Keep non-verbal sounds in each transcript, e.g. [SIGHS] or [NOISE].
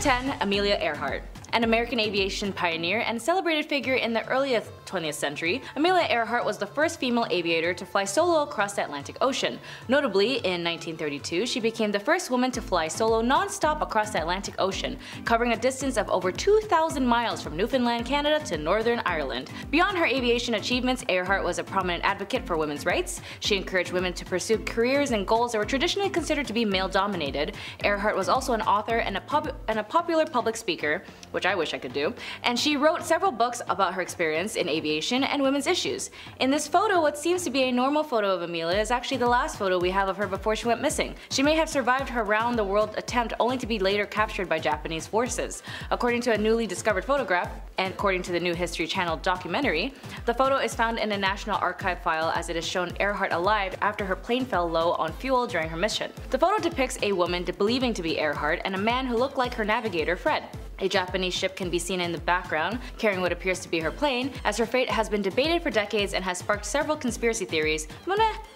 10. Amelia Earhart an American aviation pioneer and celebrated figure in the early 20th century, Amelia Earhart was the first female aviator to fly solo across the Atlantic Ocean. Notably, in 1932, she became the first woman to fly solo non-stop across the Atlantic Ocean, covering a distance of over 2,000 miles from Newfoundland, Canada to Northern Ireland. Beyond her aviation achievements, Earhart was a prominent advocate for women's rights. She encouraged women to pursue careers and goals that were traditionally considered to be male-dominated. Earhart was also an author and a, and a popular public speaker, which I wish I could do, and she wrote several books about her experience in aviation and women's issues. In this photo, what seems to be a normal photo of Amelia is actually the last photo we have of her before she went missing. She may have survived her round the world attempt only to be later captured by Japanese forces. According to a newly discovered photograph, and according to the new History Channel documentary, the photo is found in a National Archive file as it is shown Earhart alive after her plane fell low on fuel during her mission. The photo depicts a woman believing to be Earhart and a man who looked like her navigator Fred. A Japanese ship can be seen in the background, carrying what appears to be her plane, as her fate has been debated for decades and has sparked several conspiracy theories.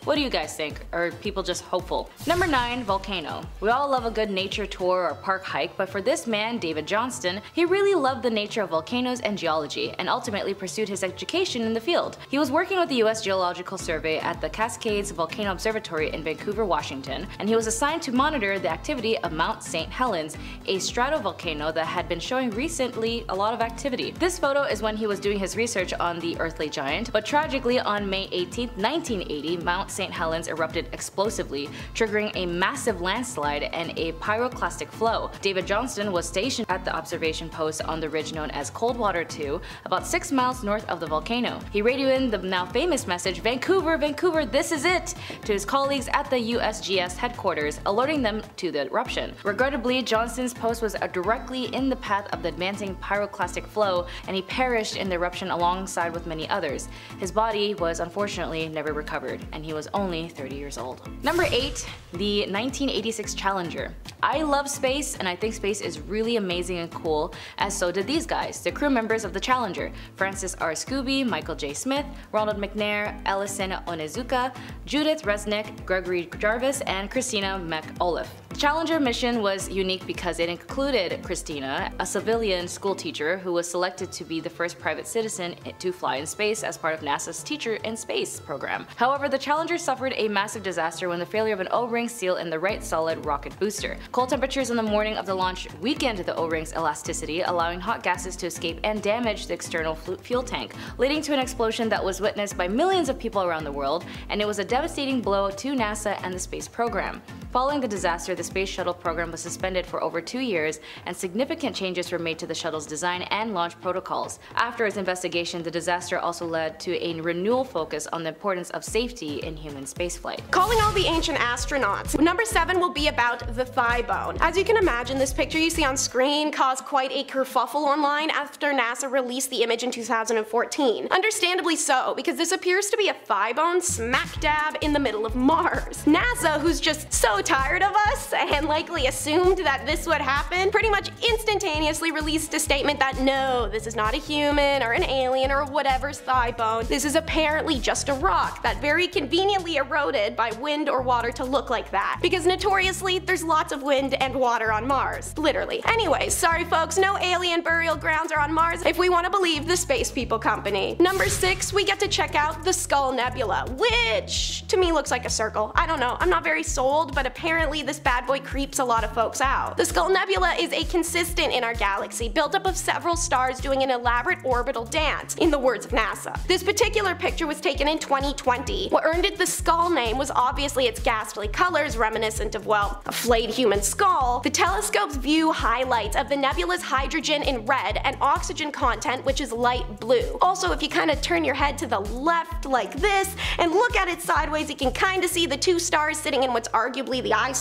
What do you guys think? Are people just hopeful? Number 9. Volcano. We all love a good nature tour or park hike, but for this man, David Johnston, he really loved the nature of volcanoes and geology, and ultimately pursued his education in the field. He was working with the US Geological Survey at the Cascades Volcano Observatory in Vancouver, Washington, and he was assigned to monitor the activity of Mount St. Helens, a stratovolcano that had been showing recently a lot of activity. This photo is when he was doing his research on the earthly giant, but tragically on May 18, 1980, Mount St. Helens erupted explosively, triggering a massive landslide and a pyroclastic flow. David Johnston was stationed at the observation post on the ridge known as Coldwater 2, about 6 miles north of the volcano. He radioed in the now famous message, Vancouver, Vancouver, this is it, to his colleagues at the USGS headquarters, alerting them to the eruption. Regrettably, Johnston's post was directly in the path of the advancing pyroclastic flow and he perished in the eruption alongside with many others. His body was unfortunately never recovered and he was only 30 years old. Number 8. The 1986 Challenger. I love space and I think space is really amazing and cool as so did these guys, the crew members of the Challenger, Francis R. Scobee, Michael J. Smith, Ronald McNair, Ellison Onizuka, Judith Resnik, Gregory Jarvis, and Christina McAuliffe. Challenger mission was unique because it included Christina, a civilian schoolteacher who was selected to be the first private citizen to fly in space as part of NASA's Teacher in Space program. However, the Challenger suffered a massive disaster when the failure of an O-ring seal in the right solid rocket booster. Cold temperatures on the morning of the launch weakened the O-ring's elasticity, allowing hot gases to escape and damage the external fuel tank, leading to an explosion that was witnessed by millions of people around the world, and it was a devastating blow to NASA and the space program. Following the disaster, the Space Shuttle program was suspended for over two years, and significant changes were made to the shuttle's design and launch protocols. After its investigation, the disaster also led to a renewal focus on the importance of safety in human spaceflight. Calling all the ancient astronauts. Number 7 will be about the thigh bone. As you can imagine, this picture you see on screen caused quite a kerfuffle online after NASA released the image in 2014. Understandably so, because this appears to be a thigh bone smack dab in the middle of Mars. NASA, who's just so tired of us and likely assumed that this would happen, pretty much instantaneously released a statement that no, this is not a human or an alien or whatever's thigh bone. This is apparently just a rock that very conveniently eroded by wind or water to look like that. Because notoriously, there's lots of wind and water on Mars. Literally. Anyways, sorry folks, no alien burial grounds are on Mars if we want to believe the Space People Company. Number 6, we get to check out the Skull Nebula, which to me looks like a circle. I don't know, I'm not very sold, but apparently this bad boy creeps a lot of folks out. The Skull Nebula is a consistent in our galaxy, built up of several stars doing an elaborate orbital dance, in the words of NASA. This particular picture was taken in 2020. What earned it the skull name was obviously its ghastly colors reminiscent of, well, a flayed human skull. The telescope's view highlights of the nebula's hydrogen in red and oxygen content which is light blue. Also, if you kind of turn your head to the left like this and look at it sideways, you can kind of see the two stars sitting in what's arguably the eye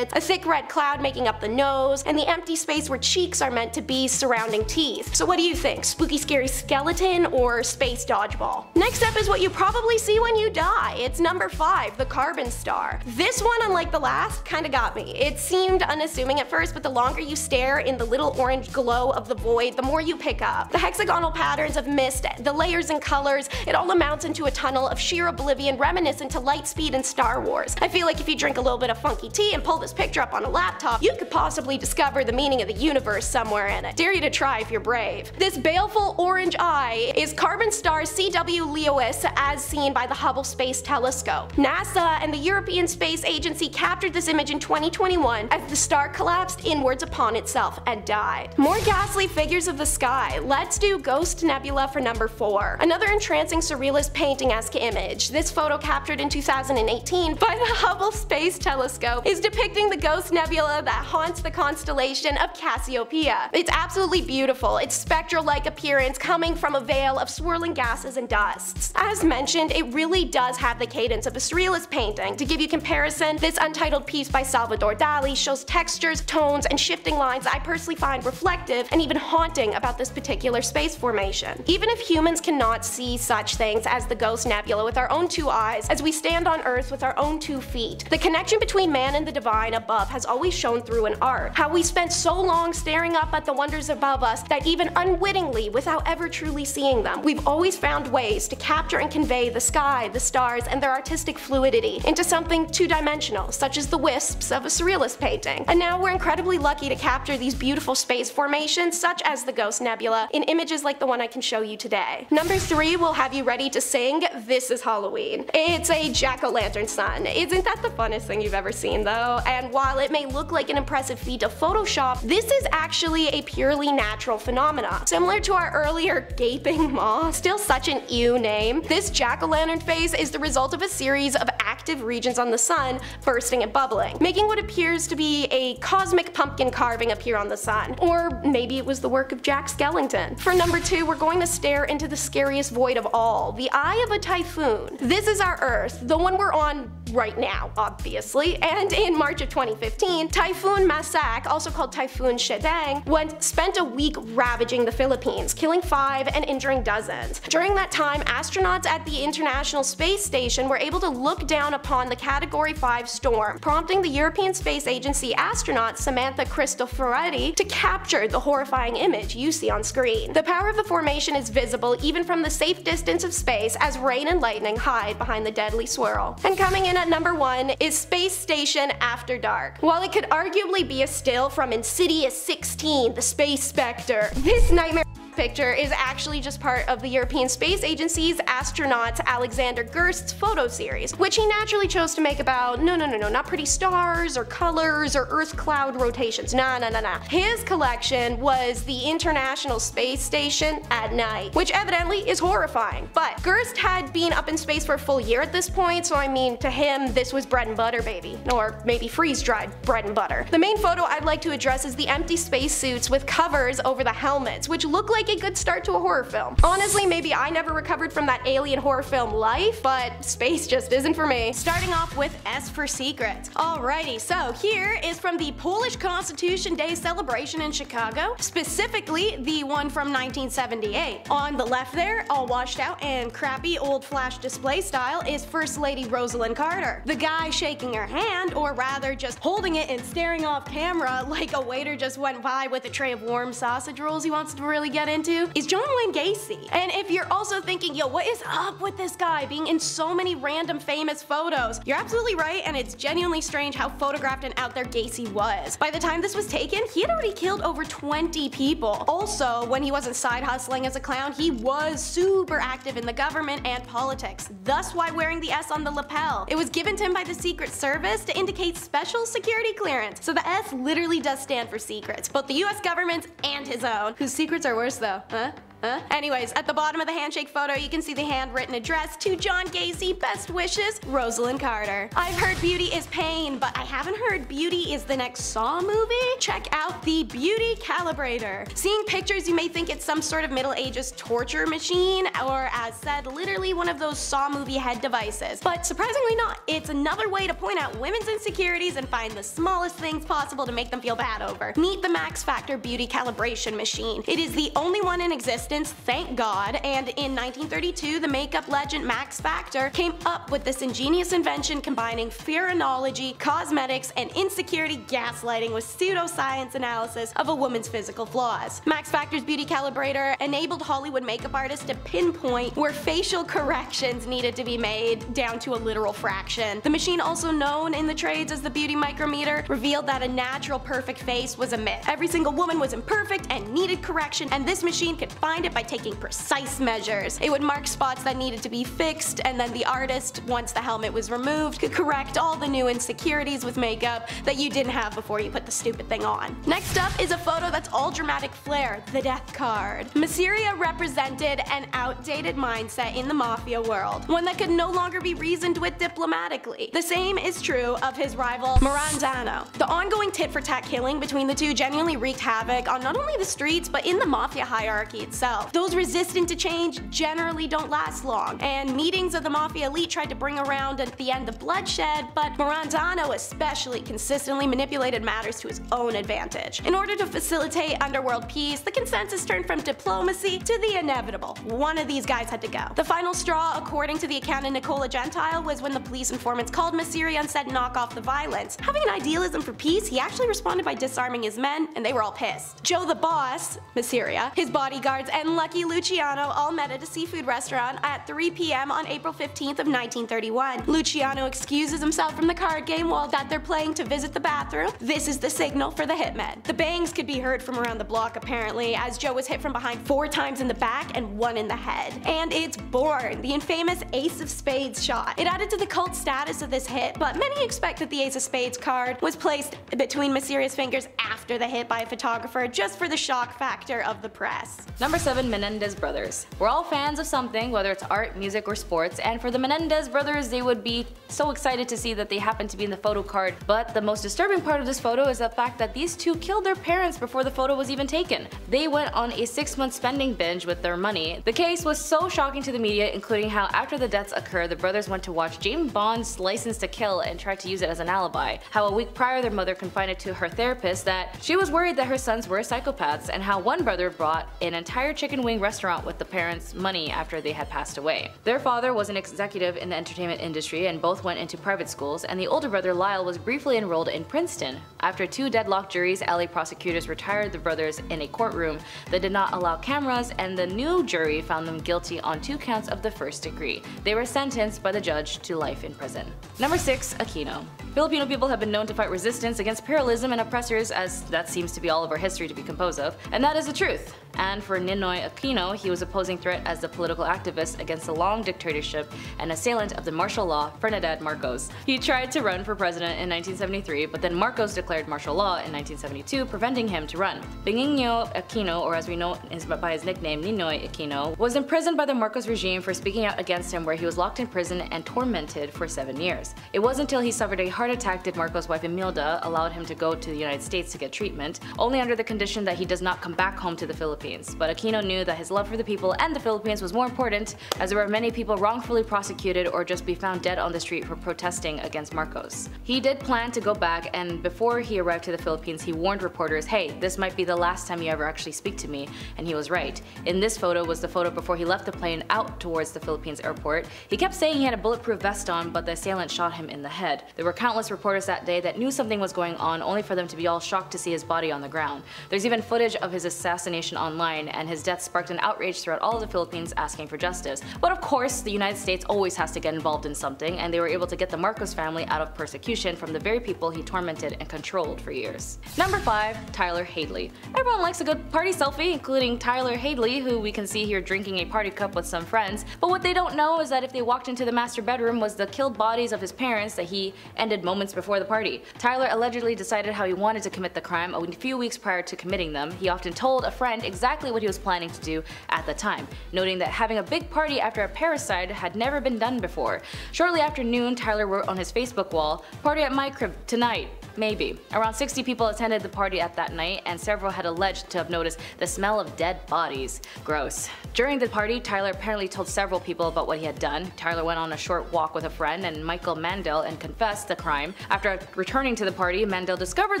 sockets, a thick red cloud making up the nose, and the empty space where cheeks are meant to be surrounding teeth. So what do you think? Spooky scary skeleton or space dodgeball? Next up is what you probably see when you die. It's number 5, the carbon star. This one, unlike the last, kinda got me. It seemed unassuming at first, but the longer you stare in the little orange glow of the void, the more you pick up. The hexagonal patterns of mist, the layers and colors, it all amounts into a tunnel of sheer oblivion reminiscent to Lightspeed and Star Wars. I feel like if you drink a little bit of funky tea and pull the this picture up on a laptop, you could possibly discover the meaning of the universe somewhere in it. Dare you to try if you're brave. This baleful orange eye is carbon star CW Leonis as seen by the Hubble Space Telescope. NASA and the European Space Agency captured this image in 2021 as the star collapsed inwards upon itself and died. More ghastly figures of the sky. Let's do Ghost Nebula for number 4. Another entrancing surrealist painting-esque image. This photo captured in 2018 by the Hubble Space Telescope is depicting the Ghost Nebula that haunts the constellation of Cassiopeia. It's absolutely beautiful, its spectral-like appearance coming from a veil of swirling gases and dusts. As mentioned, it really does have the cadence of a surrealist painting. To give you comparison, this untitled piece by Salvador Dali shows textures, tones, and shifting lines that I personally find reflective and even haunting about this particular space formation. Even if humans cannot see such things as the Ghost Nebula with our own two eyes, as we stand on Earth with our own two feet, the connection between man and the divine above has always shown through in art. How we spent so long staring up at the wonders above us that even unwittingly, without ever truly seeing them, we've always found ways to capture and convey the sky, the stars, and their artistic fluidity into something two-dimensional, such as the wisps of a surrealist painting. And now we're incredibly lucky to capture these beautiful space formations, such as the Ghost Nebula, in images like the one I can show you today. Number 3 will have you ready to sing This is Halloween. It's a jack-o'-lantern sun. Isn't that the funnest thing you've ever seen though? And while it may look like an impressive feat of Photoshop, this is actually a purely natural phenomena. Similar to our earlier gaping [LAUGHS] maw, still such an ew name, this jack-o'-lantern face is the result of a series of active regions on the sun bursting and bubbling, making what appears to be a cosmic pumpkin carving appear on the sun. Or maybe it was the work of Jack Skellington. For number 2, we're going to stare into the scariest void of all, the eye of a typhoon. This is our Earth, the one we're on right now, obviously, and in March of 2015, Typhoon Maysak, also called Typhoon Chedeng, went, spent a week ravaging the Philippines, killing five and injuring dozens. During that time, astronauts at the International Space Station were able to look down upon the Category 5 storm, prompting the European Space Agency astronaut Samantha Cristoforetti to capture the horrifying image you see on screen. The power of the formation is visible even from the safe distance of space as rain and lightning hide behind the deadly swirl. And coming in at number 1 is Space Station After Dark. While it could arguably be a still from Insidious 16, the Space Spectre, this nightmare picture is actually just part of the European Space Agency's astronaut Alexander Gerst's photo series, which he naturally chose to make about, no no no no, not pretty stars or colors or Earth cloud rotations, nah nah nah nah. His collection was the International Space Station at night, which evidently is horrifying. But Gerst had been up in space for a full year at this point, so I mean, to him, this was bread and butter, baby. Or maybe freeze-dried bread and butter. The main photo I'd like to address is the empty spacesuits with covers over the helmets, which look like a good start to a horror film. Honestly, maybe I never recovered from that alien horror film life, but space just isn't for me. Starting off with S for Secret. Alrighty, so here is from the Polish Constitution Day celebration in Chicago, specifically the one from 1978. On the left there, all washed out and crappy old flash display style, is First Lady Rosalynn Carter. The guy shaking her hand, or rather just holding it and staring off camera [LAUGHS] like a waiter just went by with a tray of warm sausage rolls he wants to really get into, is John Wayne Gacy. And if you're also thinking, yo, what is up with this guy being in so many random famous photos? You're absolutely right, and it's genuinely strange how photographed and out there Gacy was. By the time this was taken, he had already killed over 20 people. Also, when he wasn't side hustling as a clown, he was super active in the government and politics, thus why wearing the S on the lapel. It was given to him by the Secret Service to indicate special security clearance. So the S literally does stand for secrets, both the US government's and his own, whose secrets are worse though, huh? Huh? Anyways, at the bottom of the handshake photo, you can see the handwritten address to John Gacy, best wishes, Rosalynn Carter. I've heard beauty is pain, but I haven't heard beauty is the next Saw movie? Check out the Beauty Calibrator. Seeing pictures, you may think it's some sort of Middle Ages torture machine, or as said, literally one of those Saw movie head devices. But surprisingly not, it's another way to point out women's insecurities and find the smallest things possible to make them feel bad over. Meet the Max Factor Beauty Calibration Machine. It is the only one in existence thank God, and in 1932 the makeup legend Max Factor came up with this ingenious invention combining phrenology, cosmetics, and insecurity gaslighting with pseudoscience analysis of a woman's physical flaws. Max Factor's beauty calibrator enabled Hollywood makeup artists to pinpoint where facial corrections needed to be made down to a literal fraction. The machine, also known in the trades as the beauty micrometer, revealed that a natural perfect face was a myth. Every single woman was imperfect and needed correction, and this machine could find it by taking precise measures. It would mark spots that needed to be fixed, and then the artist, once the helmet was removed, could correct all the new insecurities with makeup that you didn't have before you put the stupid thing on. Next up is a photo that's all dramatic flair, the death card. Masseria represented an outdated mindset in the mafia world, one that could no longer be reasoned with diplomatically. The same is true of his rival Maranzano. The ongoing tit-for-tat killing between the two genuinely wreaked havoc on not only the streets but in the mafia hierarchy itself. Those resistant to change generally don't last long, and meetings of the mafia elite tried to bring around at the end of bloodshed, but Maranzano especially consistently manipulated matters to his own advantage. In order to facilitate underworld peace, the consensus turned from diplomacy to the inevitable. One of these guys had to go. The final straw, according to the accountant Nicola Gentile, was when the police informants called Masseria and said knock off the violence. Having an idealism for peace, he actually responded by disarming his men, and they were all pissed. Joe the boss, Masseria, his bodyguards, and Lucky Luciano all met at a seafood restaurant at 3 p.m. on April 15th of 1931. Luciano excuses himself from the card game while that they're playing to visit the bathroom. This is the signal for the hitmen. The bangs could be heard from around the block apparently, as Joe was hit from behind four times in the back and one in the head. And it's born, the infamous Ace of Spades shot. It added to the cult status of this hit, but many expect that the Ace of Spades card was placed between Masseria's fingers after the hit by a photographer just for the shock factor of the press. Number 7 Menendez Brothers. We're all fans of something, whether it's art, music, or sports, and for the Menendez brothers, they would be so excited to see that they happen to be in the photo card. But the most disturbing part of this photo is the fact that these two killed their parents before the photo was even taken. They went on a 6 month spending binge with their money. The case was so shocking to the media, including how after the deaths occurred, the brothers went to watch James Bond's License to Kill and tried to use it as an alibi. How a week prior their mother confided to her therapist that she was worried that her sons were psychopaths and how one brother brought an entire chicken wing restaurant with the parents' money after they had passed away. Their father was an executive in the entertainment industry and both went into private schools and the older brother Lyle was briefly enrolled in Princeton. After two deadlocked juries, LA prosecutors retired the brothers in a courtroom that did not allow cameras and the new jury found them guilty on two counts of the first degree. They were sentenced by the judge to life in prison. Number 6. Aquino Filipino people have been known to fight resistance against imperialism and oppressors as that seems to be all of our history to be composed of, and that is the truth. And for Ninoy Aquino, he was a posing threat as a political activist against the long dictatorship and assailant of the martial law, Ferdinand Marcos. He tried to run for president in 1973, but then Marcos declared martial law in 1972, preventing him to run. Benigno Aquino, or as we know by his nickname Ninoy Aquino, was imprisoned by the Marcos regime for speaking out against him where he was locked in prison and tormented for seven years. It wasn't until he suffered a heart attack did Marcos' wife Imelda allowed him to go to the United States to get treatment, only under the condition that he does not come back home to the Philippines. But Aquino knew that his love for the people and the Philippines was more important, as there were many people wrongfully prosecuted or just be found dead on the street for protesting against Marcos. He did plan to go back and before he arrived to the Philippines he warned reporters, hey, this might be the last time you ever actually speak to me, and he was right. In this photo was the photo before he left the plane out towards the Philippines airport. He kept saying he had a bulletproof vest on, but the assailant shot him in the head. There were countless reporters that day that knew something was going on only for them to be all shocked to see his body on the ground. There's even footage of his assassination online and his death sparked an outrage throughout all of the Philippines asking for justice. But of course, the United States always has to get involved in something and they were able to get the Marcos family out of persecution from the very people he tormented and controlled for years. Number 5. Tyler Hadley Everyone likes a good party selfie, including Tyler Hadley, who we can see here drinking a party cup with some friends, but what they don't know is that if they walked into the master bedroom was the killed bodies of his parents that he ended moments before the party. Tyler allegedly decided how he wanted to commit the crime a few weeks prior to committing them. He often told a friend exactly what he was planning to do at the time, noting that having a big party after a parricide had never been done before. Shortly after noon, Tyler wrote on his Facebook wall, Party at my crib tonight. Maybe. Around 60 people attended the party at that night, and several had alleged to have noticed the smell of dead bodies. Gross. During the party, Tyler apparently told several people about what he had done. Tyler went on a short walk with a friend and Michael Mandel and confessed the crime. After returning to the party, Mandel discovered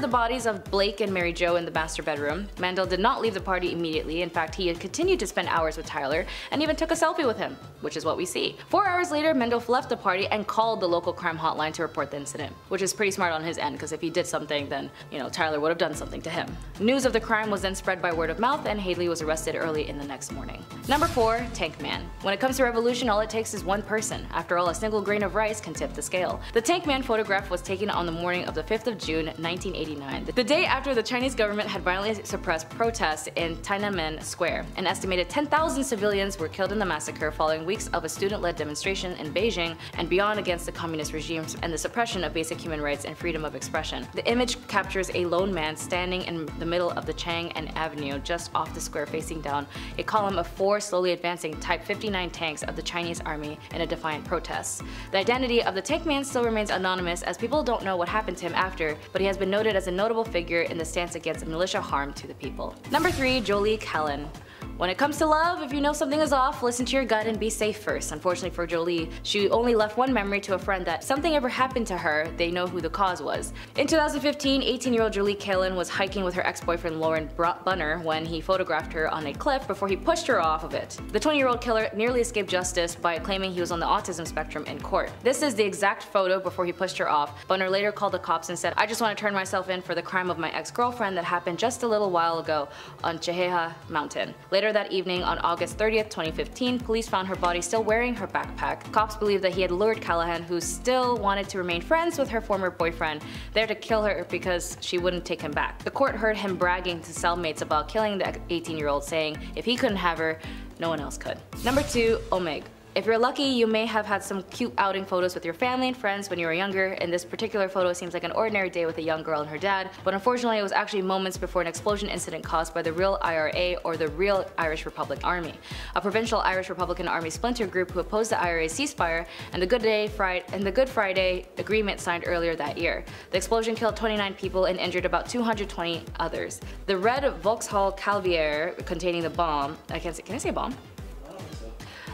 the bodies of Blake and Mary Jo in the master bedroom. Mandel did not leave the party immediately. In fact, he continued to spend hours with Tyler and even took a selfie with him, which is what we see. Four hours later, Mandel left the party and called the local crime hotline to report the incident, which is pretty smart on his end because if he did something, then, you know, Tyler would have done something to him. News of the crime was then spread by word of mouth and Hadley was arrested early in the next morning. Number 4. Tank Man. When it comes to revolution, all it takes is one person. After all, a single grain of rice can tip the scale. The Tank Man photograph was taken on the morning of the 5th of June 1989, the day after the Chinese government had violently suppressed protests in Tiananmen Square. An estimated 10,000 civilians were killed in the massacre following weeks of a student-led demonstration in Beijing and beyond against the communist regimes and the suppression of basic human rights and freedom of expression. The image captures a lone man standing in the middle of the Chang'an Avenue just off the square facing down a column of four slowly advancing Type 59 tanks of the Chinese army in a defiant protest. The identity of the tank man still remains anonymous as people don't know what happened to him after, but he has been noted as a notable figure in the stance against militia harm to the people. Number 3. Jolie Callan when it comes to love, if you know something is off, listen to your gut and be safe first. Unfortunately for Jolie, she only left one memory to a friend that something ever happened to her, they know who the cause was. In 2015, 18-year-old Jolie Callan was hiking with her ex-boyfriend Lauren Bunner when he photographed her on a cliff before he pushed her off of it. The 20-year-old killer nearly escaped justice by claiming he was on the autism spectrum in court. This is the exact photo before he pushed her off. Bunner later called the cops and said, I just want to turn myself in for the crime of my ex-girlfriend that happened just a little while ago on Cheheha Mountain. Later that evening, on August 30th, 2015, police found her body still wearing her backpack. Cops believe that he had lured Callahan, who still wanted to remain friends with her former boyfriend, there to kill her because she wouldn't take him back. The court heard him bragging to cellmates about killing the 18-year-old, saying if he couldn't have her, no one else could. Number 2. Omagh if you're lucky, you may have had some cute outing photos with your family and friends when you were younger, and this particular photo seems like an ordinary day with a young girl and her dad, but unfortunately it was actually moments before an explosion incident caused by the real IRA or the real Irish Republic Army, a provincial Irish Republican Army splinter group who opposed the IRA ceasefire and the Good Day Friday and the Good Friday Agreement signed earlier that year. The explosion killed 29 people and injured about 220 others. The red Vauxhall Cavalier containing the bomb, I can't say, can I say bomb?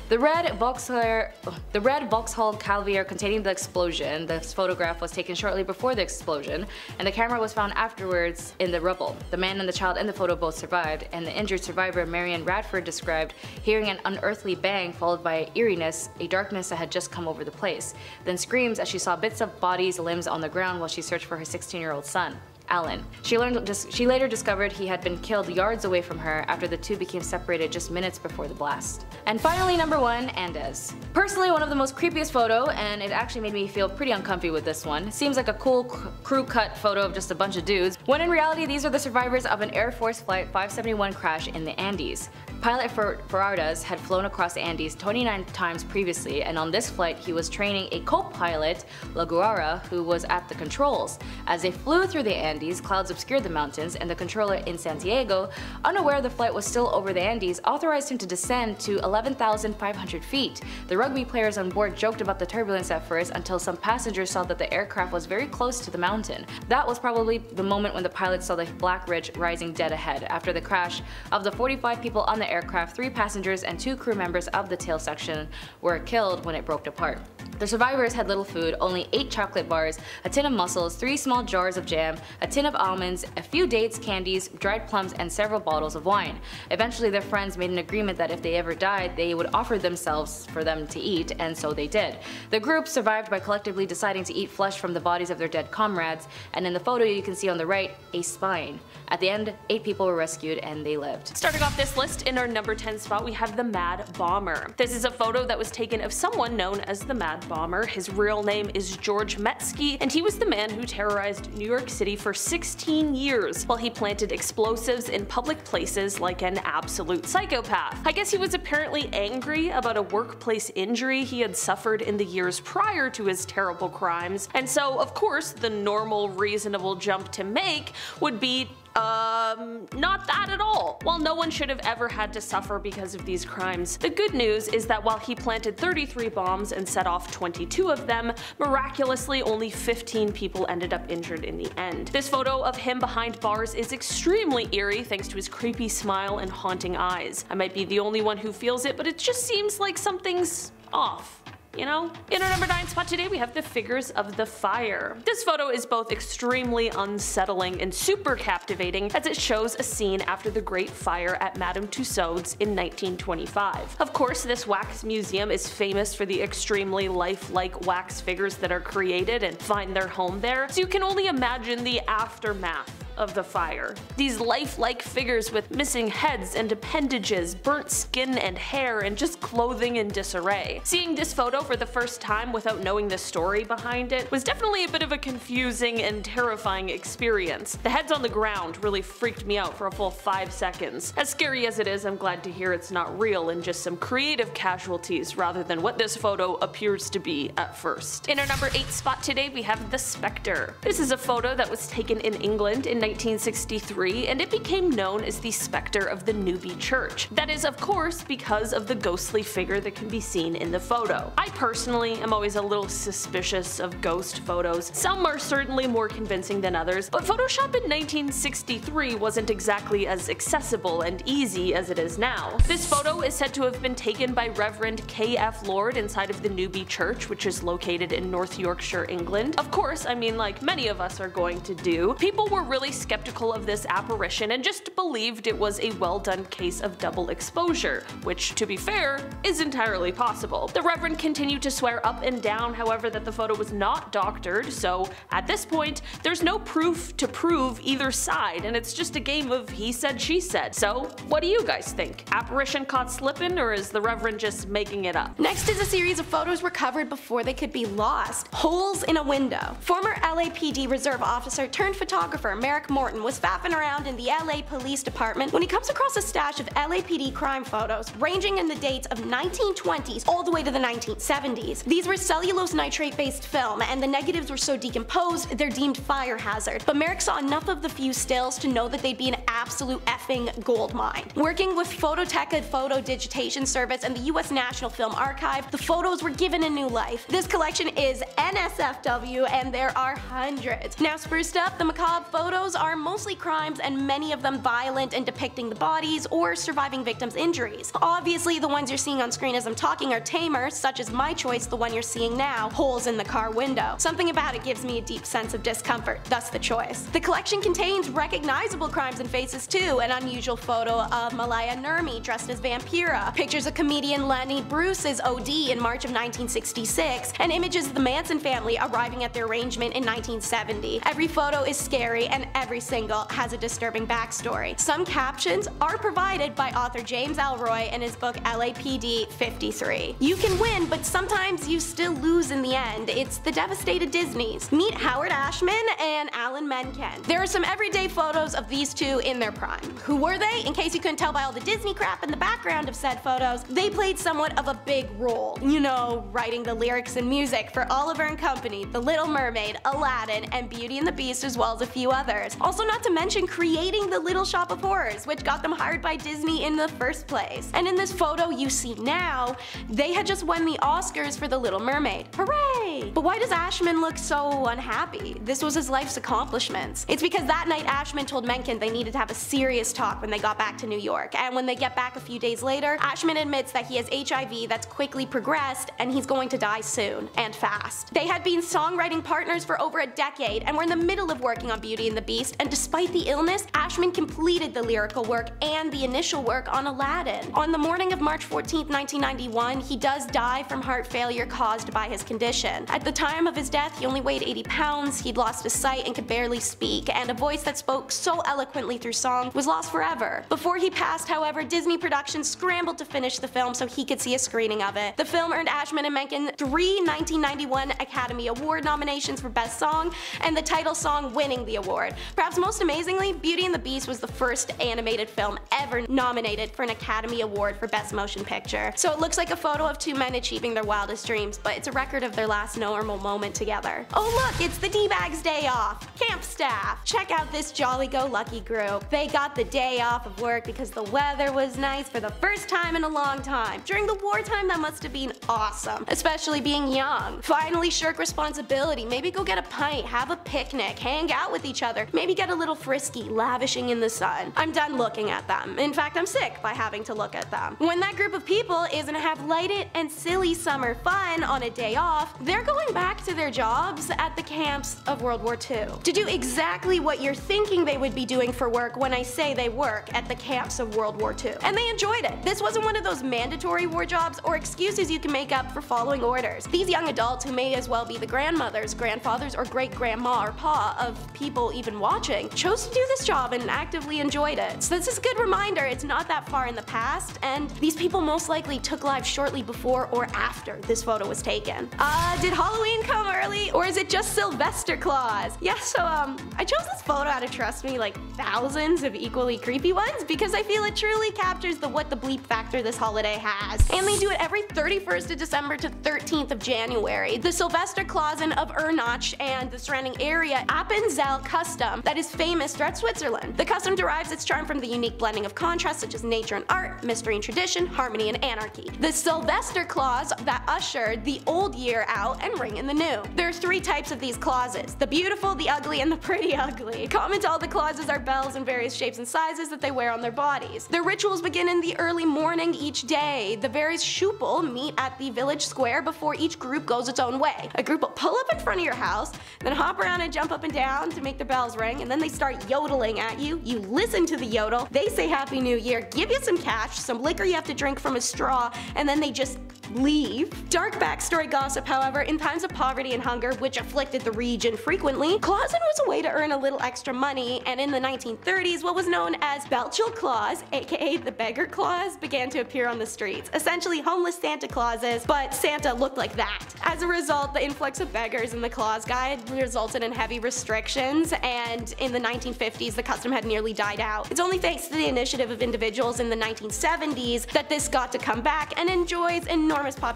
The red Vauxhall, the red Vauxhall containing the explosion, this photograph was taken shortly before the explosion, and the camera was found afterwards in the rubble. The man and the child in the photo both survived, and the injured survivor Marion Radford described hearing an unearthly bang followed by eeriness, a darkness that had just come over the place, then screams as she saw bits of bodies, limbs on the ground while she searched for her 16-year-old son. Alan. She, learned, she later discovered he had been killed yards away from her after the two became separated just minutes before the blast. And finally number 1, Andes. Personally one of the most creepiest photo and it actually made me feel pretty uncomfy with this one. Seems like a cool crew cut photo of just a bunch of dudes, when in reality these are the survivors of an Air Force Flight 571 crash in the Andes. Pilot Fer Ferradas had flown across the Andes 29 times previously and on this flight he was training a co-pilot, Laguara, who was at the controls. As they flew through the Andes, clouds obscured the mountains and the controller in Santiago, unaware the flight was still over the Andes, authorized him to descend to 11,500 feet. The rugby players on board joked about the turbulence at first until some passengers saw that the aircraft was very close to the mountain. That was probably the moment when the pilots saw the Black Ridge rising dead ahead. After the crash, of the 45 people on the aircraft, three passengers and two crew members of the tail section were killed when it broke apart. The survivors had little food, only 8 chocolate bars, a tin of mussels, 3 small jars of jam, a tin of almonds, a few dates, candies, dried plums, and several bottles of wine. Eventually their friends made an agreement that if they ever died, they would offer themselves for them to eat, and so they did. The group survived by collectively deciding to eat flesh from the bodies of their dead comrades, and in the photo you can see on the right, a spine. At the end, 8 people were rescued and they lived. Starting off this list in our number 10 spot we have the Mad Bomber. This is a photo that was taken of someone known as the Mad Bomber. His real name is George Metesky and he was the man who terrorized New York City for 16 years while he planted explosives in public places like an absolute psychopath. I guess he was apparently angry about a workplace injury he had suffered in the years prior to his terrible crimes and so of course the normal reasonable jump to make would be Um, not that at all. While no one should have ever had to suffer because of these crimes, the good news is that while he planted 33 bombs and set off 22 of them, miraculously only 15 people ended up injured in the end. This photo of him behind bars is extremely eerie thanks to his creepy smile and haunting eyes. I might be the only one who feels it, but it just seems like something's off you know? In our number 9 spot today we have the figures of the fire. This photo is both extremely unsettling and super captivating as it shows a scene after the Great Fire at Madame Tussauds in 1925. Of course this wax museum is famous for the extremely lifelike wax figures that are created and find their home there, so you can only imagine the aftermath of the fire. These lifelike figures with missing heads and appendages, burnt skin and hair, and just clothing in disarray. Seeing this photo for the first time without knowing the story behind it was definitely a bit of a confusing and terrifying experience. The heads on the ground really freaked me out for a full 5 seconds. As scary as it is, I'm glad to hear it's not real and just some creative casualties rather than what this photo appears to be at first. In our number 8 spot today we have The Spectre. This is a photo that was taken in England in 1963 and it became known as the Spectre of the Newby Church. That is of course because of the ghostly figure that can be seen in the photo. I personally am always a little suspicious of ghost photos. Some are certainly more convincing than others, but Photoshop in 1963 wasn't exactly as accessible and easy as it is now. This photo is said to have been taken by Reverend K.F. Lord inside of the Newby Church, which is located in North Yorkshire, England. Of course, I mean like many of us are going to do, people were really skeptical of this apparition and just believed it was a well done case of double exposure, which to be fair, is entirely possible. The Reverend continued to swear up and down however that the photo was not doctored, so at this point, there's no proof to prove either side and it's just a game of he said she said. So what do you guys think? Apparition caught slipping or is the Reverend just making it up? Next is a series of photos recovered before they could be lost. Holes in a window. Former LAPD reserve officer turned photographer Merrick Morton was faffing around in the LA Police Department when he comes across a stash of LAPD crime photos ranging in the dates of 1920s all the way to the 1970s. These were cellulose nitrate based film and the negatives were so decomposed they're deemed fire hazard. But Merrick saw enough of the few stills to know that they'd be an absolute effing gold mine. Working with Phototeca Photo Digitation Service and the US National Film Archive, the photos were given a new life. This collection is NSFW and there are hundreds. Now spruced up, the macabre photos are mostly crimes and many of them violent and depicting the bodies or surviving victims' injuries. Obviously the ones you're seeing on screen as I'm talking are tamer, such as my choice, the one you're seeing now, holes in the car window. Something about it gives me a deep sense of discomfort, thus the choice. The collection contains recognizable crimes and faces too, an unusual photo of Maila Nurmi dressed as Vampira, pictures of comedian Lenny Bruce's OD in March of 1966, and images of the Manson family arriving at their arraignment in 1970. Every photo is scary and every single has a disturbing backstory. Some captions are provided by author James Ellroy in his book LAPD 53. You can win, but sometimes you still lose in the end. It's the devastated Disneys. Meet Howard Ashman and Alan Menken. There are some everyday photos of these two in their prime. Who were they? In case you couldn't tell by all the Disney crap in the background of said photos, they played somewhat of a big role. You know, writing the lyrics and music for Oliver and Company, The Little Mermaid, Aladdin, and Beauty and the Beast as well as a few others. Also not to mention creating the Little Shop of Horrors, which got them hired by Disney in the first place. And in this photo you see now, they had just won the Oscars for The Little Mermaid. Hooray! But why does Ashman look so unhappy? This was his life's accomplishments. It's because that night Ashman told Menken they needed to have a serious talk when they got back to New York, and when they get back a few days later, Ashman admits that he has HIV that's quickly progressed and he's going to die soon, and fast. They had been songwriting partners for over a decade and were in the middle of working on Beauty and the Beast, and despite the illness, Ashman completed the lyrical work and the initial work on Aladdin. On the morning of March 14, 1991, he does die from heart failure caused by his condition. At the time of his death, he only weighed 80 pounds, he'd lost his sight and could barely speak, and a voice that spoke so eloquently through song was lost forever. Before he passed, however, Disney Productions scrambled to finish the film so he could see a screening of it. The film earned Ashman and Menken three 1991 Academy Award nominations for Best Song, and the title song winning the award. Perhaps most amazingly, Beauty and the Beast was the first animated film ever nominated for an Academy Award for Best Motion Picture. So it looks like a photo of two men achieving living their wildest dreams, but it's a record of their last normal moment together. Oh look, it's the D-Bags day off! Camp staff! Check out this jolly-go-lucky group. They got the day off of work because the weather was nice for the first time in a long time. During the wartime, that must have been awesome, especially being young. Finally shirk responsibility, maybe go get a pint, have a picnic, hang out with each other, maybe get a little frisky, lavishing in the sun. I'm done looking at them. In fact, I'm sick by having to look at them. When that group of people is gonna have lighted and silly summer fun on a day off, they're going back to their jobs at the camps of World War II to do exactly what you're thinking they would be doing for work when I say they work at the camps of World War II. And they enjoyed it. This wasn't one of those mandatory war jobs or excuses you can make up for following orders. These young adults who may as well be the grandmothers, grandfathers, or great grandma or pa of people even watching chose to do this job and actively enjoyed it. So this is a good reminder it's not that far in the past, and these people most likely took lives shortly before or after this photo was taken. Uh, did Halloween come early, or is it just Sylvester Claus? Yeah, so um, I chose this photo out of trust me like thousands of equally creepy ones because I feel it truly captures the what the bleep factor this holiday has. And they do it every 31st of December to 13th of January. The Sylvester Clausen of Urnäsch and the surrounding area Appenzell custom that is famous throughout Switzerland. The custom derives its charm from the unique blending of contrasts such as nature and art, mystery and tradition, harmony and anarchy. The Sylvester clause that ushered the old year out and ring in the new. There are three types of these clauses, the beautiful, the ugly, and the pretty [LAUGHS] ugly. Common to all the clauses are bells in various shapes and sizes that they wear on their bodies. Their rituals begin in the early morning each day. The various schuppel meet at the village square before each group goes its own way. A group will pull up in front of your house, then hop around and jump up and down to make the bells ring, and then they start yodeling at you. You listen to the yodel, they say Happy New Year, give you some cash, some liquor you have to drink from a straw, and then they just leave. Dark backstory gossip, however, in times of poverty and hunger, which afflicted the region frequently, Clausen was a way to earn a little extra money, and in the 1930s, what was known as Belchel Claus, aka the Beggar Claus, began to appear on the streets. Essentially homeless Santa Clauses, but Santa looked like that. As a result, the influx of beggars in the Claus Guide resulted in heavy restrictions, and in the 1950s, the custom had nearly died out. It's only thanks to the initiative of individuals in the 1970s that this got to come back and enjoys enormous popularity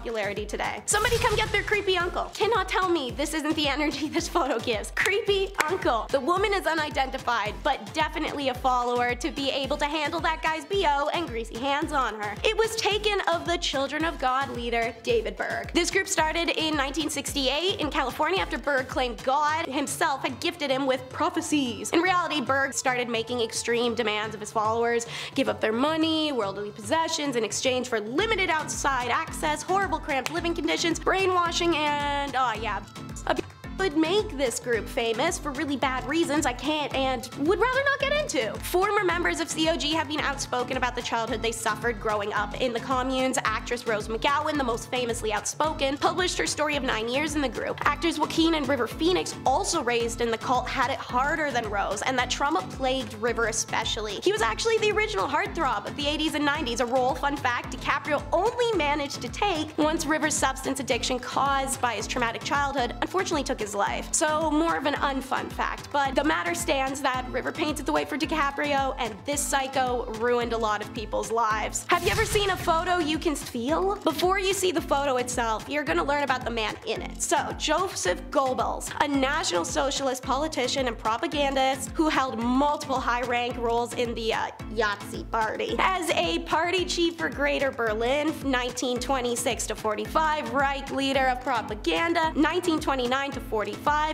today. Somebody come get their creepy uncle. Cannot tell me this isn't the energy [LAUGHS] this photo gives. Creepy uncle. The woman is unidentified, but definitely a follower to be able to handle that guy's BO and greasy hands on her. It was taken of the Children of God leader, David Berg. This group started in 1968 in California after Berg claimed God himself had gifted him with prophecies. In reality, Berg started making extreme demands of his followers, give up their money, worldly possessions in exchange for limited outside access, horrible cramped living conditions, brainwashing, and oh yeah, would make this group famous for really bad reasons I can't and would rather not get into. Former members of COG have been outspoken about the childhood they suffered growing up in the communes. Actress Rose McGowan, the most famously outspoken, published her story of nine years in the group. Actors Joaquin and River Phoenix, also raised in the cult, had it harder than Rose, and that trauma plagued River especially. He was actually the original heartthrob of the 80s and 90s, a role, fun fact, DiCaprio only managed to take once River's substance addiction caused by his traumatic childhood unfortunately took his his life. So more of an unfun fact, but the matter stands that River painted the way for DiCaprio and this psycho ruined a lot of people's lives. Have you ever seen a photo you can feel? Before you see the photo itself, you're gonna learn about the man in it. So, Joseph Goebbels, a National Socialist politician and propagandist who held multiple high-rank roles in the uh, Yahtzee party. As a party chief for Greater Berlin, 1926 to 45, Reich leader of propaganda, 1929 to 45,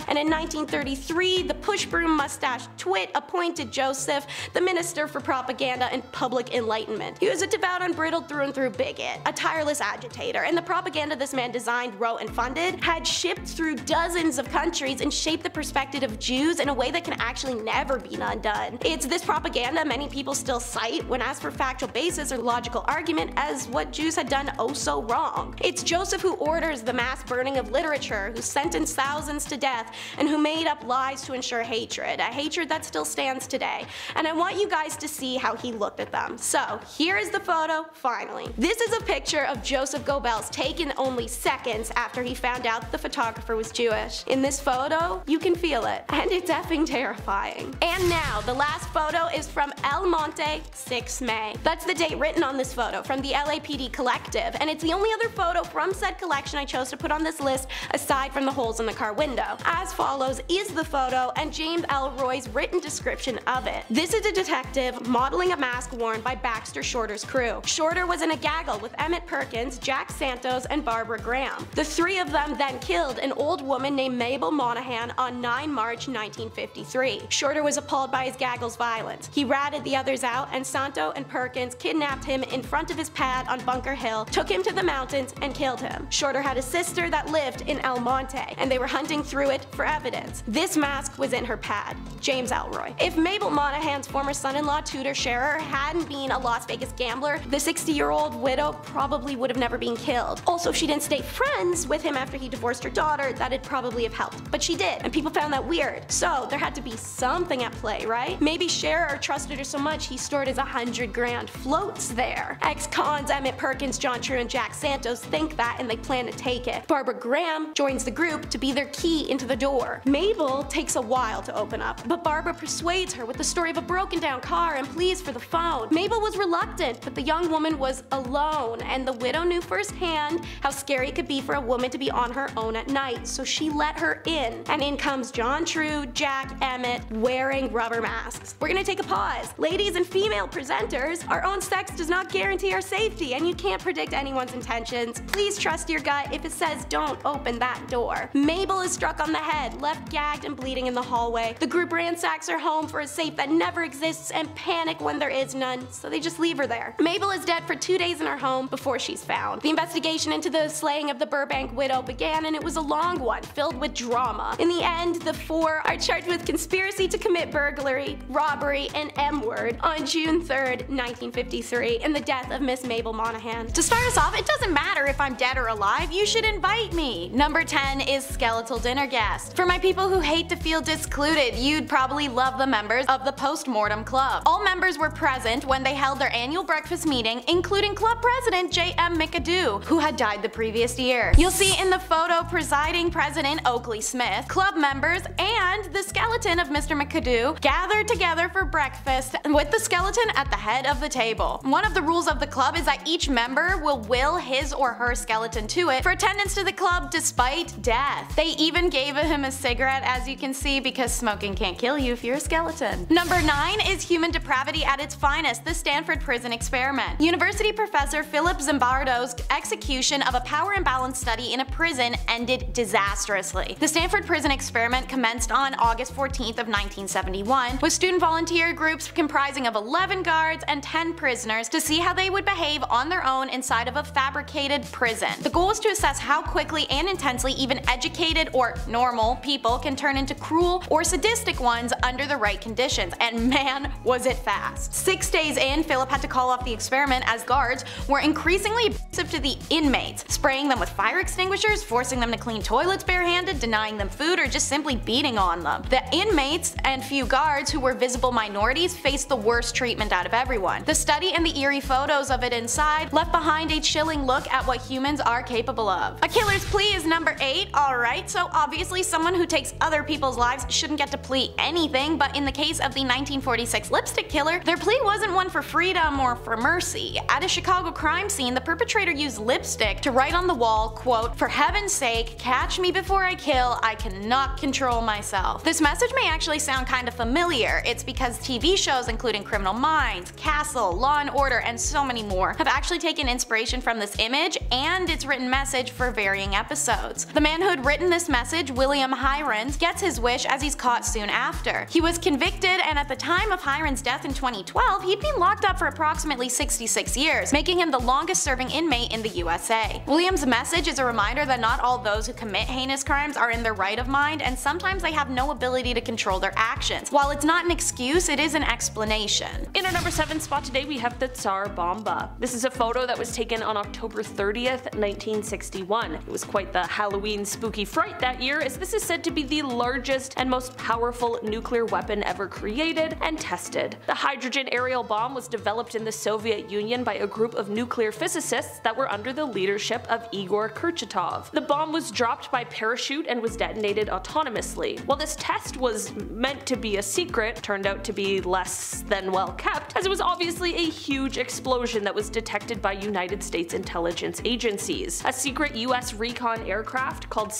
and in 1933, the pushbroom mustache twit appointed Joseph the Minister for Propaganda and Public Enlightenment. He was a devout, unbridled through and through bigot, a tireless agitator, and the propaganda this man designed, wrote, and funded had shipped through dozens of countries and shaped the perspective of Jews in a way that can actually never be undone. It's this propaganda many people still cite when asked for factual basis or logical argument as what Jews had done oh so wrong. It's Joseph who orders the mass burning of literature, who sentenced thousands thousands to death and who made up lies to ensure hatred, a hatred that still stands today. And I want you guys to see how he looked at them. So here is the photo, finally. This is a picture of Joseph Goebbels taken only seconds after he found out the photographer was Jewish. In this photo, you can feel it, and it's effing terrifying. And now, the last photo is from El Monte, 6 May. That's the date written on this photo from the LAPD Collective, and it's the only other photo from said collection I chose to put on this list aside from the holes in the car window. As follows is the photo and James Ellroy's written description of it. This is a detective modeling a mask worn by Baxter Shorter's crew. Shorter was in a gaggle with Emmett Perkins, Jack Santos, and Barbara Graham. The three of them then killed an old woman named Mabel Monahan on 9 March 1953. Shorter was appalled by his gaggle's violence. He ratted the others out and Santo and Perkins kidnapped him in front of his pad on Bunker Hill, took him to the mountains, and killed him. Shorter had a sister that lived in El Monte, and they were hunting through it for evidence. This mask was in her pad. James Ellroy. If Mabel Monahan's former son-in-law Tudor Scherer hadn't been a Las Vegas gambler, the 60-year-old widow probably would have never been killed. Also, if she didn't stay friends with him after he divorced her daughter, that'd probably have helped. But she did, and people found that weird. So there had to be something at play, right? Maybe Scherer trusted her so much he stored his 100 grand floats there. Ex-cons Emmett Perkins, John True, and Jack Santos think that and they plan to take it. Barbara Graham joins the group to be their key into the door. Mabel takes a while to open up, but Barbara persuades her with the story of a broken down car and pleas for the phone. Mabel was reluctant, but the young woman was alone, and the widow knew firsthand how scary it could be for a woman to be on her own at night, so she let her in. And in comes John True, Jack, Emmett, wearing rubber masks. We're gonna take a pause. Ladies and female presenters, our own sex does not guarantee our safety, and you can't predict anyone's intentions. Please trust your gut if it says don't open that door. Mabel is struck on the head, left gagged and bleeding in the hallway. The group ransacks her home for a safe that never exists and panic when there is none, so they just leave her there. Mabel is dead for two days in her home before she's found. The investigation into the slaying of the Burbank widow began, and it was a long one, filled with drama. In the end, the four are charged with conspiracy to commit burglary, robbery, and M-word on June 3rd, 1953, in the death of Miss Mabel Monahan. To start us off, it doesn't matter if I'm dead or alive, you should invite me. Number 10 is Skeletal Dinner Guest. For my people who hate to feel discluded, you'd probably love the members of the Postmortem Club. All members were present when they held their annual breakfast meeting, including club president J.M. McAdoo, who had died the previous year. You'll see in the photo presiding president Oakley Smith, club members, and the skeleton of Mr. McAdoo gathered together for breakfast with the skeleton at the head of the table. One of the rules of the club is that each member will will his or her skeleton to it for attendance to the club despite death. They even gave him a cigarette as you can see because smoking can't kill you if you're a skeleton. Number 9 is human depravity at its finest, the Stanford Prison Experiment. University professor Philip Zimbardo's execution of a power imbalance study in a prison ended disastrously. The Stanford Prison Experiment commenced on August 14th of 1971 with student volunteer groups comprising of 11 guards and 10 prisoners to see how they would behave on their own inside of a fabricated prison. The goal was to assess how quickly and intensely even educated or normal people can turn into cruel or sadistic ones under the right conditions, and man was it fast. Six days in, Philip had to call off the experiment as guards were increasingly abusive to the inmates, spraying them with fire extinguishers, forcing them to clean toilets barehanded, denying them food, or just simply beating on them. The inmates and few guards who were visible minorities faced the worst treatment out of everyone. The study and the eerie photos of it inside left behind a chilling look at what humans are capable of. A killer's plea is number 8, alright, so obviously someone who takes other people's lives shouldn't get to plea anything, but in the case of the 1946 lipstick killer, their plea wasn't one for freedom or for mercy. At a Chicago crime scene, the perpetrator used lipstick to write on the wall, quote, For heaven's sake, catch me before I kill, I cannot control myself. This message may actually sound kind of familiar. It's because TV shows including Criminal Minds, Castle, Law and Order, and so many more have actually taken inspiration from this image and its written message for varying episodes. The man who had written this message, William Heirens, gets his wish as he's caught soon after. He was convicted and at the time of Heirens' death in 2012, he'd been locked up for approximately 66 years, making him the longest serving inmate in the USA. William's message is a reminder that not all those who commit heinous crimes are in their right of mind and sometimes they have no ability to control their actions. While it's not an excuse, it is an explanation. In our number 7 spot today we have the Tsar Bomba. This is a photo that was taken on October 30th, 1961. It was quite the Halloween spooky fright That year as this is said to be the largest and most powerful nuclear weapon ever created and tested. The hydrogen aerial bomb was developed in the Soviet Union by a group of nuclear physicists that were under the leadership of Igor Kurchatov. The bomb was dropped by parachute and was detonated autonomously. While this test was meant to be a secret, turned out to be less than well kept, as it was obviously a huge explosion that was detected by United States intelligence agencies. A secret US recon aircraft called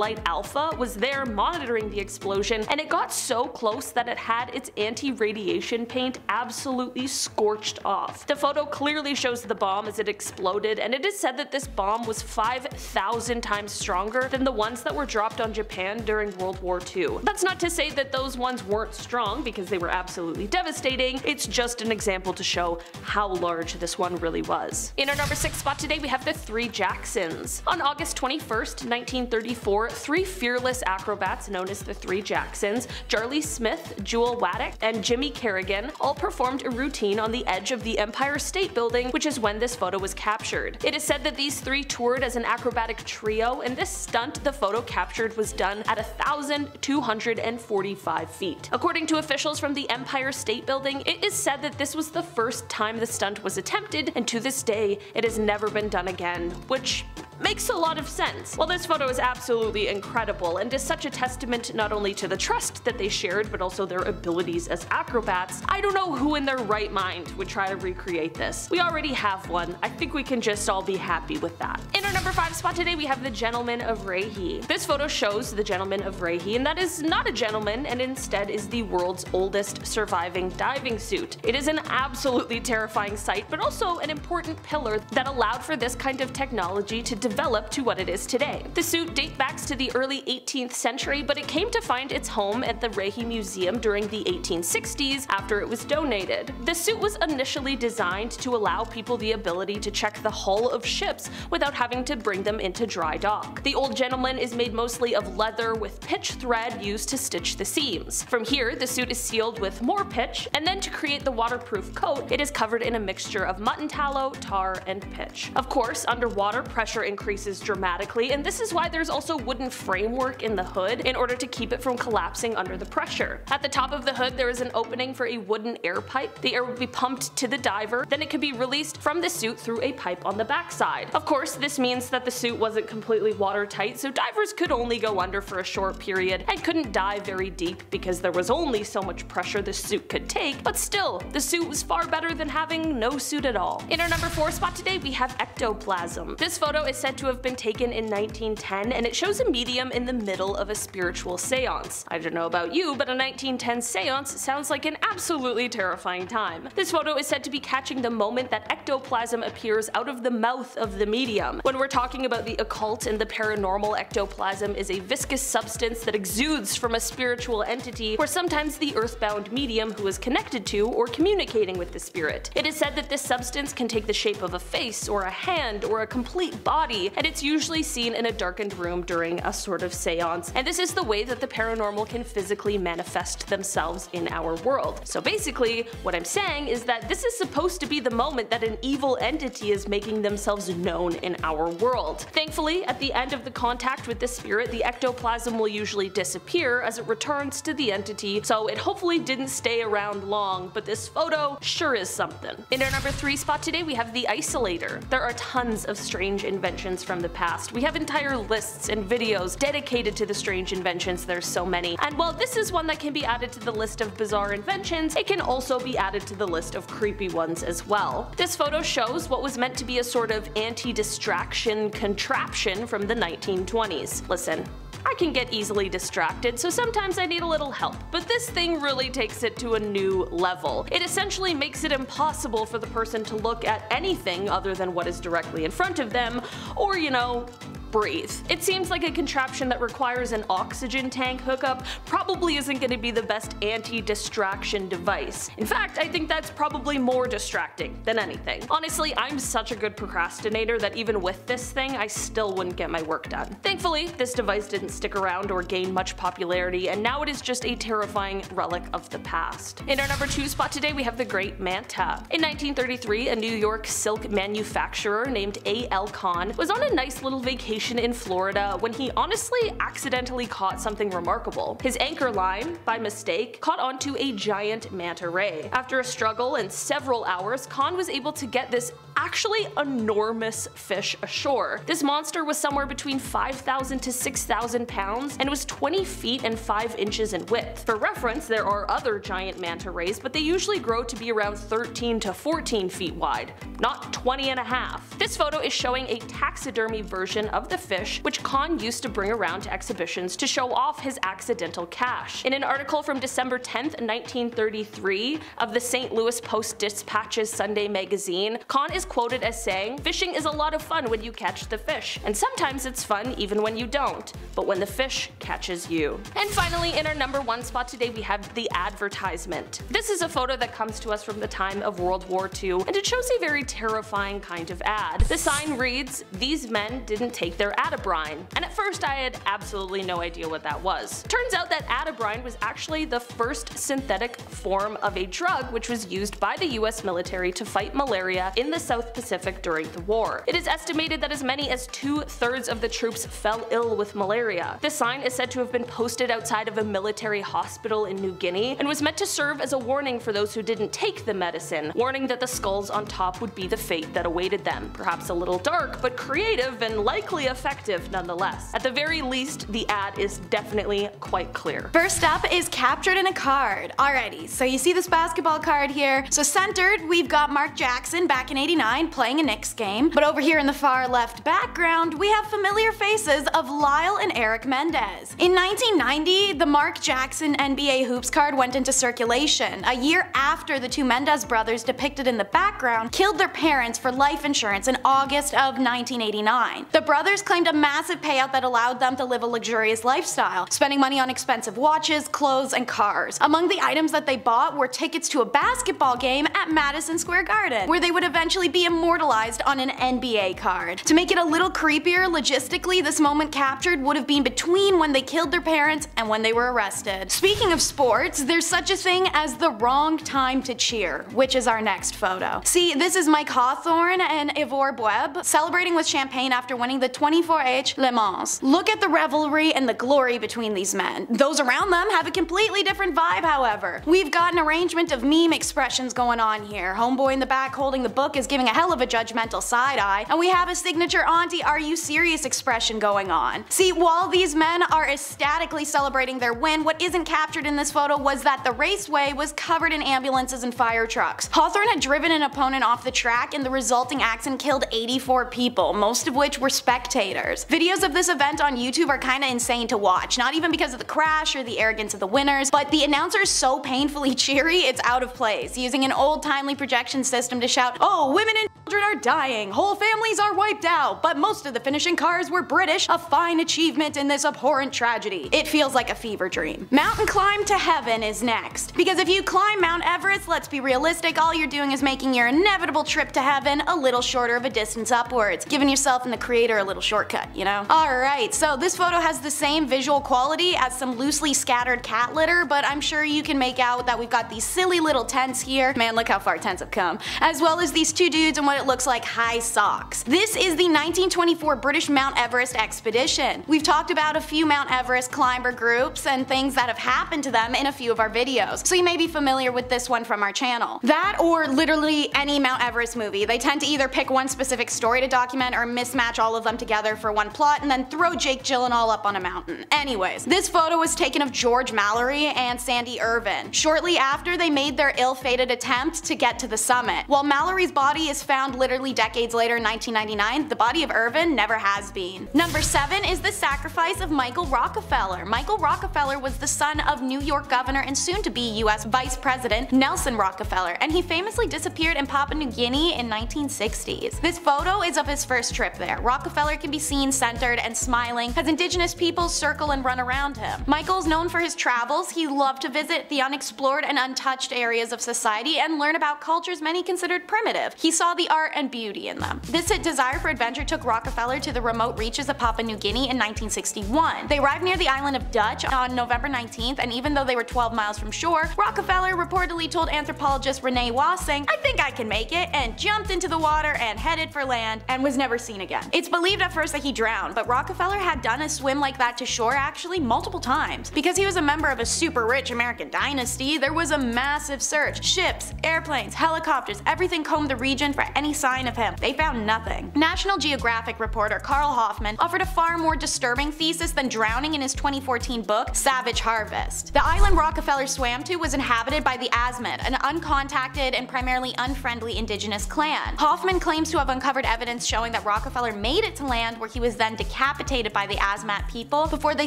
Speedlight Alpha was there monitoring the explosion, and it got so close that it had its anti-radiation paint absolutely scorched off. The photo clearly shows the bomb as it exploded, and it is said that this bomb was 5,000 times stronger than the ones that were dropped on Japan during World War II. That's not to say that those ones weren't strong because they were absolutely devastating, it's just an example to show how large this one really was. In our number 6 spot today we have the Three Jacksons. On August 21st, 1934, three fearless acrobats known as the Three Jacksons, Charlie Smith, Jewel Waddick, and Jimmy Kerrigan all performed a routine on the edge of the Empire State Building, which is when this photo was captured. It is said that these three toured as an acrobatic trio, and this stunt the photo captured was done at 1,245 feet. According to officials from the Empire State Building, it is said that this was the first time the stunt was attempted, and to this day, it has never been done again, which makes a lot of sense. While this photo is absolutely incredible and is such a testament not only to the trust that they shared but also their abilities as acrobats, I don't know who in their right mind would try to recreate this. We already have one, I think we can just all be happy with that. In our number 5 spot today we have the Gentleman of Raahe. This photo shows the Gentleman of Raahe and that is not a gentleman and instead is the world's oldest surviving diving suit. It is an absolutely terrifying sight but also an important pillar that allowed for this kind of technology to develop to what it is today. The suit dates back to the early 18th century, but it came to find its home at the Raahe Museum during the 1860s after it was donated. The suit was initially designed to allow people the ability to check the hull of ships without having to bring them into dry dock. The old gentleman is made mostly of leather with pitch thread used to stitch the seams. From here, the suit is sealed with more pitch, and then to create the waterproof coat, it is covered in a mixture of mutton tallow, tar, and pitch. Of course, underwater pressure increases dramatically, and this is why there's also wooden framework in the hood in order to keep it from collapsing under the pressure. At the top of the hood there is an opening for a wooden air pipe. The air would be pumped to the diver, then it could be released from the suit through a pipe on the backside. Of course, this means that the suit wasn't completely watertight, so divers could only go under for a short period and couldn't dive very deep because there was only so much pressure the suit could take, but still, the suit was far better than having no suit at all. In our number 4 spot today we have ectoplasm. This photo is said to have been taken in 1910 and it shows a medium in the middle of a spiritual seance. I don't know about you, but a 1910 seance sounds like an absolutely terrifying time. This photo is said to be catching the moment that ectoplasm appears out of the mouth of the medium. When we're talking about the occult and the paranormal, ectoplasm is a viscous substance that exudes from a spiritual entity or sometimes the earthbound medium who is connected to or communicating with the spirit. It is said that this substance can take the shape of a face or a hand or a complete body, and it's usually seen in a darkened room during a sort of seance, and this is the way that the paranormal can physically manifest themselves in our world. So basically, what I'm saying is that this is supposed to be the moment that an evil entity is making themselves known in our world. Thankfully, at the end of the contact with the spirit, the ectoplasm will usually disappear as it returns to the entity, so it hopefully didn't stay around long, but this photo sure is something. In our number 3 spot today we have the isolator. There are tons of strange inventions from the past. We have entire lists and videos dedicated to the strange inventions, there's so many. And while this is one that can be added to the list of bizarre inventions, it can also be added to the list of creepy ones as well. This photo shows what was meant to be a sort of anti-distraction contraption from the 1920s. Listen, I can get easily distracted, so sometimes I need a little help. But this thing really takes it to a new level. It essentially makes it impossible for the person to look at anything other than what is directly in front of them, or you know, breathe. It seems like a contraption that requires an oxygen tank hookup probably isn't going to be the best anti-distraction device. In fact, I think that's probably more distracting than anything. Honestly, I'm such a good procrastinator that even with this thing, I still wouldn't get my work done. Thankfully, this device didn't stick around or gain much popularity, and now it is just a terrifying relic of the past. In our number 2 spot today, we have the Great Manta. In 1933, a New York silk manufacturer named A.L. Kahn was on a nice little vacation vacation in Florida when he honestly accidentally caught something remarkable. His anchor line, by mistake, caught onto a giant manta ray. After a struggle and several hours, Kahn was able to get this actually enormous fish ashore. This monster was somewhere between 5,000 to 6,000 pounds and was 20 feet and 5 inches in width. For reference, there are other giant manta rays, but they usually grow to be around 13 to 14 feet wide, not 20 and a half. This photo is showing a taxidermy version of the fish, which Kahn used to bring around to exhibitions to show off his accidental cache. In an article from December 10, 1933 of the St. Louis Post-Dispatch's Sunday magazine, Kahn is quoted as saying, Fishing is a lot of fun when you catch the fish, and sometimes it's fun even when you don't, but when the fish catches you. And finally, in our number one spot today we have the advertisement. This is a photo that comes to us from the time of World War II, and it shows a very terrifying kind of ad. The sign reads, these men didn't take their Atabrine, and at first I had absolutely no idea what that was. Turns out that Atabrine was actually the first synthetic form of a drug which was used by the US military to fight malaria in the South Pacific during the war. It is estimated that as many as two-thirds of the troops fell ill with malaria. The sign is said to have been posted outside of a military hospital in New Guinea and was meant to serve as a warning for those who didn't take the medicine, warning that the skulls on top would be the fate that awaited them. Perhaps a little dark, but creative and likely effective nonetheless. At the very least, the ad is definitely quite clear. First up is captured in a card. Alrighty, so you see this basketball card here. So centered, we've got Mark Jackson back in 89 playing a Knicks game. But over here in the far left background, we have familiar faces of Lyle and Eric Menendez. In 1990, the Mark Jackson NBA Hoops card went into circulation, a year after the two Menendez brothers depicted in the background killed their parents for life insurance in August of 1989. The brothers claimed a massive payout that allowed them to live a luxurious lifestyle, spending money on expensive watches, clothes, and cars. Among the items that they bought were tickets to a basketball game at Madison Square Garden, where they would eventually be immortalized on an NBA card. To make it a little creepier, logistically, this moment captured would have been between when they killed their parents and when they were arrested. Speaking of sports, there's such a thing as the wrong time to cheer, which is our next photo. See, this is Mike Hawthorne and Ivor Bueb celebrating with champagne after winning the 24H Le Mans. Look at the revelry and the glory between these men. Those around them have a completely different vibe, however. We've got an arrangement of meme expressions going on here. Homeboy in the back holding the book is giving a hell of a judgmental side eye, and we have a signature auntie are you serious expression going on. See, while these men are ecstatically celebrating their win, what isn't captured in this photo was that the raceway was covered in ambulances and fire trucks. Hawthorne had driven an opponent off the track and the resulting accident killed 84 people, most of which were spectators. Videos of this event on YouTube are kinda insane to watch, not even because of the crash or the arrogance of the winners, but the announcer is so painfully [LAUGHS] cheery it's out of place, using an old timely projection system to shout, oh women and children are dying, whole families are wiped out, but most of the finishing cars were British, a fine achievement in this abhorrent tragedy. It feels like a fever dream. Mountain climb to heaven is next. Because if you climb Mount Everest, let's be realistic, all you're doing is making your inevitable trip to heaven a little shorter of a distance upwards, giving yourself and the creator a little shortcut, you know? Alright, so this photo has the same visual quality as some loosely scattered cat litter, but I'm sure you can make out that we've got these silly little tents here. Man, look how far tents have come. As well as these two dudes and what it looks like high socks. This is the 1924 British Mount Everest expedition. We've talked about a few Mount Everest climber groups and things that have happened to them in a few of our videos, so you may be familiar with this one from our channel. That or literally any Mount Everest movie. They tend to either pick one specific story to document or mismatch all of them together for one plot and then throw Jake Gyllenhaal up on a mountain. Anyways, this photo was taken of George Mallory and Sandy Irvine, shortly after they made their ill-fated attempt to get to the summit. While Mallory's body is found literally decades later in 1999, the body of Irvine never has been. Number 7 is the sacrifice of Michael Rockefeller. Michael Rockefeller was the son of New York Governor and soon to be US Vice President Nelson Rockefeller, and he famously disappeared in Papua New Guinea in 1960s. This photo is of his first trip there. Rockefeller can be seen centered and smiling as indigenous peoples circle and run around him. Michael's known for his travels. He loved to visit the unexplored and untouched areas of society and learn about cultures many considered primitive. He saw the art and beauty in them. This desire for adventure took Rockefeller to the remote reaches of Papua New Guinea in 1961. They arrived near the island of Dutch on November 19th, and even though they were 12 miles from shore, Rockefeller reportedly told anthropologist Renee Wassing, I think I can make it, and jumped into the water and headed for land, and was never seen again. It's believed at first that he drowned, but Rockefeller had done a swim like that to shore actually multiple times. Because he was a member of a super rich American dynasty, there was a massive search. Ships, airplanes, helicopters, everything combed the region for any sign of him. They found nothing. National Geographic reporter Carl Hoffman offered a far more disturbing thesis than drowning in his 2014 book, Savage Harvest. The island Rockefeller swam to was inhabited by the Asmat, an uncontacted and primarily unfriendly indigenous clan. Hoffman claims to have uncovered evidence showing that Rockefeller made it to land where he was then decapitated by the Asmat people before they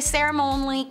ceremonially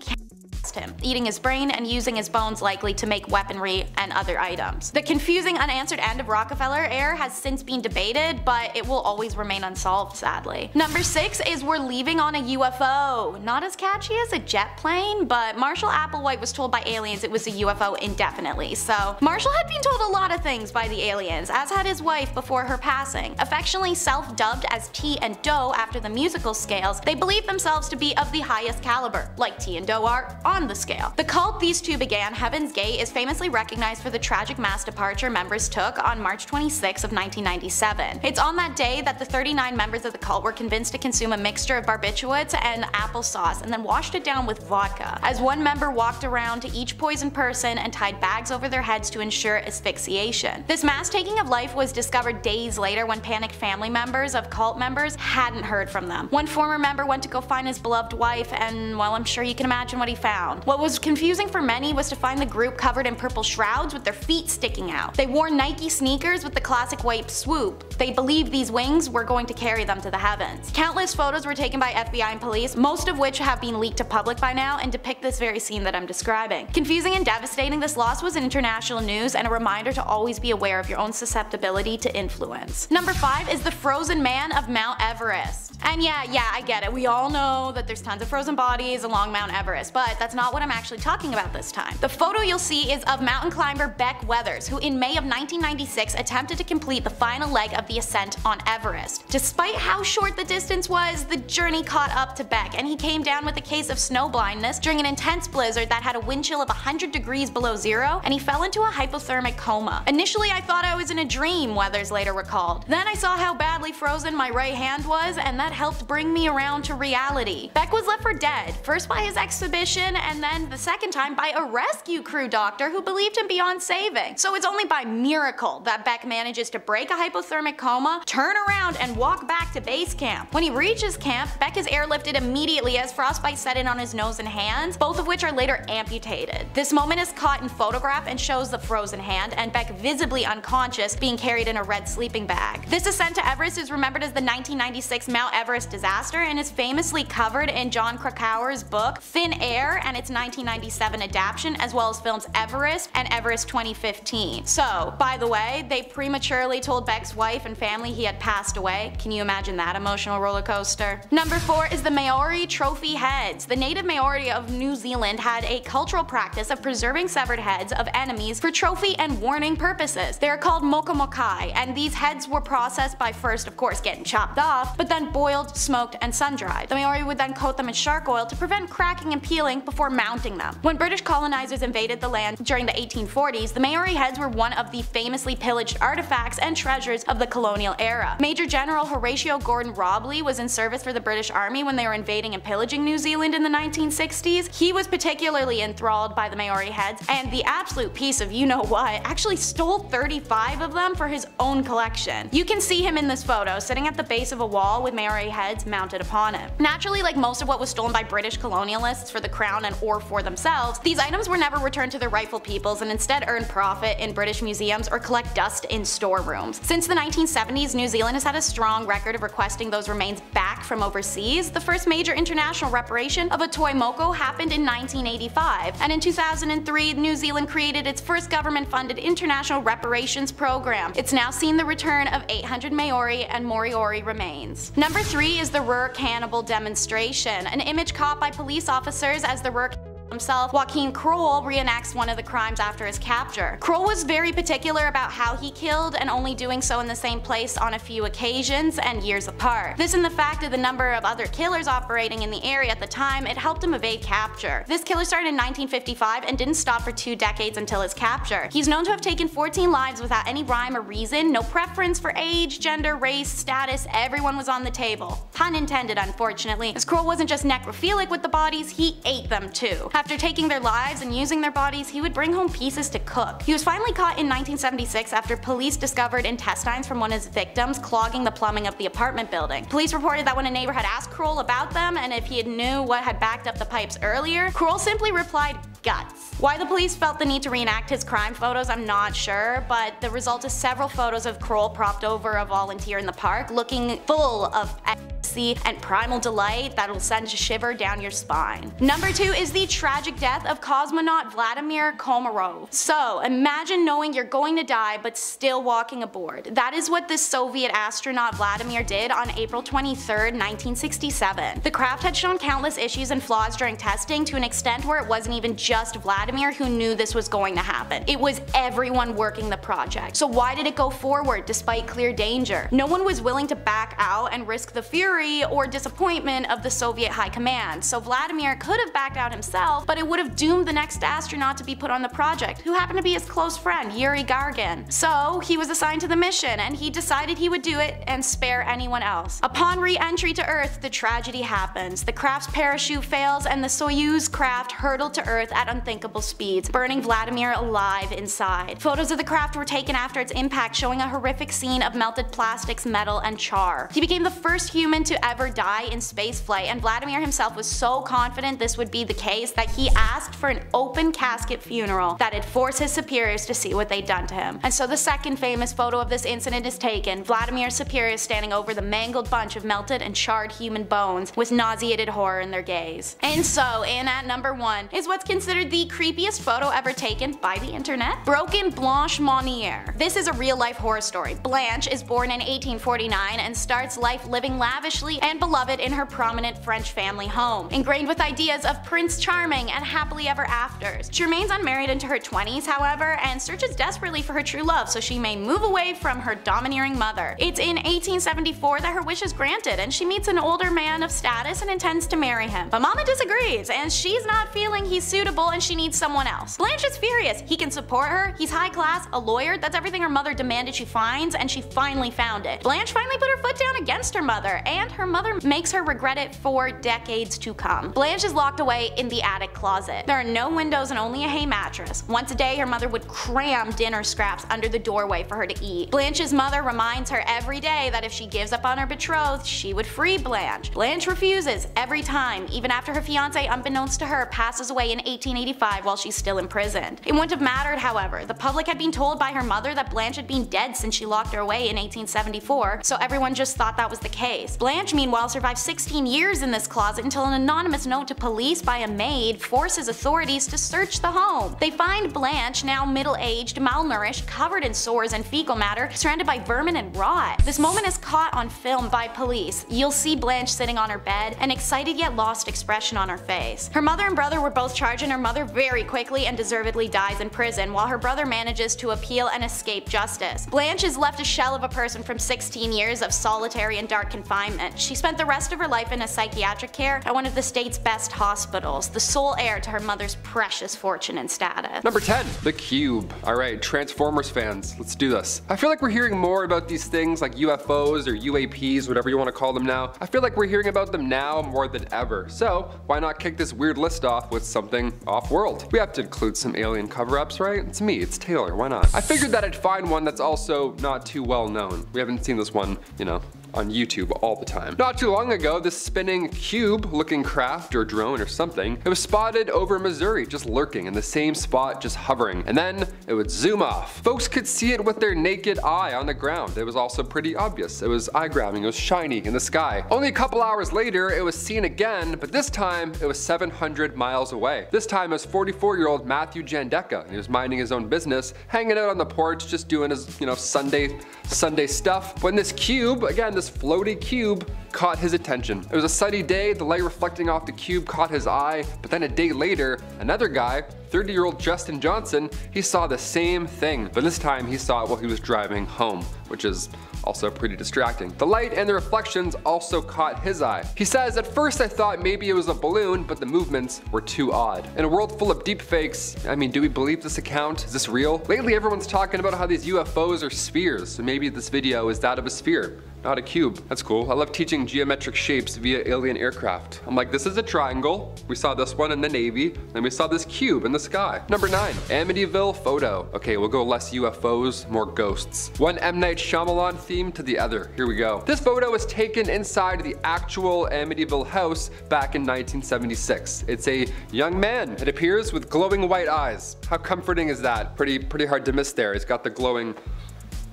him, eating his brain and using his bones likely to make weaponry and other items. The confusing unanswered end of Rockefeller Heir has since been debated, but it will always remain unsolved sadly. Number 6 is we're leaving on a UFO. Not as catchy as a jet plane, but Marshall Applewhite was told by aliens it was a UFO indefinitely, so Marshall had been told a lot of things by the aliens, as had his wife before her passing. Affectionately self-dubbed as Ti and Do after the musical scales, they believe themselves to be of the highest caliber, like Ti and Do are on the scale. The cult these two began, Heaven's Gate, is famously recognized for the tragic mass departure members took on March 26 of 1997. It's on that day that the 39 members of the cult were convinced to consume a mixture of barbiturates and applesauce and then washed it down with vodka, as one member walked around to each poisoned person and tied bags over their heads to ensure asphyxiation. This mass taking of life was discovered days later when panicked family members of cult members hadn't heard from them. One former member went to go find his beloved wife and well I'm sure you can imagine what he found What was confusing for many was to find the group covered in purple shrouds with their feet sticking out. They wore Nike sneakers with the classic white swoop. They believed these wings were going to carry them to the heavens. Countless photos were taken by FBI and police, most of which have been leaked to public by now and depict this very scene that I'm describing. Confusing and devastating, this loss was international news and a reminder to always be aware of your own susceptibility to influence. Number 5 is the frozen man of Mount Everest. And yeah, yeah, I get it. We all know that there's tons of frozen bodies along Mount Everest, but that's not what I'm actually talking about this time. The photo you'll see is of mountain climber Beck Weathers, who in May of 1996 attempted to complete the final leg of the ascent on Everest. Despite how short the distance was, the journey caught up to Beck, and he came down with a case of snow blindness during an intense blizzard that had a wind chill of 100 degrees below zero, and he fell into a hypothermic coma. Initially, I thought I was in a dream, Weathers later recalled. Then I saw how badly frozen my right hand was, and that helped bring me around to reality. Beck was left for dead, first by his exhibition and then the second time by a rescue crew doctor who believed him beyond saving. So it's only by miracle that Beck manages to break a hypothermic coma, turn around, and walk back to base camp. When he reaches camp, Beck is airlifted immediately as frostbite set in on his nose and hands, both of which are later amputated. This moment is caught in photograph and shows the frozen hand, and Beck visibly unconscious, being carried in a red sleeping bag. This ascent to Everest is remembered as the 1996 Mount Everest disaster and is famously covered in Jon Krakauer's book Thin Air and its 1997 adaptation as well as films Everest and Everest 2015. So, by the way, they prematurely told Beck's wife and family he had passed away. Can you imagine that emotional roller coaster? Number 4 is the Maori trophy heads. The native Maori of New Zealand had a cultural practice of preserving severed heads of enemies for trophy and warning purposes. They are called mokomokai, and these heads were processed by first, of course, getting chopped off, but then boiled, smoked, and sun-dried. The Maori would then coat them in shark oil to prevent cracking and peeling before mounting them. When British colonizers invaded the land during the 1840s, the Maori heads were one of the famously pillaged artifacts and treasures of the colonial era. Major General Horatio Gordon Robley was in service for the British Army when they were invading and pillaging New Zealand in the 1960s. He was particularly enthralled by the Maori heads, and the absolute piece of you know what actually stole 35 of them for his own collection. You can see him in this photo, sitting at the base of a wall with Maori heads mounted upon it. Naturally, like most of what was stolen by British colonialists for the crown and or for themselves, these items were never returned to their rightful peoples and instead earned profit in British museums or collect dust in storerooms. Since the 1970s, New Zealand has had a strong record of requesting those remains back from overseas. The first major international reparation of a toi moko happened in 1985, and in 2003, New Zealand created its first government-funded international reparations program. It's now seen the return of 800 Maori and Moriori remains. Number 3 is the Ruhr Cannibal demonstration, an image caught by police officers as the Ruhr himself, Joachim Kroll reenacts one of the crimes after his capture. Kroll was very particular about how he killed and only doing so in the same place on a few occasions and years apart. This and the fact of the number of other killers operating in the area at the time, it helped him evade capture. This killer started in 1955 and didn't stop for two decades until his capture. He's known to have taken 14 lives without any rhyme or reason, no preference for age, gender, race, status, everyone was on the table. Pun intended unfortunately, as Kroll wasn't just necrophilic with the bodies, he ate them too. After taking their lives and using their bodies, he would bring home pieces to cook. He was finally caught in 1976 after police discovered intestines from one of his victims clogging the plumbing of the apartment building. Police reported that when a neighbor had asked Kroll about them and if he had knew what had backed up the pipes earlier, Kroll simply replied, guts. Why the police felt the need to reenact his crime photos I'm not sure, but the result is several photos of Kroll propped over a volunteer in the park looking full of ecstasy and primal delight that'll send a shiver down your spine. Number 2 is the tragic death of cosmonaut Vladimir Komarov. So imagine knowing you're going to die but still walking aboard. That is what this Soviet astronaut Vladimir did on April 23, 1967. The craft had shown countless issues and flaws during testing to an extent where it wasn't even just Vladimir who knew this was going to happen. It was everyone working the project. So why did it go forward despite clear danger? No one was willing to back out and risk the fury or disappointment of the Soviet high command, so Vladimir could have backed out himself, but it would have doomed the next astronaut to be put on the project, who happened to be his close friend, Yuri Gagarin. So he was assigned to the mission, and he decided he would do it and spare anyone else. Upon re-entry to Earth, the tragedy happens. The craft's parachute fails, and the Soyuz craft hurtled to Earth at unthinkable speeds, burning Vladimir alive inside. Photos of the craft were taken after its impact, showing a horrific scene of melted plastics, metal, and char. He became the first human to to ever die in spaceflight, and Vladimir himself was so confident this would be the case that he asked for an open casket funeral that had forced his superiors to see what they'd done to him. And so the second famous photo of this incident is taken, Vladimir's superiors standing over the mangled bunch of melted and charred human bones with nauseated horror in their gaze. And so, in at number 1 is what's considered the creepiest photo ever taken by the internet, Broken Blanche Monnier. This is a real life horror story. Blanche is born in 1849 and starts life living lavishly and beloved in her prominent French family home, ingrained with ideas of Prince Charming and happily ever afters. She remains unmarried into her 20s, however, and searches desperately for her true love so she may move away from her domineering mother. It's in 1874 that her wish is granted, and she meets an older man of status and intends to marry him. But Mama disagrees, and she's not feeling he's suitable and she needs someone else. Blanche is furious. He can support her, he's high class, a lawyer, that's everything her mother demanded she finds, and she finally found it. Blanche finally put her foot down against her mother, and her mother makes her regret it for decades to come. Blanche is locked away in the attic closet. There are no windows and only a hay mattress. Once a day, her mother would cram dinner scraps under the doorway for her to eat. Blanche's mother reminds her every day that if she gives up on her betrothed, she would free Blanche. Blanche refuses every time, even after her fiance, unbeknownst to her, passes away in 1885 while she's still imprisoned. It wouldn't have mattered, however. The public had been told by her mother that Blanche had been dead since she locked her away in 1874, so everyone just thought that was the case. Blanche, meanwhile, survived 16 years in this closet until an anonymous note to police by a maid forces authorities to search the home. They find Blanche, now middle-aged, malnourished, covered in sores and fecal matter, surrounded by vermin and rot. This moment is caught on film by police. You'll see Blanche sitting on her bed, an excited yet lost expression on her face. Her mother and brother were both charged and her mother very quickly and deservedly dies in prison, while her brother manages to appeal and escape justice. Blanche is left a shell of a person from 16 years of solitary and dark confinement. She spent the rest of her life in a psychiatric care at one of the state's best hospitals, the sole heir to her mother's precious fortune and status. Number 10. The Cube. Alright, Transformers fans, let's do this. I feel like we're hearing more about these things like UFOs or UAPs, whatever you want to call them now. I feel like we're hearing about them now more than ever. So, why not kick this weird list off with something off-world? We have to include some alien cover-ups, right? It's me, it's Taylor, why not? I figured that I'd find one that's also not too well known. We haven't seen this one, you know, on YouTube all the time. Not too long ago, this spinning cube looking craft or drone or something, it was spotted over Missouri just lurking in the same spot just hovering and then it would zoom off. Folks could see it with their naked eye on the ground. It was also pretty obvious. It was eye grabbing, it was shiny in the sky. Only a couple hours later it was seen again but this time it was 700 miles away. This time it was 44 year old Matthew Jandeka. He was minding his own business, hanging out on the porch just doing his you know Sunday Sunday stuff when this cube, again this this floaty cube caught his attention. It was a sunny day, the light reflecting off the cube caught his eye, but then a day later, another guy 30 year old Justin Johnson, he saw the same thing, but this time he saw it while he was driving home, which is also pretty distracting. The light and the reflections also caught his eye. He says, at first I thought maybe it was a balloon, but the movements were too odd. In a world full of deepfakes, I mean, do we believe this account? Is this real? Lately everyone's talking about how these UFOs are spheres, so maybe this video is that of a sphere not a cube. That's cool. I love teaching geometric shapes via alien aircraft. I'm like, this is a triangle. We saw this one in the Navy, and we saw this cube in the sky. Number nine, Amityville photo. Okay, we'll go less UFOs, more ghosts. One M. Night Shyamalan theme to the other. Here we go. This photo was taken inside the actual Amityville house back in 1976. It's a young man, it appears, with glowing white eyes. How comforting is that? Pretty, pretty hard to miss there. He's got the glowing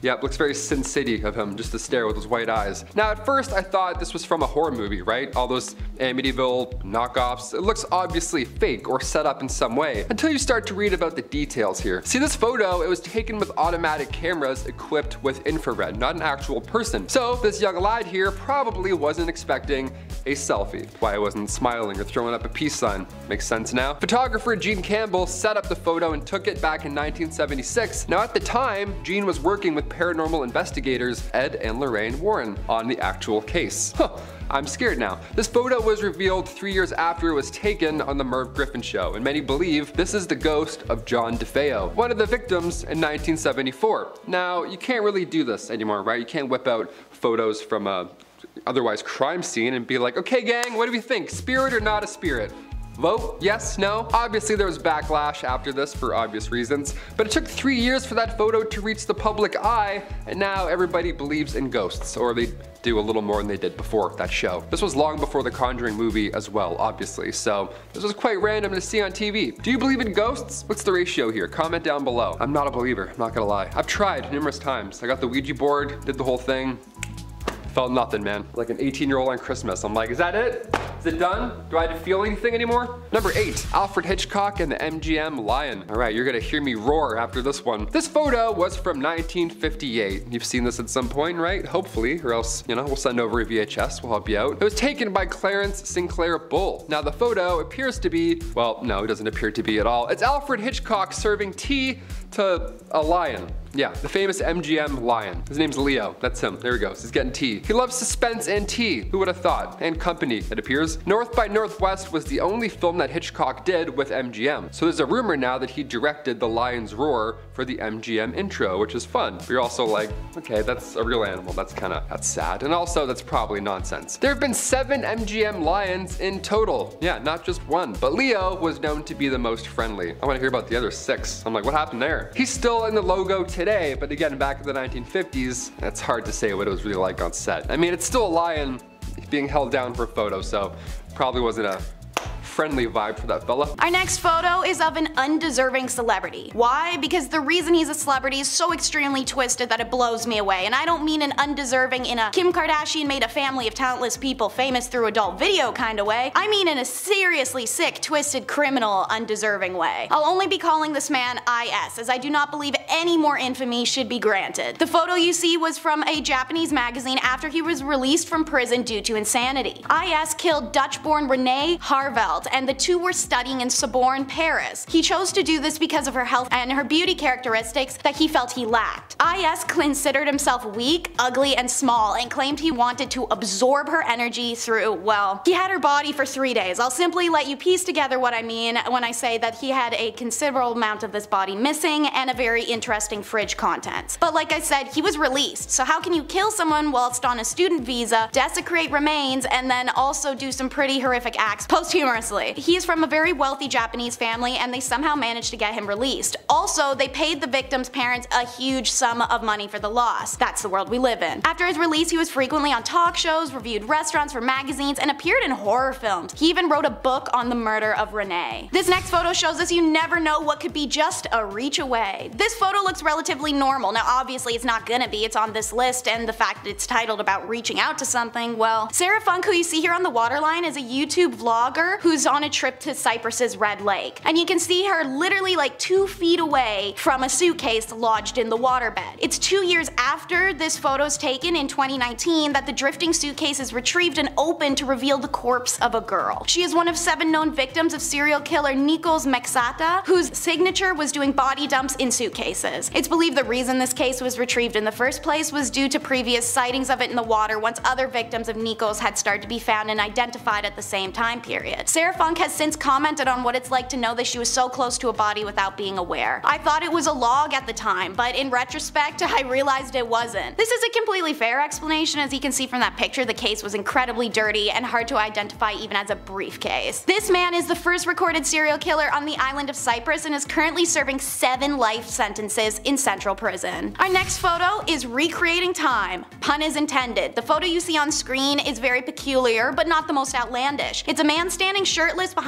Yep, looks very Sin City of him, just to stare with those white eyes. Now at first I thought this was from a horror movie, right? All those Amityville knockoffs. It looks obviously fake or set up in some way, until you start to read about the details here. See this photo, it was taken with automatic cameras equipped with infrared, not an actual person. So this young lad here probably wasn't expecting a selfie. Why I wasn't smiling or throwing up a peace sign. Makes sense now? Photographer Gene Campbell set up the photo and took it back in 1976. Now at the time, Gene was working with paranormal investigators Ed and Lorraine Warren on the actual case. Huh. I'm scared now. This photo was revealed three years after it was taken on the Merv Griffin show, and many believe this is the ghost of John DeFeo, one of the victims in 1974. Now, you can't really do this anymore, right? You can't whip out photos from a otherwise crime scene and be like, okay gang, what do we think? Spirit or not a spirit? Vote? Yes? No? Obviously there was backlash after this for obvious reasons, but it took three years for that photo to reach the public eye, and now everybody believes in ghosts, or they do a little more than they did before that show. This was long before the Conjuring movie as well, obviously, so this was quite random to see on TV. Do you believe in ghosts? What's the ratio here? Comment down below. I'm not a believer, I'm not gonna lie. I've tried numerous times. I got the Ouija board, did the whole thing, felt nothing, man. Like an 18 year old on Christmas. I'm like, is that it? Is it done? Do I have to feel anything anymore? Number eight, Alfred Hitchcock and the MGM Lion. All right, you're gonna hear me roar after this one. This photo was from 1958. You've seen this at some point, right? Hopefully, or else, you know, we'll send over a VHS, we'll help you out. It was taken by Clarence Sinclair Bull. Now the photo appears to be, well, no, it doesn't appear to be at all. It's Alfred Hitchcock serving tea to a lion. Yeah, the famous MGM lion. His name's Leo. That's him. There he goes. He's getting tea. He loves suspense and tea. Who would have thought? And company, it appears. North by Northwest was the only film that Hitchcock did with MGM. So there's a rumor now that he directed The Lion's Roar for the MGM intro, which is fun. But you're also like, okay, that's a real animal. That's kind of, that's sad. And also, that's probably nonsense. There have been seven MGM lions in total. Yeah, not just one. But Leo was known to be the most friendly. I want to hear about the other six. I'm like, what happened there? He's still in the logo today, but again, back in the 1950s, it's hard to say what it was really like on set. I mean, it's still a lion being held down for a photo, so probably wasn't a friendly vibe for that fella. Our next photo is of an undeserving celebrity. Why? Because the reason he's a celebrity is so extremely twisted that it blows me away. And I don't mean an undeserving in a Kim Kardashian made a family of talentless people famous through adult video kind of way. I mean in a seriously sick, twisted, criminal, undeserving way. I'll only be calling this man IS, as I do not believe any more infamy should be granted. The photo you see was from a Japanese magazine after he was released from prison due to insanity. IS killed Dutch-born Renee And the two were studying in Sorbonne, Paris. He chose to do this because of her health and her beauty characteristics that he felt he lacked. IS considered himself weak, ugly, and small and claimed he wanted to absorb her energy through, well, he had her body for three days. I'll simply let you piece together what I mean when I say that he had a considerable amount of this body missing and a very interesting fridge contents. But like I said, he was released, so how can you kill someone whilst on a student visa, desecrate remains, and then also do some pretty horrific acts posthumously he is from a very wealthy Japanese family and they somehow managed to get him released. Also, they paid the victim's parents a huge sum of money for the loss. That's the world we live in. After his release, he was frequently on talk shows, reviewed restaurants for magazines, and appeared in horror films. He even wrote a book on the murder of Renee. This next photo shows us you never know what could be just a reach away. This photo photo looks relatively normal. Now obviously it's not gonna be, it's on this list, and the fact that it's titled about reaching out to something, well, Sarah Funk, who you see here on the waterline, is a YouTube vlogger who's on a trip to Cyprus's Red Lake. And you can see her literally like two feet away from a suitcase lodged in the waterbed. It's two years after this photo is taken in 2019 that the drifting suitcase is retrieved and opened to reveal the corpse of a girl. She is one of seven known victims of serial killer Nikos Metaxas, whose signature was doing body dumps in suitcases. It's believed the reason this case was retrieved in the first place was due to previous sightings of it in the water once other victims of Nikos had started to be found and identified at the same time period. Sarah Funk has since commented on what it's like to know that she was so close to a body without being aware. I thought it was a log at the time, but in retrospect, [LAUGHS] I realized it wasn't. This is a completely fair explanation as you can see from that picture the case was incredibly dirty and hard to identify even as a briefcase. This man is the first recorded serial killer on the island of Cyprus and is currently serving 7 life sentences in central prison. Our next photo is recreating time. Pun is intended. The photo you see on screen is very peculiar but not the most outlandish. It's a man standing shirtless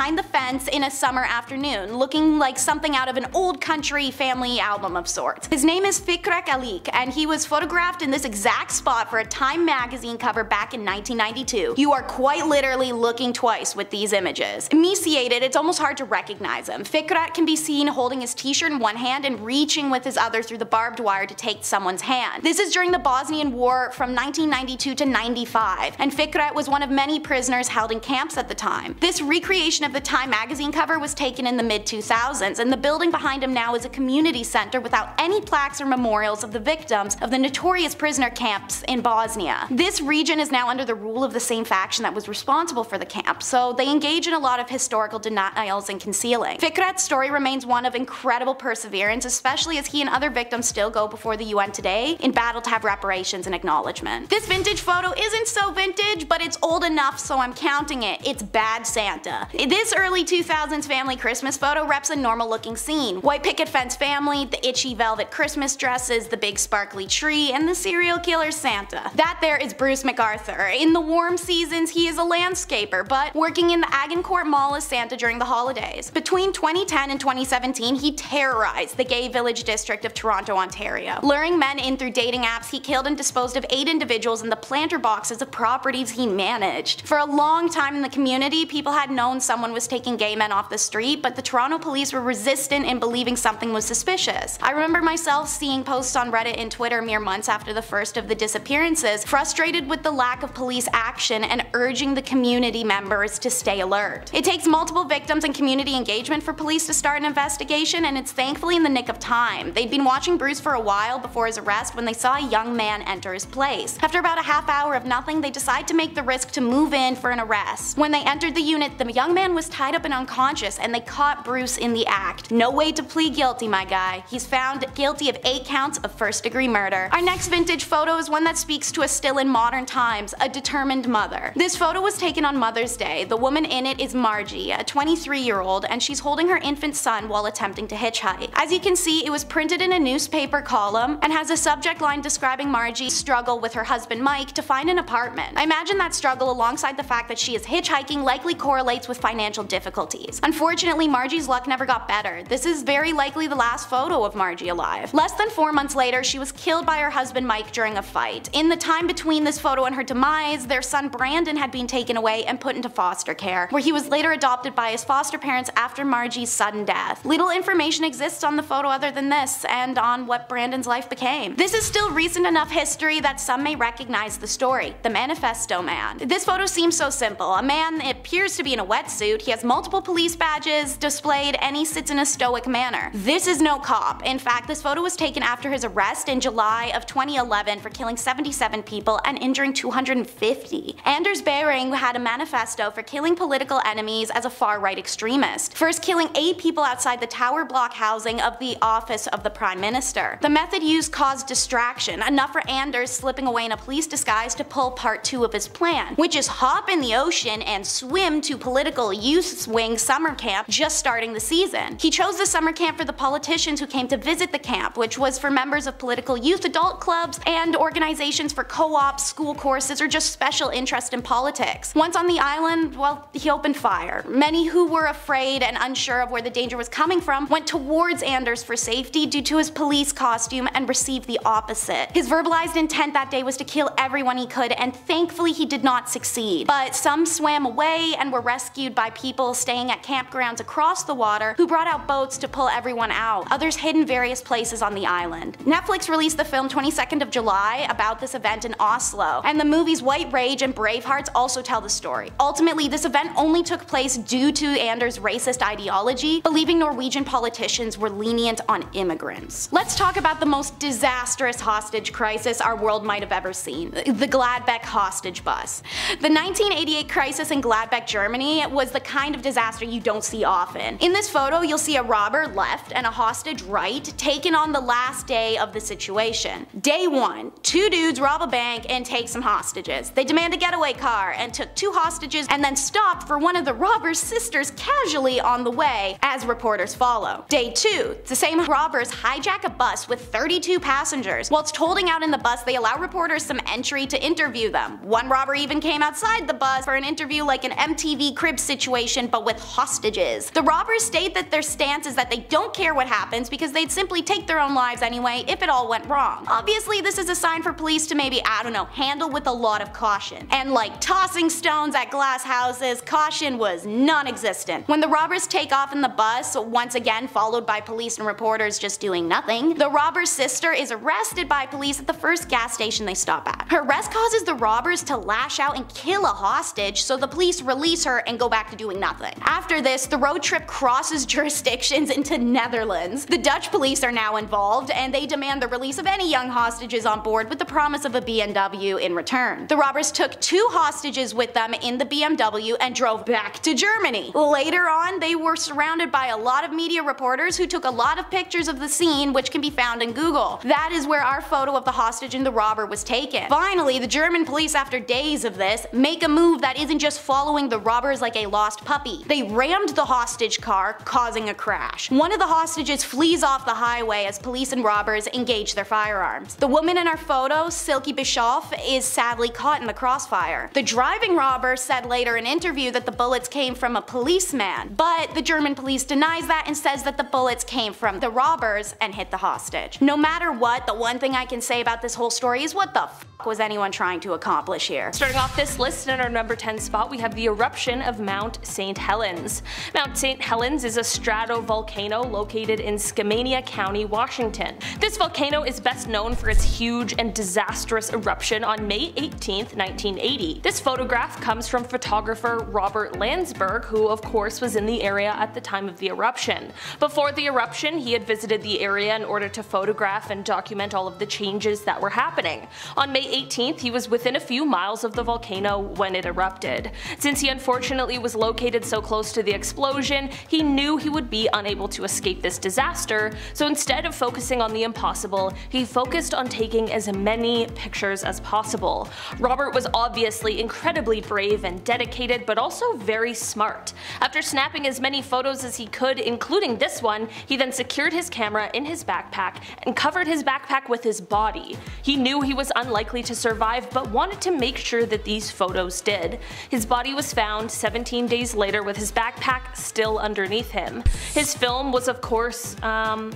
behind the fence in a summer afternoon, looking like something out of an old country family album of sorts. His name is Fikret Alik and he was photographed in this exact spot for a Time magazine cover back in 1992. You are quite literally looking twice with these images. Emaciated, it's almost hard to recognize him. Fikret can be seen holding his t-shirt in one hand and reaching with his other through the barbed wire to take someone's hand. This is during the Bosnian War from 1992 to 95, and Fikret was one of many prisoners held in camps at the time. This recreation of the Time magazine cover was taken in the mid 2000s, and the building behind him now is a community center without any plaques or memorials of the victims of the notorious prisoner camps in Bosnia. This region is now under the rule of the same faction that was responsible for the camp, so they engage in a lot of historical denials and concealing. Fikret's story remains one of incredible perseverance, especially as he and other victims still go before the UN today in battle to have reparations and acknowledgement. This vintage photo isn't so vintage, but it's old enough so I'm counting it. It's Bad Santa. This early 2000s family Christmas photo reps a normal looking scene. White picket fence family, the itchy velvet Christmas dresses, the big sparkly tree, and the serial killer Santa. That there is Bruce McArthur. In the warm seasons he is a landscaper, but working in the Agincourt Mall as Santa during the holidays. Between 2010 and 2017 he terrorized the gay village district of Toronto, Ontario. Luring men in through dating apps, he killed and disposed of 8 individuals in the planter boxes of properties he managed. For a long time in the community, people had known someone was taking gay men off the street, but the Toronto police were resistant in believing something was suspicious. I remember myself seeing posts on Reddit and Twitter mere months after the first of the disappearances, frustrated with the lack of police action and urging the community members to stay alert. It takes multiple victims and community engagement for police to start an investigation, and it's thankfully in the nick of time. They'd been watching Bruce for a while before his arrest when they saw a young man enter his place. After about a half hour of nothing, they decide to make the risk to move in for an arrest. When they entered the unit, the young man was tied up and unconscious, and they caught Bruce in the act. No way to plead guilty, my guy. He's found guilty of 8 counts of first degree murder. Our next vintage photo is one that speaks to us still in modern times, a determined mother. This photo was taken on Mother's Day. The woman in it is Margie, a 23 year old, and she's holding her infant son while attempting to hitchhike. As you can see, it was printed in a newspaper column and has a subject line describing Margie's struggle with her husband Mike to find an apartment. I imagine that struggle alongside the fact that she is hitchhiking likely correlates with financial difficulties. Unfortunately, Margie's luck never got better. This is very likely the last photo of Margie alive. Less than four months later, she was killed by her husband Mike during a fight. In the time between this photo and her demise, their son Brandon had been taken away and put into foster care, where he was later adopted by his foster parents after Margie's sudden death. Little information exists on the photo other than this, and on what Brandon's life became. This is still recent enough history that some may recognize the story, the Manifesto Man. This photo seems so simple. A man appears to be in a wetsuit, he has multiple police badges displayed, and he sits in a stoic manner. This is no cop. In fact, this photo was taken after his arrest in July of 2011 for killing 77 people and injuring 250. Anders Behring had a manifesto for killing political enemies as a far-right extremist, first killing 8 people outside the tower block housing of the office of the Prime Minister. The method used caused distraction, enough for Anders slipping away in a police disguise to pull part 2 of his plan, which is hop in the ocean and swim to political youth wing summer camp just starting the season. He chose the summer camp for the politicians who came to visit the camp, which was for members of political youth adult clubs and organizations for co-ops, school courses, or just special interest in politics. Once on the island, well, he opened fire. Many who were afraid and unsure of where the danger was coming from went towards Anders for safety due to his police costume and received the opposite. His verbalized intent that day was to kill everyone he could and thankfully he did not succeed. But some swam away and were rescued by people staying at campgrounds across the water who brought out boats to pull everyone out. Others hid in various places on the island. Netflix released the film 22nd of July about this event in Oslo, and the movies White Rage and Bravehearts also tell the story. Ultimately, this event only took place due to Anders' racist ideology, believing Norwegian politicians were lenient on immigrants. Let's talk about the most disastrous hostage crisis our world might have ever seen, the Gladbeck hostage bus. The 1988 crisis in Gladbeck, Germany was the kind of disaster you don't see often. In this photo, you'll see a robber left and a hostage right, taken on the last day of the situation. Day 1, two dudes rob a bank and take some hostages. They demand a getaway car and took two hostages and then stopped for one of the robber's sisters casually on the way, as reporters follow. Day 2, the same robbers hijack a bus with 32 passengers. Whilst holding out in the bus, they allow reporters some entry to interview them. One robber even came outside the bus for an interview like an MTV crib situation but with hostages. The robbers state that their stance is that they don't care what happens because they'd simply take their own lives anyway if it all went wrong. Obviously this is a sign for police to maybe, I don't know, handle with a lot of caution. And like tossing stones at glass houses, caution was non-existent. When the robbers take off in the bus, once again followed by police and reporters just doing nothing, the robber's sister is arrested by police at the first gas station they stop at. Her arrest causes the robbers to lash out and kill a hostage, so the police release her and go back to doing nothing. After this, the road trip crosses [LAUGHS] jurisdictions into Netherlands. The Dutch police are now involved, and they demand the release of any young hostages on board with the promise of a BMW in return. The robbers took two hostages with them in the BMW and drove back to Germany. Later on, they were surrounded by a lot of media reporters who took a lot of pictures of the scene which can be found in Google. That is where our photo of the hostage and the robber was taken. Finally, the German police after days of this make a move that isn't just following the robbers like a lost puppy. They rammed the hostage car, causing a crash. One of the hostages flees off the highway as police and robbers engage their firearms. The woman in our photo, Silke Bischoff, is sadly caught in the crossfire. The driving robber said later in an interview that the bullets came from a policeman, but the German police denies that and says that the bullets came from the robbers and hit the hostage. No matter what, the one thing I can say about this whole story is what the was anyone trying to accomplish here? Starting off this list in our number 10 spot, we have the eruption of Mount St. Helens. Mount St. Helens is a stratovolcano located in Skamania County, Washington. This volcano is best known for its huge and disastrous eruption on May 18, 1980. This photograph comes from photographer Robert Landsberg, who of course was in the area at the time of the eruption. Before the eruption, he had visited the area in order to photograph and document all of the changes that were happening. On May 18th, he was within a few miles of the volcano when it erupted. Since he unfortunately was located so close to the explosion, he knew he would be unable to escape this disaster, so instead of focusing on the impossible, he focused on taking as many pictures as possible. Robert was obviously incredibly brave and dedicated, but also very smart. After snapping as many photos as he could, including this one, he then secured his camera in his backpack and covered his backpack with his body. He knew he was unlikely to survive but wanted to make sure that these photos did. His body was found 17 days later with his backpack still underneath him. His film was of course, um,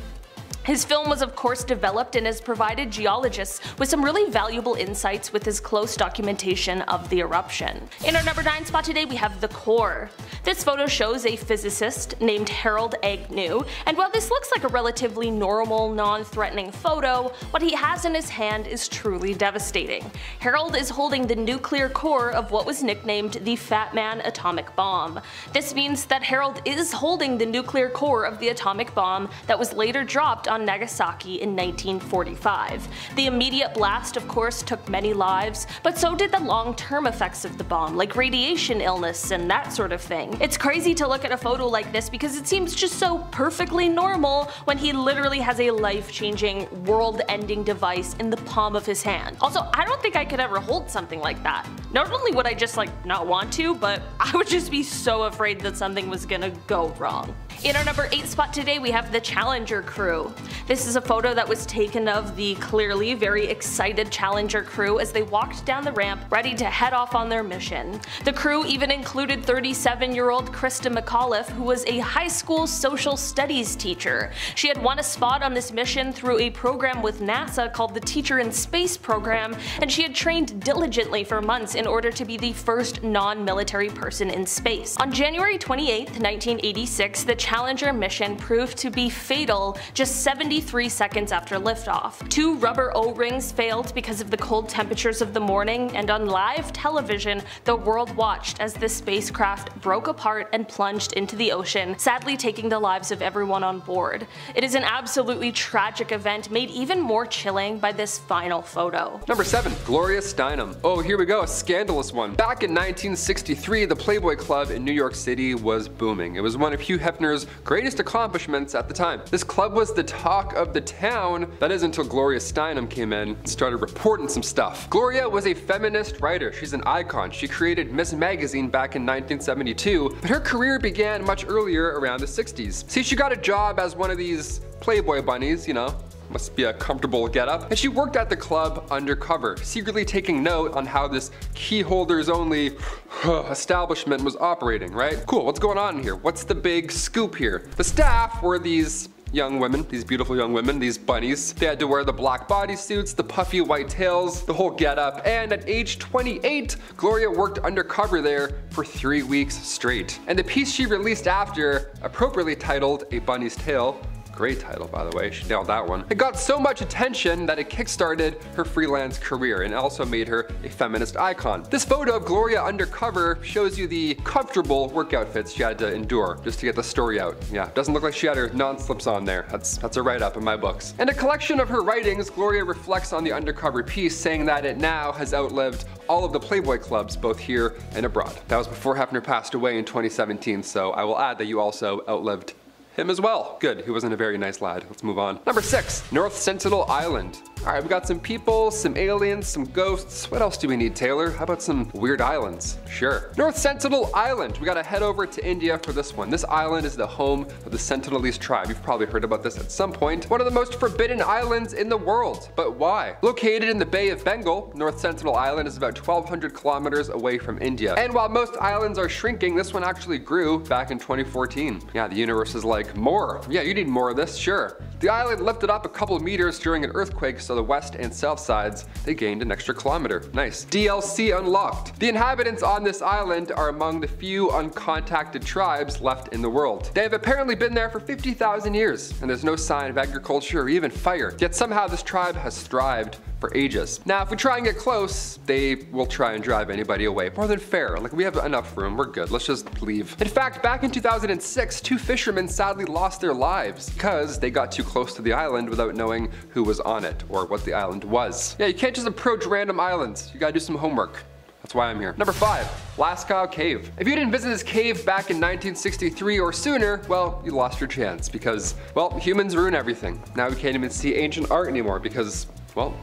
his film was of course developed and has provided geologists with some really valuable insights with his close documentation of the eruption. In our number 9 spot today we have the core. This photo shows a physicist named Harold Agnew, and while this looks like a relatively normal, non-threatening photo, what he has in his hand is truly devastating. Harold is holding the nuclear core of what was nicknamed the Fat Man atomic bomb. This means that Harold is holding the nuclear core of the atomic bomb that was later dropped on on Nagasaki in 1945. The immediate blast of course took many lives, but so did the long-term effects of the bomb, like radiation illness and that sort of thing. It's crazy to look at a photo like this because it seems just so perfectly normal when he literally has a life-changing, world-ending device in the palm of his hand. Also, I don't think I could ever hold something like that. Not only would I just like not want to, but [LAUGHS] I would just be so afraid that something was gonna go wrong. In our number 8 spot today we have the Challenger crew. This is a photo that was taken of the clearly very excited Challenger crew as they walked down the ramp ready to head off on their mission. The crew even included 37 year old Christa McAuliffe who was a high school social studies teacher. She had won a spot on this mission through a program with NASA called the Teacher in Space program and she had trained diligently for months in order to be the first non-military person in space. On January 28, 1986, the Challenger mission proved to be fatal just 73 seconds after liftoff. Two rubber O-rings failed because of the cold temperatures of the morning, and on live television, the world watched as the spacecraft broke apart and plunged into the ocean, sadly taking the lives of everyone on board. It is an absolutely tragic event made even more chilling by this final photo. Number 7. Gloria Steinem. Oh, here we go, a scandalous one. Back in 1963, the Playboy Club in New York City was booming. It was one of Hugh Hefner's greatest accomplishments at the time. This club was the talk of the town, that is until Gloria Steinem came in and started reporting some stuff. Gloria was a feminist writer, she's an icon. She created Ms. Magazine back in 1972, but her career began much earlier around the 60s. See, she got a job as one of these Playboy bunnies, you know, must be a comfortable getup. And she worked at the club undercover, secretly taking note on how this key holders only [SIGHS] establishment was operating, right? Cool, what's going on here? What's the big scoop here? The staff were these young women, these beautiful young women, these bunnies. They had to wear the black bodysuits, the puffy white tails, the whole getup, and at age 28, Gloria worked undercover there for three weeks straight. And the piece she released after, appropriately titled A Bunny's Tale, Great title, by the way. She nailed that one. It got so much attention that it kickstarted her freelance career and also made her a feminist icon. This photo of Gloria undercover shows you the comfortable work outfits she had to endure just to get the story out. Yeah, doesn't look like she had her non-slips on there. That's, that's a write-up in my books. In a collection of her writings, Gloria reflects on the undercover piece, saying that it now has outlived all of the Playboy clubs, both here and abroad. That was before Hefner passed away in 2017, so I will add that you also outlived him as well. Good, he wasn't a very nice lad. Let's move on. Number six, North Sentinel Island. All right, we've got some people, some aliens, some ghosts. What else do we need, Taylor? How about some weird islands? Sure. North Sentinel Island. We gotta head over to India for this one. This island is the home of the Sentinelese tribe. You've probably heard about this at some point. One of the most forbidden islands in the world. But why? Located in the Bay of Bengal, North Sentinel Island is about 1,200 kilometers away from India. And while most islands are shrinking, this one actually grew back in 2014. Yeah, the universe is like, more. Yeah, you need more of this, sure. The island lifted up a couple meters during an earthquake, so the west and south sides, they gained an extra kilometer. Nice. DLC unlocked. The inhabitants on this island are among the few uncontacted tribes left in the world. They have apparently been there for 50,000 years, and there's no sign of agriculture or even fire. Yet somehow this tribe has thrived for ages. Now, if we try and get close, they will try and drive anybody away. More than fair. Like, we have enough room. We're good. Let's just leave. In fact, back in 2006, two fishermen sadly lost their lives because they got too close to the island without knowing who was on it or what the island was. Yeah, you can't just approach random islands. You gotta do some homework. That's why I'm here. Number five, Lascaux Cave. If you didn't visit this cave back in 1963 or sooner, well, you lost your chance because, well, humans ruin everything. Now we can't even see ancient art anymore because, well,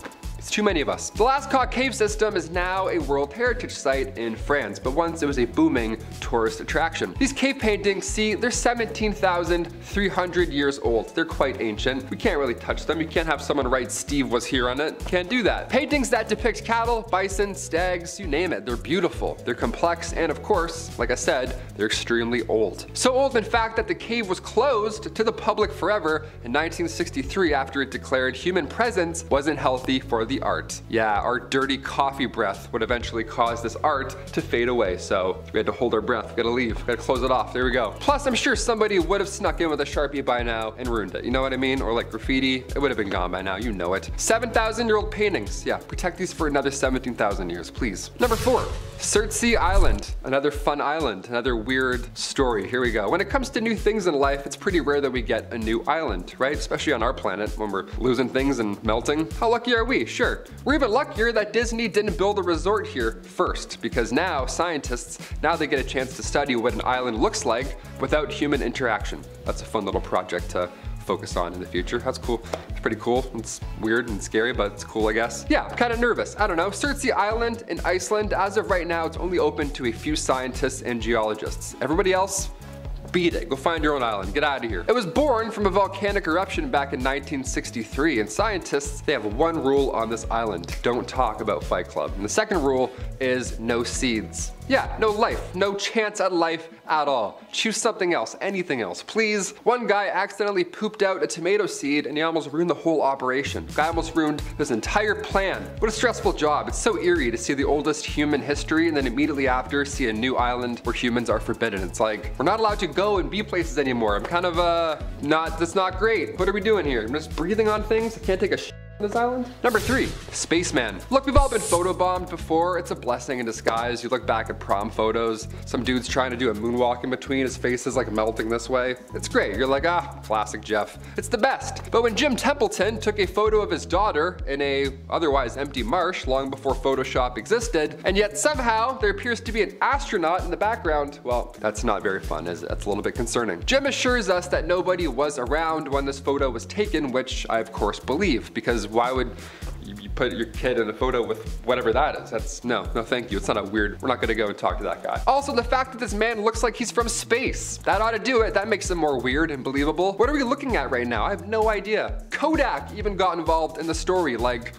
it's too many of us. The Lascaux cave system is now a World Heritage Site in France, but once it was a booming tourist attraction. These cave paintings, see, they're 17,300 years old. They're quite ancient. We can't really touch them. You can't have someone write Steve was here on it. Can't do that. Paintings that depict cattle, bison, stags, you name it. They're beautiful. They're complex, and of course, like I said, they're extremely old. So old, in fact, that the cave was closed to the public forever in 1963 after it declared human presence wasn't healthy for the the art. Yeah, our dirty coffee breath would eventually cause this art to fade away, so we had to hold our breath, we gotta leave, we gotta close it off, there we go. Plus, I'm sure somebody would have snuck in with a Sharpie by now and ruined it, you know what I mean? Or like graffiti, it would have been gone by now, you know it. 7,000 year old paintings, yeah, protect these for another 17,000 years, please. Number four, Surtsey Island, another fun island, another weird story, here we go. When it comes to new things in life, it's pretty rare that we get a new island, right? Especially on our planet when we're losing things and melting. How lucky are we? Sure Sure, we're even luckier that Disney didn't build a resort here first, because now scientists, now they get a chance to study what an island looks like without human interaction. That's a fun little project to focus on in the future. That's cool. It's pretty cool. It's weird and scary, but it's cool, I guess. Yeah, I'm kind of nervous. I don't know. Surtsey Island in Iceland, as of right now, it's only open to a few scientists and geologists. Everybody else, beat it. Go find your own island. Get out of here. It was born from a volcanic eruption back in 1963, and scientists, they have one rule on this island. Don't talk about Fight Club. And the second rule is no seeds. Yeah, no life, no chance at life at all. Choose something else, anything else, please. One guy accidentally pooped out a tomato seed and he almost ruined the whole operation. Guy almost ruined his entire plan. What a stressful job. It's so eerie to see the oldest human history and then immediately after see a new island where humans are forbidden. It's like, we're not allowed to go and be places anymore. I'm kind of, uh, not, that's not great. What are we doing here? I'm just breathing on things? I can't take a this island? Number three, spaceman. Look, we've all been photobombed before. It's a blessing in disguise. You look back at prom photos, some dude's trying to do a moonwalk in between, his face is like melting this way. It's great. You're like, ah, classic Jeff. It's the best. But when Jim Templeton took a photo of his daughter in a otherwise empty marsh long before Photoshop existed, and yet somehow there appears to be an astronaut in the background, well, that's not very fun, is it? That's a little bit concerning. Jim assures us that nobody was around when this photo was taken, which I of course believe, because why would you put your kid in a photo with whatever that is. That's, no, no thank you. It's not a weird, we're not gonna go and talk to that guy. Also, the fact that this man looks like he's from space. That ought to do it. That makes him more weird and believable. What are we looking at right now? I have no idea. Kodak even got involved in the story, like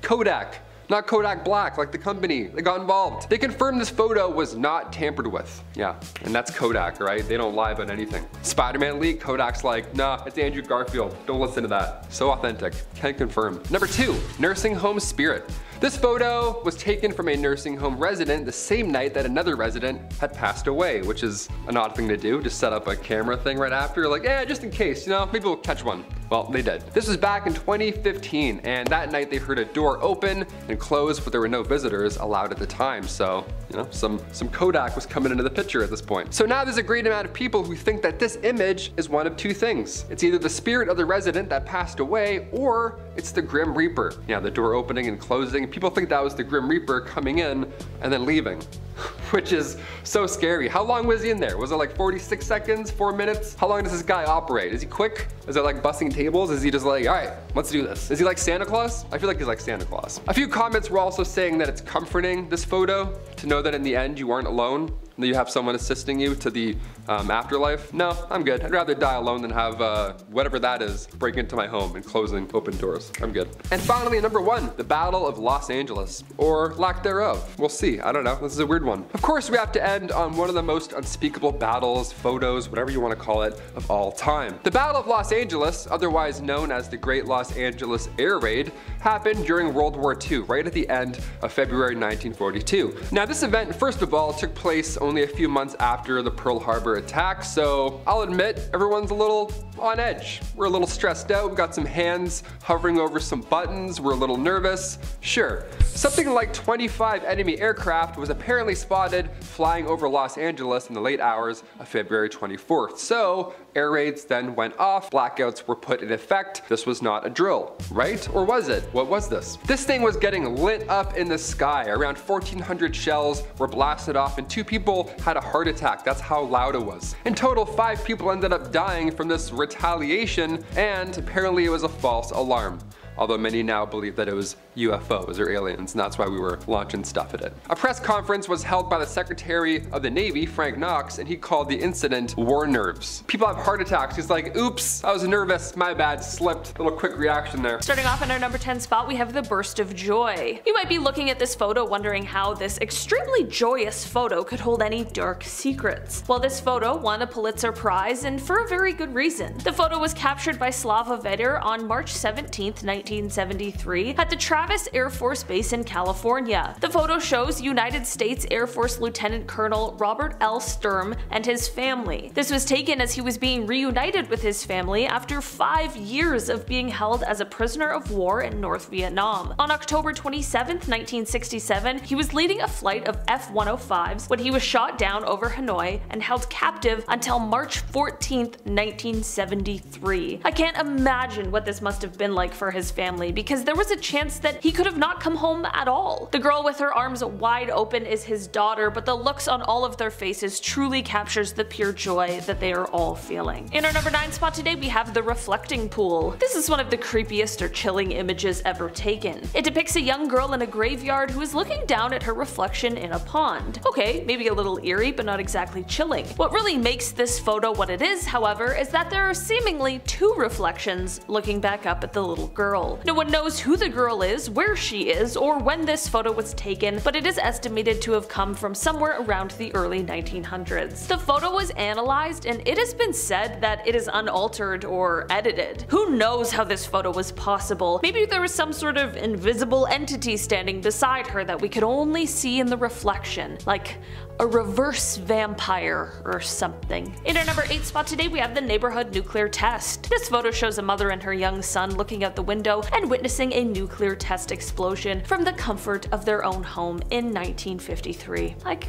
Kodak. Not Kodak Black, like the company. that got involved. They confirmed this photo was not tampered with. Yeah, and that's Kodak, right? They don't lie about anything. Spider-Man leak, Kodak's like, nah, it's Andrew Garfield. Don't listen to that. So authentic. Can confirm. Number two, nursing home spirit. This photo was taken from a nursing home resident the same night that another resident had passed away, which is an odd thing to do, just set up a camera thing right after, like, yeah, just in case, you know, maybe we'll catch one. Well, they did. This was back in 2015, and that night they heard a door open and close, but there were no visitors allowed at the time, so, you know, some, some Kodak was coming into the picture at this point. So now there's a great amount of people who think that this image is one of two things. It's either the spirit of the resident that passed away, or it's the Grim Reaper. Yeah, the door opening and closing people think that was the Grim Reaper coming in and then leaving, [LAUGHS] which is so scary. How long was he in there? Was it like 46 seconds, four minutes? How long does this guy operate? Is he quick? Is it like bussing tables? Is he just like, all right, let's do this? Is he like Santa Claus? I feel like he's like Santa Claus. A few comments were also saying that it's comforting, this photo, to know that in the end you weren't alone that you have someone assisting you to the um, afterlife. No, I'm good. I'd rather die alone than have uh, whatever that is break into my home and closing open doors. I'm good. And finally, number one, the Battle of Los Angeles, or lack thereof. We'll see. I don't know. This is a weird one. Of course, we have to end on one of the most unspeakable battles, photos, whatever you want to call it, of all time. The Battle of Los Angeles, otherwise known as the Great Los Angeles Air Raid, happened during World War II, right at the end of February 1942. Now, this event, first of all, took place only a few months after the Pearl Harbor attack, so I'll admit everyone's a little on edge. We're a little stressed out, we've got some hands hovering over some buttons, we're a little nervous. Sure, something like 25 enemy aircraft was apparently spotted flying over Los Angeles in the late hours of February 24th. So air raids then went off, blackouts were put in effect. This was not a drill, right? Or was it? What was this? This thing was getting lit up in the sky. Around 1400 shells were blasted off and two people had a heart attack. That's how loud it was. In total, five people ended up dying from this retaliation, and apparently it was a false alarm although many now believe that it was UFOs or aliens, and that's why we were launching stuff at it. A press conference was held by the Secretary of the Navy, Frank Knox, and he called the incident war nerves. People have heart attacks. He's like, oops, I was nervous, my bad, slipped. Little quick reaction there. Starting off in our number 10 spot, we have the burst of joy. You might be looking at this photo wondering how this extremely joyous photo could hold any dark secrets. Well, this photo won a Pulitzer Prize, and for a very good reason. The photo was captured by Slava Veder on March 17, 1973, at the Travis Air Force Base in California. The photo shows United States Air Force Lieutenant Colonel Robert L. Stirm and his family. This was taken as he was being reunited with his family after five years of being held as a prisoner of war in North Vietnam. On October 27, 1967, he was leading a flight of F-105s when he was shot down over Hanoi and held captive until March 14, 1973. I can't imagine what this must have been like for his family because there was a chance that he could have not come home at all. The girl with her arms wide open is his daughter, but the looks on all of their faces truly captures the pure joy that they are all feeling. In our number 9 spot today we have the reflecting pool. This is one of the creepiest or chilling images ever taken. It depicts a young girl in a graveyard who is looking down at her reflection in a pond. Okay, maybe a little eerie, but not exactly chilling. What really makes this photo what it is, however, is that there are seemingly two reflections looking back up at the little girl. No one knows who the girl is, where she is, or when this photo was taken, but it is estimated to have come from somewhere around the early 1900s. The photo was analyzed and it has been said that it is unaltered or edited. Who knows how this photo was possible? Maybe there was some sort of invisible entity standing beside her that we could only see in the reflection, like a reverse vampire or something. In our number 8 spot today we have the neighborhood nuclear test. This photo shows a mother and her young son looking out the window and witnessing a nuclear test explosion from the comfort of their own home in 1953. Like,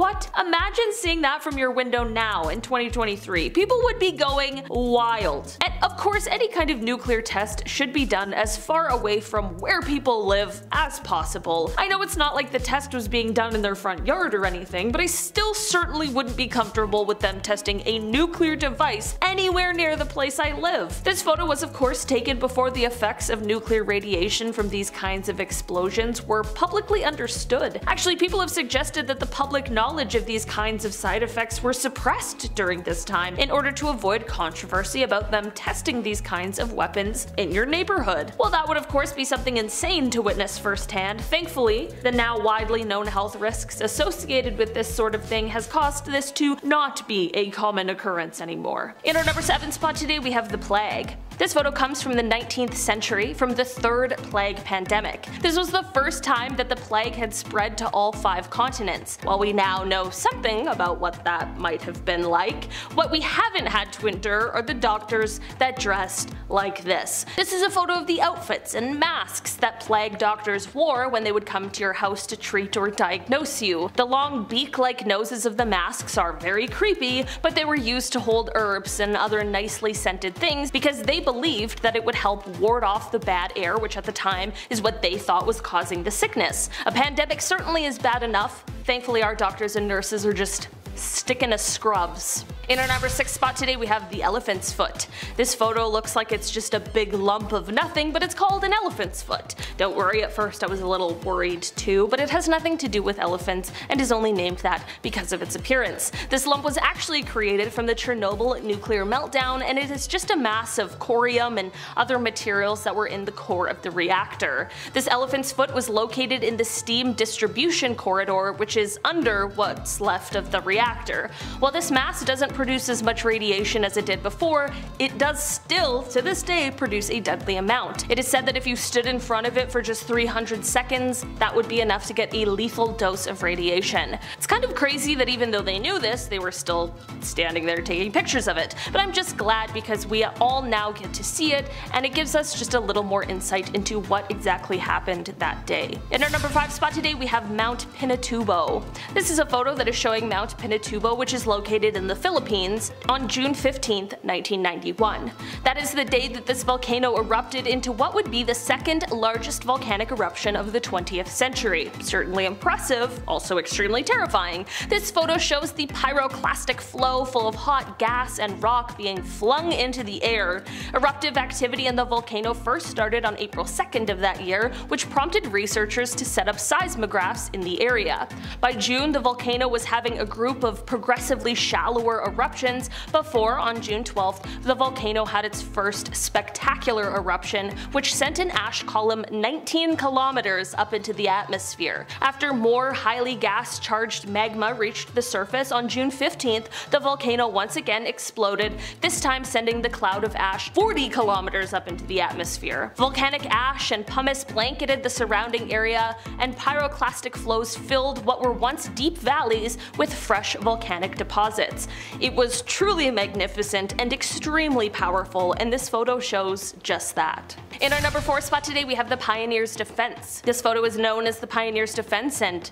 what? Imagine seeing that from your window now in 2023. People would be going wild. And of course, any kind of nuclear test should be done as far away from where people live as possible. I know it's not like the test was being done in their front yard or anything, but I still certainly wouldn't be comfortable with them testing a nuclear device anywhere near the place I live. This photo was of course taken before the effects of nuclear radiation from these kinds of explosions were publicly understood. Actually, people have suggested that the public knowledge of these kinds of side effects were suppressed during this time in order to avoid controversy about them testing these kinds of weapons in your neighborhood. Well, that would of course be something insane to witness firsthand. Thankfully, the now widely known health risks associated with this sort of thing has caused this to not be a common occurrence anymore. In our number 7 spot today we have the plague. This photo comes from the 19th century, from the third plague pandemic. This was the first time that the plague had spread to all five continents. While we now know something about what that might have been like, what we haven't had to endure are the doctors that dressed like this. This is a photo of the outfits and masks that plague doctors wore when they would come to your house to treat or diagnose you. The long beak-like noses of the masks are very creepy, but they were used to hold herbs and other nicely scented things because they believed that it would help ward off the bad air which at the time is what they thought was causing the sickness. A pandemic certainly is bad enough, thankfully our doctors and nurses are just sticking to scrubs. In our number 6 spot today we have the elephant's foot. This photo looks like it's just a big lump of nothing but it's called an elephant's foot. Don't worry at first I was a little worried too, but it has nothing to do with elephants and is only named that because of its appearance. This lump was actually created from the Chernobyl nuclear meltdown and it is just a mass of corium and other materials that were in the core of the reactor. This elephant's foot was located in the steam distribution corridor which is under what's left of the reactor. While this mass doesn't produce as much radiation as it did before, it does still, to this day, produce a deadly amount. It is said that if you stood in front of it for just 300 seconds, that would be enough to get a lethal dose of radiation. It's kind of crazy that even though they knew this, they were still standing there taking pictures of it. But I'm just glad because we all now get to see it, and it gives us just a little more insight into what exactly happened that day. In our number 5 spot today, we have Mount Pinatubo. This is a photo that is showing Mount Pinatubo, which is located in the Philippines Philippines on June 15, 1991. That is the day that this volcano erupted into what would be the second largest volcanic eruption of the 20th century. Certainly impressive, also extremely terrifying. This photo shows the pyroclastic flow full of hot gas and rock being flung into the air. Eruptive activity in the volcano first started on April 2nd of that year, which prompted researchers to set up seismographs in the area. By June, the volcano was having a group of progressively shallower eruptions before, on June 12th, the volcano had its first spectacular eruption, which sent an ash column 19 kilometers up into the atmosphere. After more highly gas-charged magma reached the surface on June 15th, the volcano once again exploded, this time sending the cloud of ash 40 kilometers up into the atmosphere. Volcanic ash and pumice blanketed the surrounding area, and pyroclastic flows filled what were once deep valleys with fresh volcanic deposits. It was truly magnificent and extremely powerful, and this photo shows just that. In our number 4 spot today we have the Pioneer's Defense. This photo is known as the Pioneer's Defense and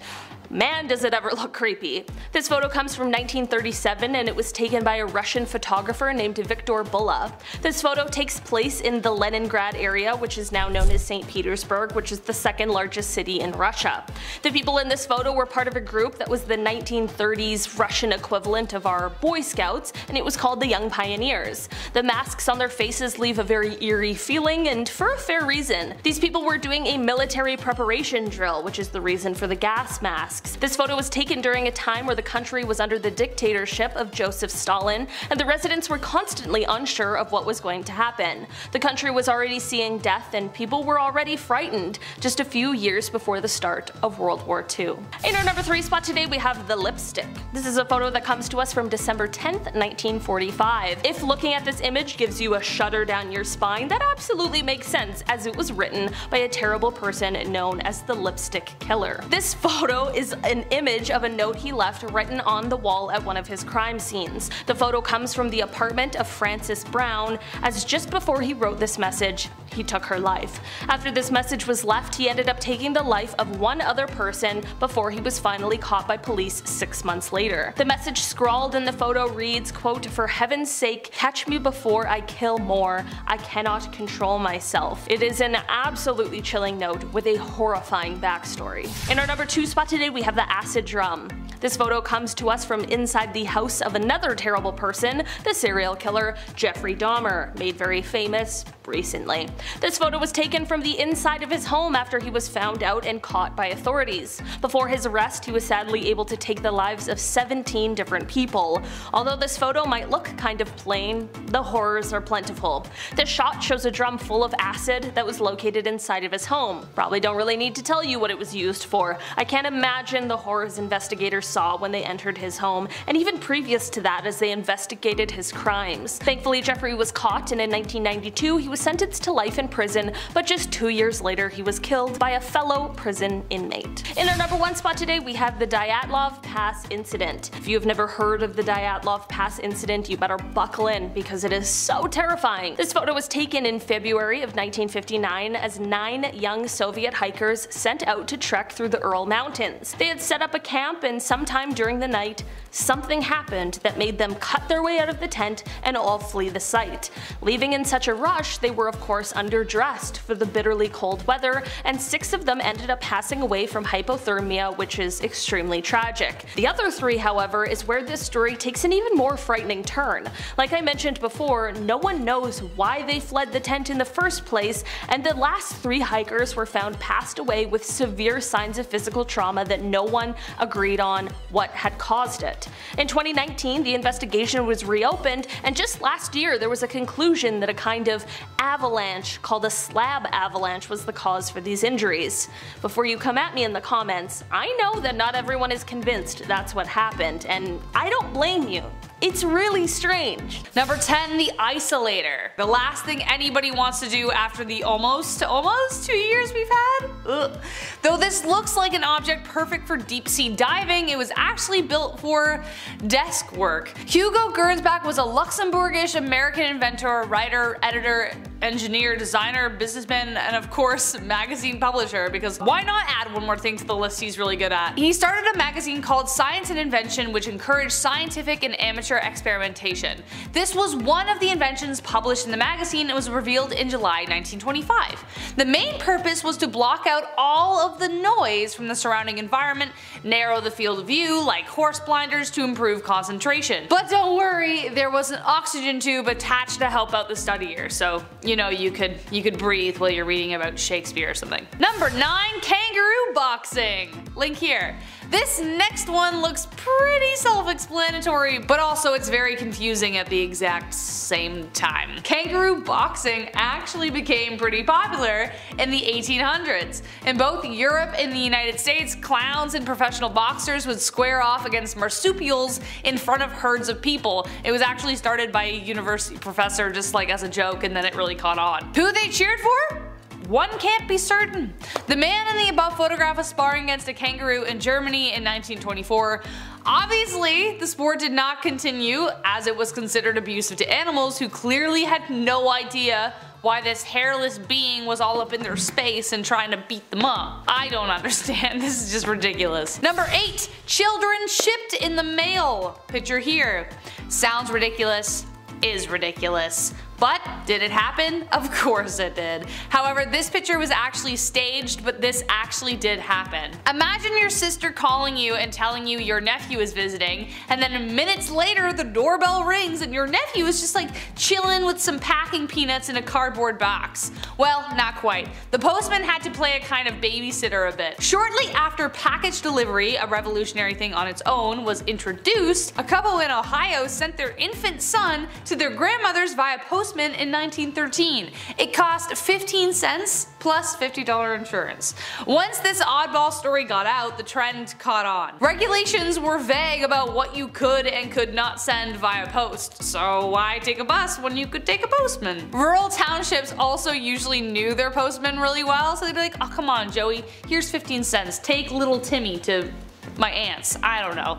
Man does it ever look creepy. This photo comes from 1937 and it was taken by a Russian photographer named Viktor Bulla. This photo takes place in the Leningrad area which is now known as St. Petersburg which is the second largest city in Russia. The people in this photo were part of a group that was the 1930s Russian equivalent of our Boy Scouts and it was called the Young Pioneers. The masks on their faces leave a very eerie feeling and for a fair reason. These people were doing a military preparation drill which is the reason for the gas masks. This photo was taken during a time where the country was under the dictatorship of Joseph Stalin and the residents were constantly unsure of what was going to happen. The country was already seeing death and people were already frightened just a few years before the start of World War II. In our number 3 spot today we have the lipstick. This is a photo that comes to us from December 10th, 1945. If looking at this image gives you a shudder down your spine, that absolutely makes sense as it was written by a terrible person known as the lipstick killer. This photo is an image of a note he left written on the wall at one of his crime scenes. The photo comes from the apartment of Frances Brown as just before he wrote this message, he took her life. After this message was left, he ended up taking the life of one other person before he was finally caught by police six months later. The message scrawled in the photo reads, quote, For heaven's sake, catch me before I kill more. I cannot control myself. It is an absolutely chilling note with a horrifying backstory. In our number 2 spot today we have the acid drum. This photo comes to us from inside the house of another terrible person, the serial killer Jeffrey Dahmer, made very famous recently. This photo was taken from the inside of his home after he was found out and caught by authorities. Before his arrest, he was sadly able to take the lives of 17 different people. Although this photo might look kind of plain, the horrors are plentiful. This shot shows a drum full of acid that was located inside of his home. Probably don't really need to tell you what it was used for. I can't imagine the horrors investigators saw when they entered his home, and even previous to that as they investigated his crimes. Thankfully Jeffrey was caught and in 1992 he was sentenced to life in prison, but just two years later he was killed by a fellow prison inmate. In our number one spot today we have the Dyatlov Pass incident. If you have never heard of the Dyatlov Pass incident you better buckle in because it is so terrifying. This photo was taken in February of 1959 as nine young Soviet hikers sent out to trek through the Ural Mountains. They had set up a camp and sometime during the night something happened that made them cut their way out of the tent and all flee the site. Leaving in such a rush they were of course underdressed for the bitterly cold weather and six of them ended up passing away from hypothermia which is extremely tragic. The other three however is where this story takes an even more frightening turn. Like I mentioned before, no one knows why they fled the tent in the first place and the last three hikers were found passed away with severe signs of physical trauma that no one agreed on what had caused it. In 2019 the investigation was reopened and just last year there was a conclusion that a kind of avalanche called a slab avalanche was the cause for these injuries. Before you come at me in the comments, I know that not everyone is convinced that's what happened and I don't blame you. It's really strange. Number 10, the isolator. The last thing anybody wants to do after the almost, almost two years we've had? Ugh. Though this looks like an object perfect for deep sea diving, it was actually built for desk work. Hugo Gernsback was a Luxembourgish American inventor, writer, editor, engineer, designer, businessman, and of course magazine publisher because why not add one more thing to the list he's really good at. He started a magazine called Science and Invention which encouraged scientific and amateur experimentation. This was one of the inventions published in the magazine and was revealed in July 1925. The main purpose was to block out all of the noise from the surrounding environment, narrow the field of view like horse blinders to improve concentration. But don't worry, there was an oxygen tube attached to help out the studier, so you know you could you could breathe while you're reading about Shakespeare or something. Number 9 Kangaroo Boxing. Link here. This next one looks pretty self-explanatory, but also it's very confusing at the exact same time. Kangaroo boxing actually became pretty popular in the 1800s. In both Europe and the United States, clowns and professional boxers would square off against marsupials in front of herds of people. It was actually started by a university professor just like as a joke and then it really caught on. Who they cheered for? One can't be certain. The man in the above photograph was sparring against a kangaroo in Germany in 1924. Obviously, the sport did not continue as it was considered abusive to animals who clearly had no idea why this hairless being was all up in their space and trying to beat them up. I don't understand, [LAUGHS] this is just ridiculous. Number 8. Children shipped in the mail. Picture here. Sounds ridiculous, is ridiculous. But did it happen? [LAUGHS] Of course it did. However, this picture was actually staged, but this actually did happen. Imagine your sister calling you and telling you your nephew is visiting, and then minutes later the doorbell rings and your nephew is just like chilling with some packing peanuts in a cardboard box. Well, not quite. The postman had to play a kind of babysitter a bit. Shortly after package delivery, a revolutionary thing on its own, was introduced, a couple in Ohio sent their infant son to their grandmother's via post postman in 1913. It cost 15 cents plus $50 insurance. Once this oddball story got out, the trend caught on. Regulations were vague about what you could and could not send via post, so why take a bus when you could take a postman? Rural townships also usually knew their postman really well, so they'd be like, oh come on Joey, here's 15 cents, take little Timmy to my aunts, I don't know.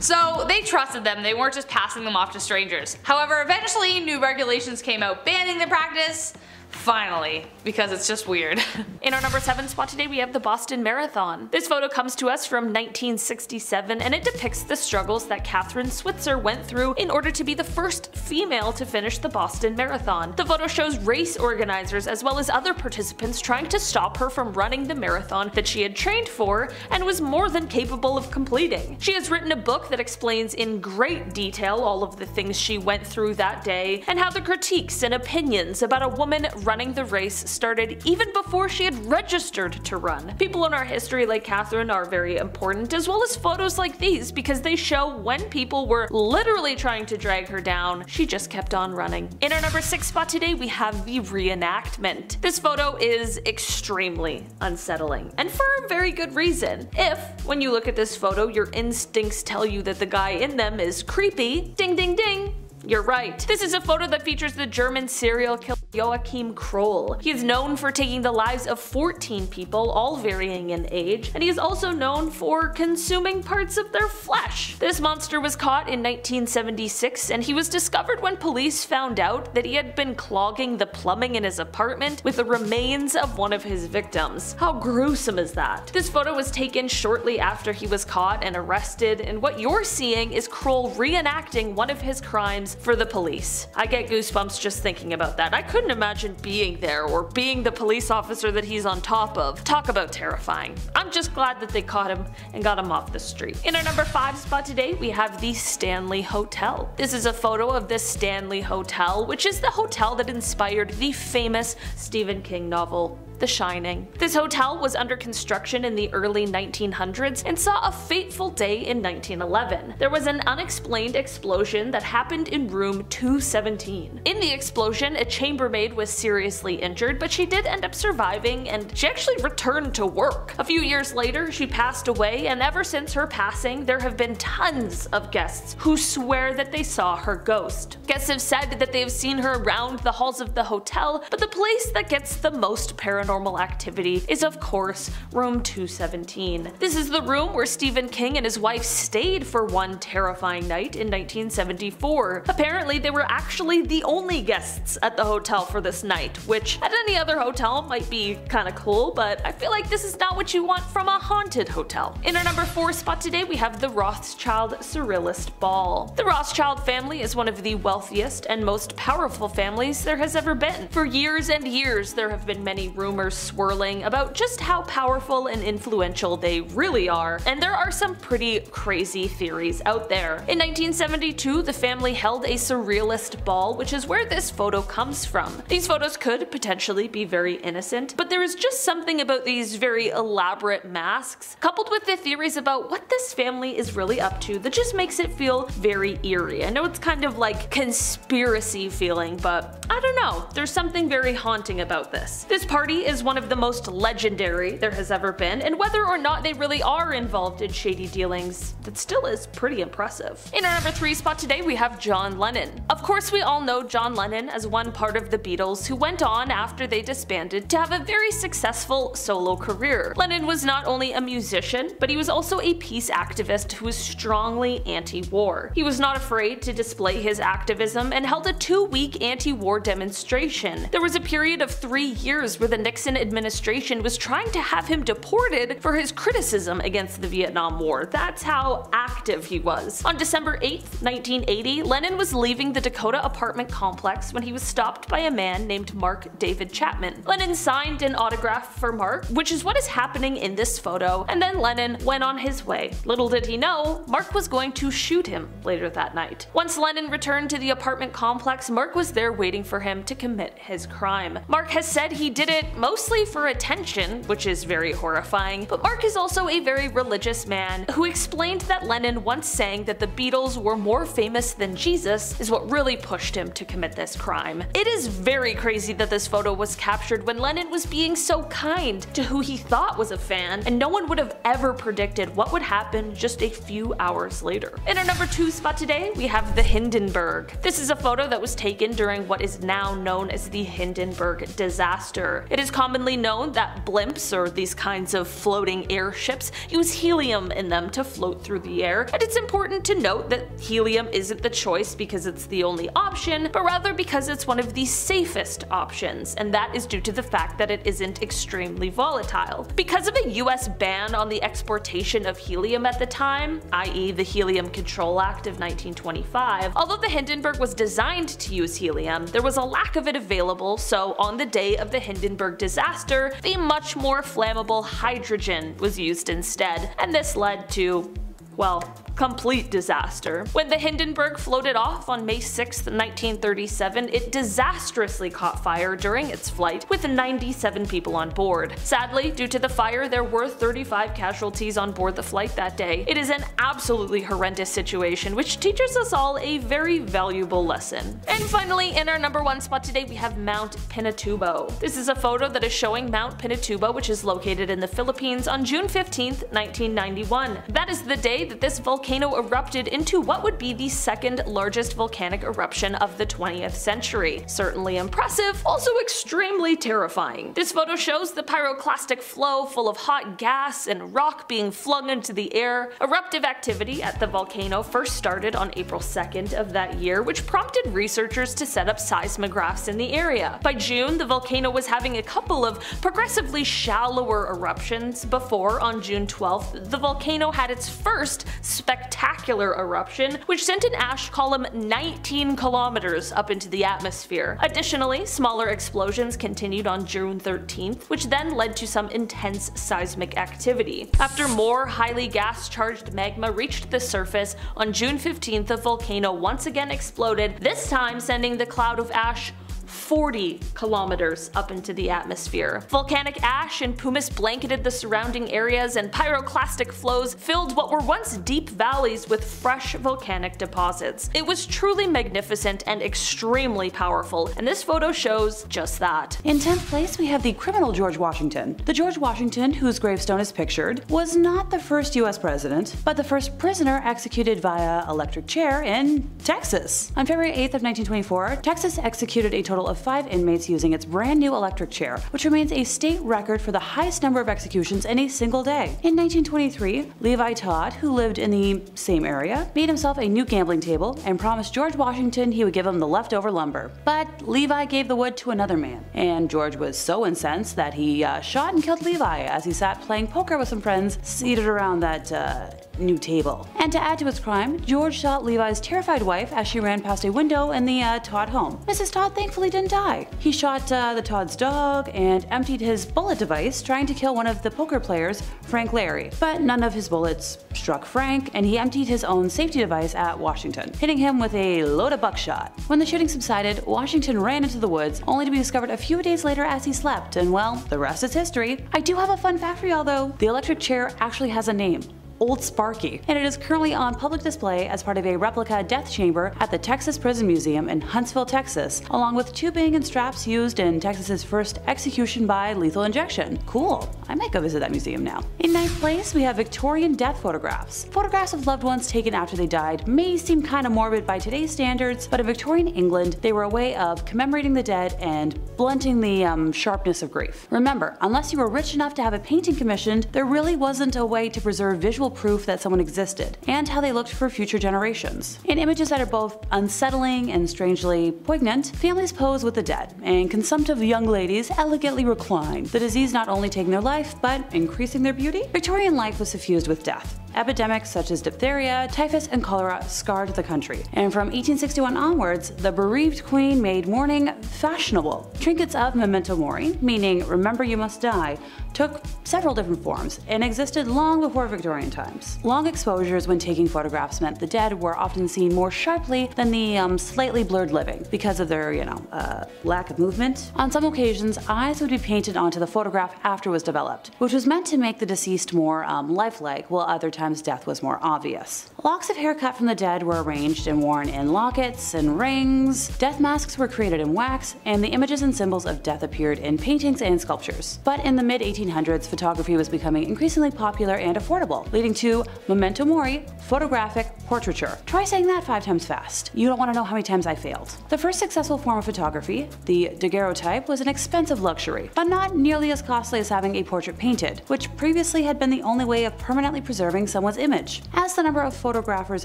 So they trusted them, they weren't just passing them off to strangers. However, eventually new regulations came out banning the practice, Finally, because it's just weird. [LAUGHS] In our number 7 spot today we have the Boston Marathon. This photo comes to us from 1967 and it depicts the struggles that Kathrine Switzer went through in order to be the first female to finish the Boston Marathon. The photo shows race organizers as well as other participants trying to stop her from running the marathon that she had trained for and was more than capable of completing. She has written a book that explains in great detail all of the things she went through that day and how the critiques and opinions about a woman running the race started even before she had registered to run. People in our history like Kathrine are very important, as well as photos like these because they show when people were literally trying to drag her down, she just kept on running. In our number 6 spot today we have the reenactment. This photo is extremely unsettling, and for a very good reason. If, when you look at this photo, your instincts tell you that the guy in them is creepy, ding ding ding, you're right. This is a photo that features the German serial killer Joachim Kroll. He is known for taking the lives of 14 people, all varying in age, and he is also known for consuming parts of their flesh. This monster was caught in 1976 and he was discovered when police found out that he had been clogging the plumbing in his apartment with the remains of one of his victims. How gruesome is that? This photo was taken shortly after he was caught and arrested, and what you're seeing is Kroll reenacting one of his crimes for the police. I get goosebumps just thinking about that. I could couldn't imagine being there or being the police officer that he's on top of. Talk about terrifying. I'm just glad that they caught him and got him off the street. In our number 5 spot today, we have the Stanley Hotel. This is a photo of the Stanley Hotel, which is the hotel that inspired the famous Stephen King novel the Shining. This hotel was under construction in the early 1900s and saw a fateful day in 1911. There was an unexplained explosion that happened in room 217. In the explosion, a chambermaid was seriously injured, but she did end up surviving and she actually returned to work. A few years later, she passed away and ever since her passing, there have been tons of guests who swear that they saw her ghost. Guests have said that they have seen her around the halls of the hotel, but the place that gets the most paranormal paranormal activity is of course room 217. This is the room where Stephen King and his wife stayed for one terrifying night in 1974. Apparently they were actually the only guests at the hotel for this night, which at any other hotel might be kinda cool, but I feel like this is not what you want from a haunted hotel. In our number 4 spot today we have the Rothschild Surrealist Ball. The Rothschild family is one of the wealthiest and most powerful families there has ever been. For years and years there have been many rumors rumors swirling about just how powerful and influential they really are, and there are some pretty crazy theories out there. In 1972, the family held a surrealist ball, which is where this photo comes from. These photos could potentially be very innocent, but there is just something about these very elaborate masks, coupled with the theories about what this family is really up to that just makes it feel very eerie. I know it's kind of like conspiracy feeling, but I don't know, there's something very haunting about this. This party is one of the most legendary there has ever been, and whether or not they really are involved in shady dealings, that still is pretty impressive. In our number 3 spot today we have John Lennon. Of course we all know John Lennon as one part of the Beatles who went on after they disbanded to have a very successful solo career. Lennon was not only a musician, but he was also a peace activist who was strongly anti-war. He was not afraid to display his activism and held a two-week anti-war demonstration. There was a period of three years where the Nixon administration was trying to have him deported for his criticism against the Vietnam War. That's how active he was. On December 8, 1980, Lennon was leaving the Dakota apartment complex when he was stopped by a man named Mark David Chapman. Lennon signed an autograph for Mark, which is what is happening in this photo, and then Lennon went on his way. Little did he know, Mark was going to shoot him later that night. Once Lennon returned to the apartment complex, Mark was there waiting for him to commit his crime. Mark has said he did it mostly for attention, which is very horrifying, but Mark is also a very religious man who explained that Lennon once saying that the Beatles were more famous than Jesus is what really pushed him to commit this crime. It is very crazy that this photo was captured when Lennon was being so kind to who he thought was a fan, and no one would have ever predicted what would happen just a few hours later. In our number 2 spot today, we have the Hindenburg. This is a photo that was taken during what is now known as the Hindenburg disaster. It is commonly known that blimps, or these kinds of floating airships, use helium in them to float through the air, and it's important to note that helium isn't the choice because it's the only option, but rather because it's one of the safest options, and that is due to the fact that it isn't extremely volatile. Because of a US ban on the exportation of helium at the time, i.e. the Helium Control Act of 1925, although the Hindenburg was designed to use helium, there was a lack of it available, so on the day of the Hindenburg disaster, the much more flammable hydrogen was used instead, and this led to well, complete disaster. When the Hindenburg floated off on May 6, 1937, it disastrously caught fire during its flight, with 97 people on board. Sadly, due to the fire, there were 35 casualties on board the flight that day. It is an absolutely horrendous situation, which teaches us all a very valuable lesson. And finally, in our number one spot today, we have Mount Pinatubo. This is a photo that is showing Mount Pinatubo, which is located in the Philippines, on June 15, 1991. That is the day that this volcano volcano erupted into what would be the second largest volcanic eruption of the 20th century. Certainly impressive, also extremely terrifying. This photo shows the pyroclastic flow full of hot gas and rock being flung into the air. Eruptive activity at the volcano first started on April 2nd of that year, which prompted researchers to set up seismographs in the area. By June, the volcano was having a couple of progressively shallower eruptions before, on June 12th, the volcano had its first spectacular spectacular eruption, which sent an ash column 19 kilometers up into the atmosphere. Additionally, smaller explosions continued on June 13th, which then led to some intense seismic activity. After more highly gas-charged magma reached the surface, on June 15th the volcano once again exploded, this time sending the cloud of ash 40 kilometers up into the atmosphere. Volcanic ash and pumice blanketed the surrounding areas and pyroclastic flows filled what were once deep valleys with fresh volcanic deposits. It was truly magnificent and extremely powerful, and this photo shows just that. In 10th place, we have the criminal George Washington. The George Washington, whose gravestone is pictured, was not the first US president, but the first prisoner executed via electric chair in Texas. On February 8th of 1924, Texas executed a total total of five inmates using its brand new electric chair, which remains a state record for the highest number of executions in a single day. In 1923, Levi Todd, who lived in the same area, made himself a new gambling table and promised George Washington he would give him the leftover lumber. But Levi gave the wood to another man, and George was so incensed that he uh, shot and killed Levi as he sat playing poker with some friends seated around that uh, new table. And to add to his crime, George shot Levi's terrified wife as she ran past a window in the uh, Todd home. Mrs. Todd thankfully didn't die. He shot uh, the Todd's dog and emptied his bullet device trying to kill one of the poker players, Frank Larry. But none of his bullets struck Frank, and he emptied his own safety device at Washington, hitting him with a load of buckshot. When the shooting subsided, Washington ran into the woods, only to be discovered a few days later as he slept, and well, the rest is history. I do have a fun fact for y'all though. The electric chair actually has a name. Old Sparky, and it is currently on public display as part of a replica death chamber at the Texas Prison Museum in Huntsville, Texas, along with tubing and straps used in Texas's first execution by lethal injection. Cool. I might go visit that museum now. In ninth place, we have Victorian death photographs. Photographs of loved ones taken after they died may seem kind of morbid by today's standards, but in Victorian England, they were a way of commemorating the dead and blunting the um, sharpness of grief. Remember, unless you were rich enough to have a painting commissioned, there really wasn't a way to preserve visual proof that someone existed, and how they looked for future generations. In images that are both unsettling and strangely poignant, families pose with the dead, and consumptive young ladies elegantly recline, the disease not only taking their life, but increasing their beauty. Victorian life was suffused with death. Epidemics such as diphtheria, typhus, and cholera scarred the country, and from 1861 onwards, the bereaved queen made mourning fashionable. Trinkets of memento mori, meaning remember you must die, took several different forms and existed long before Victorian times. Long exposures when taking photographs meant the dead were often seen more sharply than the um, slightly blurred living because of their, you know, uh, lack of movement. On some occasions, eyes would be painted onto the photograph after it was developed, which was meant to make the deceased more um, lifelike, while other times death was more obvious. Locks of hair cut from the dead were arranged and worn in lockets and rings, death masks were created in wax, and the images and symbols of death appeared in paintings and sculptures. But in the mid 1800s, photography was becoming increasingly popular and affordable, leading to memento mori, photographic portraiture. Try saying that five times fast. You don't want to know how many times I failed. The first successful form of photography, the daguerreotype, was an expensive luxury, but not nearly as costly as having a portrait painted, which previously had been the only way of permanently preserving someone's image. As the number of photographers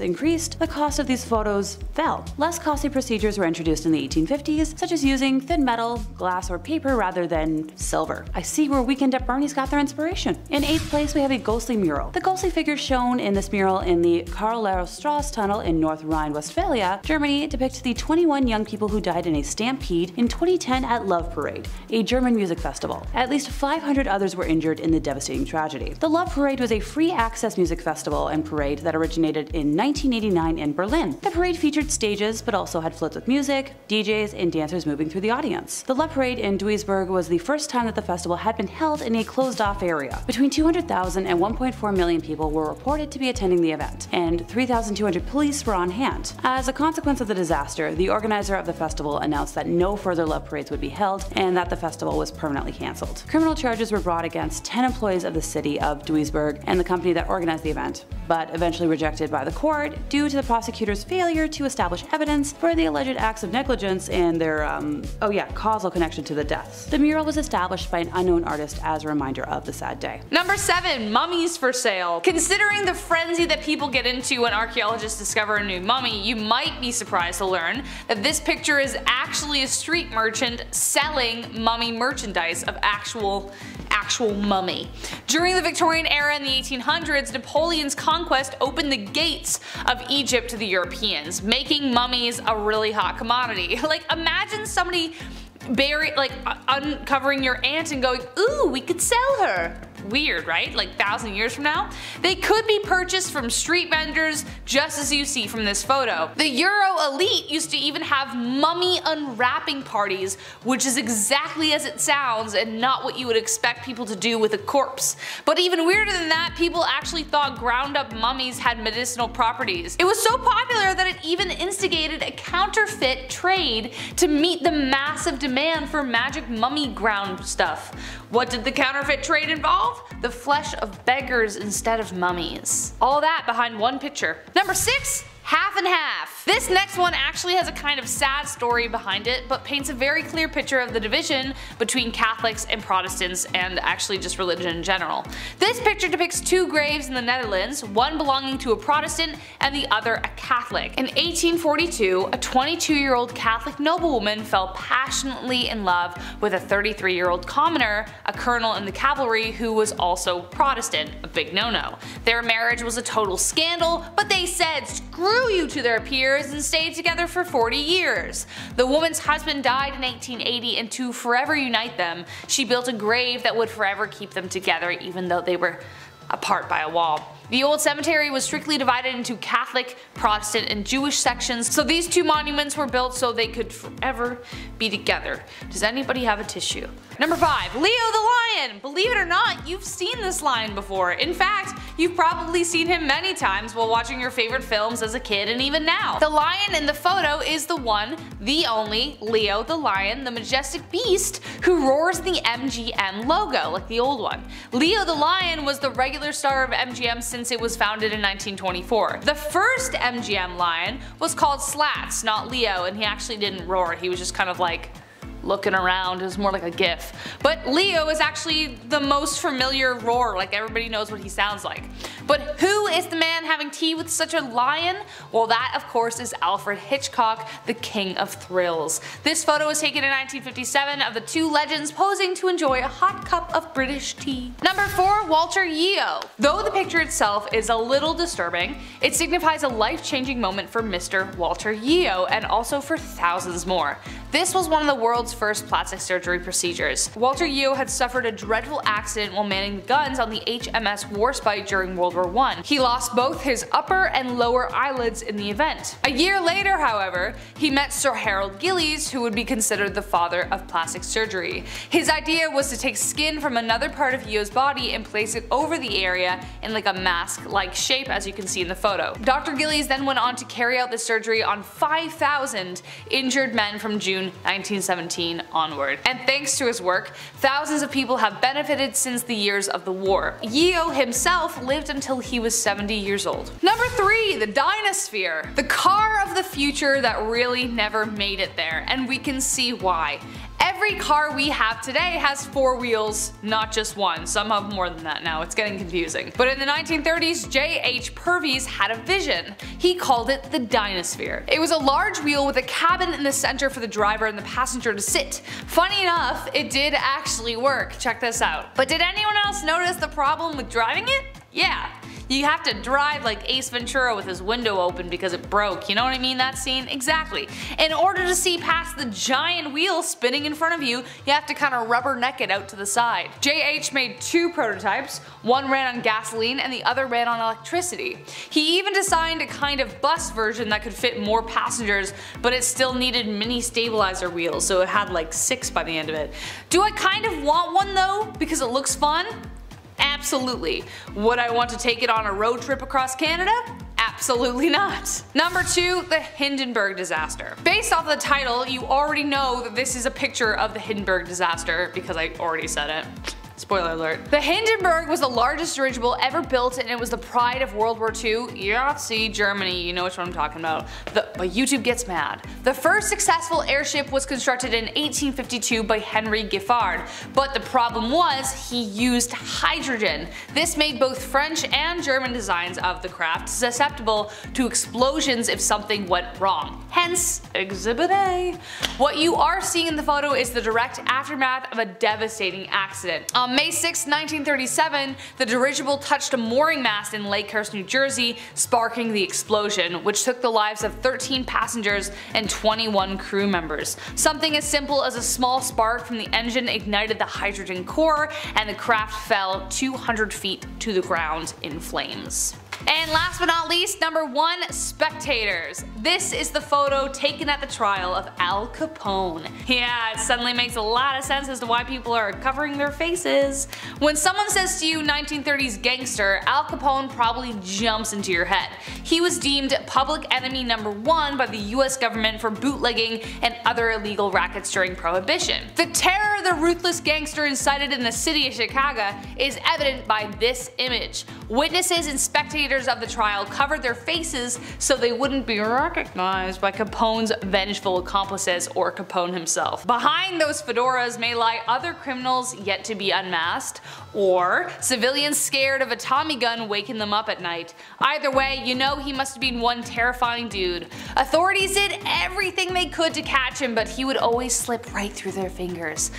increased, the cost of these photos fell. Less costly procedures were introduced in the 1850s, such as using thin metal, glass, or paper rather than silver. I see where Weekend at Bernie's got their inspiration. In 8th place, we have a ghostly mural. The ghostly figures shown in this mural in the Karl-Laro-Strasse Tunnel in North Rhine-Westphalia, Germany, depicts the 21 young people who died in a stampede in 2010 at Love Parade, a German music festival. At least 500 others were injured in the devastating tragedy. The Love Parade was a free access music festival and parade that originated in 1989 in Berlin. The parade featured stages, but also had floats with music, DJs, and dancers moving through the audience. The Love Parade in Duisburg was the first time that the festival had been held in a closed-off area. Between 200,000 and 1.4 million people were reported to be attending the event, and 3,200 police were on hand. As a consequence of the disaster, the organizer of the festival announced that no further love parades would be held and that the festival was permanently cancelled. Criminal charges were brought against 10 employees of the city of Duisburg and the company that organized the event, but eventually rejected by the court due to the prosecutor's failure to establish evidence for the alleged acts of negligence and their, um, oh yeah, causal connection to the deaths. The mural was established by an unknown artist as a reminder of the sad day. Number 7. Mummies for sale. Considering the frenzy that people get into when archaeologists discover a new mummy, you might be surprised to learn that this picture is actually a street merchant selling mummy merchandise of actual actual mummy. During the Victorian era in the 1800s, Napoleon's conquest opened the gates of Egypt to the Europeans, making mummies a really hot commodity. [LAUGHS] like imagine somebody bury like uncovering your aunt and going, ooh, we could sell her. Weird, right? Like thousand years from now? They could be purchased from street vendors, just as you see from this photo. The Euro elite used to even have mummy unwrapping parties, which is exactly as it sounds and not what you would expect people to do with a corpse. But even weirder than that, people actually thought ground up mummies had medicinal properties. It was so popular that it even instigated a counterfeit trade to meet the massive demand for magic mummy ground stuff. What did the counterfeit trade involve? The flesh of beggars instead of mummies. All that behind one picture. Number 6 half and half. This next one actually has a kind of sad story behind it, but paints a very clear picture of the division between Catholics and Protestants and actually just religion in general. This picture depicts two graves in the Netherlands, one belonging to a Protestant and the other a Catholic. In 1842, a 22 year old Catholic noblewoman fell passionately in love with a 33 year old commoner, a colonel in the cavalry who was also Protestant, a big no no. Their marriage was a total scandal, but they said screw you to their peers and stayed together for 40 years. The woman's husband died in 1880 and to forever unite them, she built a grave that would forever keep them together even though they were apart by a wall. The old cemetery was strictly divided into Catholic, Protestant, and Jewish sections, so these two monuments were built so they could forever be together. Does anybody have a tissue? Number 5. Leo the Lion! Believe it or not, you've seen this lion before. In fact, you've probably seen him many times while watching your favorite films as a kid and even now. The lion in the photo is the one, the only, Leo the Lion, the majestic beast who roars the MGM logo, like the old one. Leo the Lion was the regular star of MGM since it was founded in 1924. The first MGM lion was called Slats, not Leo, and he actually didn't roar, he was just kind of like looking around. It was more like a gif. But Leo is actually the most familiar roar, like everybody knows what he sounds like. But who is the man having tea with such a lion? Well that of course is Alfred Hitchcock, the king of thrills. This photo was taken in 1957 of the two legends posing to enjoy a hot cup of British tea. Number 4. Walter Yeo. Though the picture itself is a little disturbing, it signifies a life-changing moment for Mr. Walter Yeo and also for thousands more. This was one of the world's first plastic surgery procedures. Walter Yeo had suffered a dreadful accident while manning the guns on the HMS Warspite during World War I. He lost both his upper and lower eyelids in the event. A year later, however, he met Sir Harold Gillies who would be considered the father of plastic surgery. His idea was to take skin from another part of Yeo's body and place it over the area in like a mask-like shape as you can see in the photo. Dr. Gillies then went on to carry out the surgery on 5,000 injured men from June 1917 onward. And thanks to his work, thousands of people have benefited since the years of the war. Yeo himself lived until he was 70 years old. Number 3. The Dynasphere. The car of the future that really never made it there, and we can see why. Every car we have today has four wheels, not just one. Some have more than that now, it's getting confusing. But in the 1930s, J.H. Purves had a vision. He called it the Dynasphere. It was a large wheel with a cabin in the center for the driver and the passenger to sit. Funny enough, it did actually work. Check this out. But did anyone else notice the problem with driving it? Yeah, you have to drive like Ace Ventura with his window open because it broke, you know what I mean that scene? Exactly. In order to see past the giant wheel spinning in front of you, you have to kinda rubberneck it out to the side. JH made two prototypes, one ran on gasoline and the other ran on electricity. He even designed a kind of bus version that could fit more passengers but it still needed mini stabilizer wheels so it had like six by the end of it. Do I kind of want one though because it looks fun? Absolutely. Would I want to take it on a road trip across Canada? Absolutely not. Number 2. The Hindenburg Disaster. Based off the title, you already know that this is a picture of the Hindenburg Disaster because I already said it. Spoiler alert. The Hindenburg was the largest dirigible ever built and it was the pride of World War II. Yahtzee, Germany, you know which one I'm talking about. The, but YouTube gets mad. The first successful airship was constructed in 1852 by Henry Giffard, but the problem was he used hydrogen. This made both French and German designs of the craft susceptible to explosions if something went wrong. Hence, Exhibit A. What you are seeing in the photo is the direct aftermath of a devastating accident. Um, On May 6, 1937, the dirigible touched a mooring mast in Lakehurst, New Jersey, sparking the explosion, which took the lives of 13 passengers and 21 crew members. Something as simple as a small spark from the engine ignited the hydrogen core, and the craft fell 200 feet to the ground in flames. And last but not least, number one, spectators. This is the photo taken at the trial of Al Capone. Yeah, it suddenly makes a lot of sense as to why people are covering their faces. When someone says to you 1930s gangster, Al Capone probably jumps into your head. He was deemed public enemy number one by the US government for bootlegging and other illegal rackets during Prohibition. The terror the ruthless gangster incited in the city of Chicago is evident by this image. Witnesses and spectators of the trial covered their faces so they wouldn't be recognized by Capone's vengeful accomplices or Capone himself. Behind those fedoras may lie other criminals yet to be unmasked, or civilians scared of a Tommy gun waking them up at night. Either way, you know he must have been one terrifying dude. Authorities did everything they could to catch him, but he would always slip right through their fingers.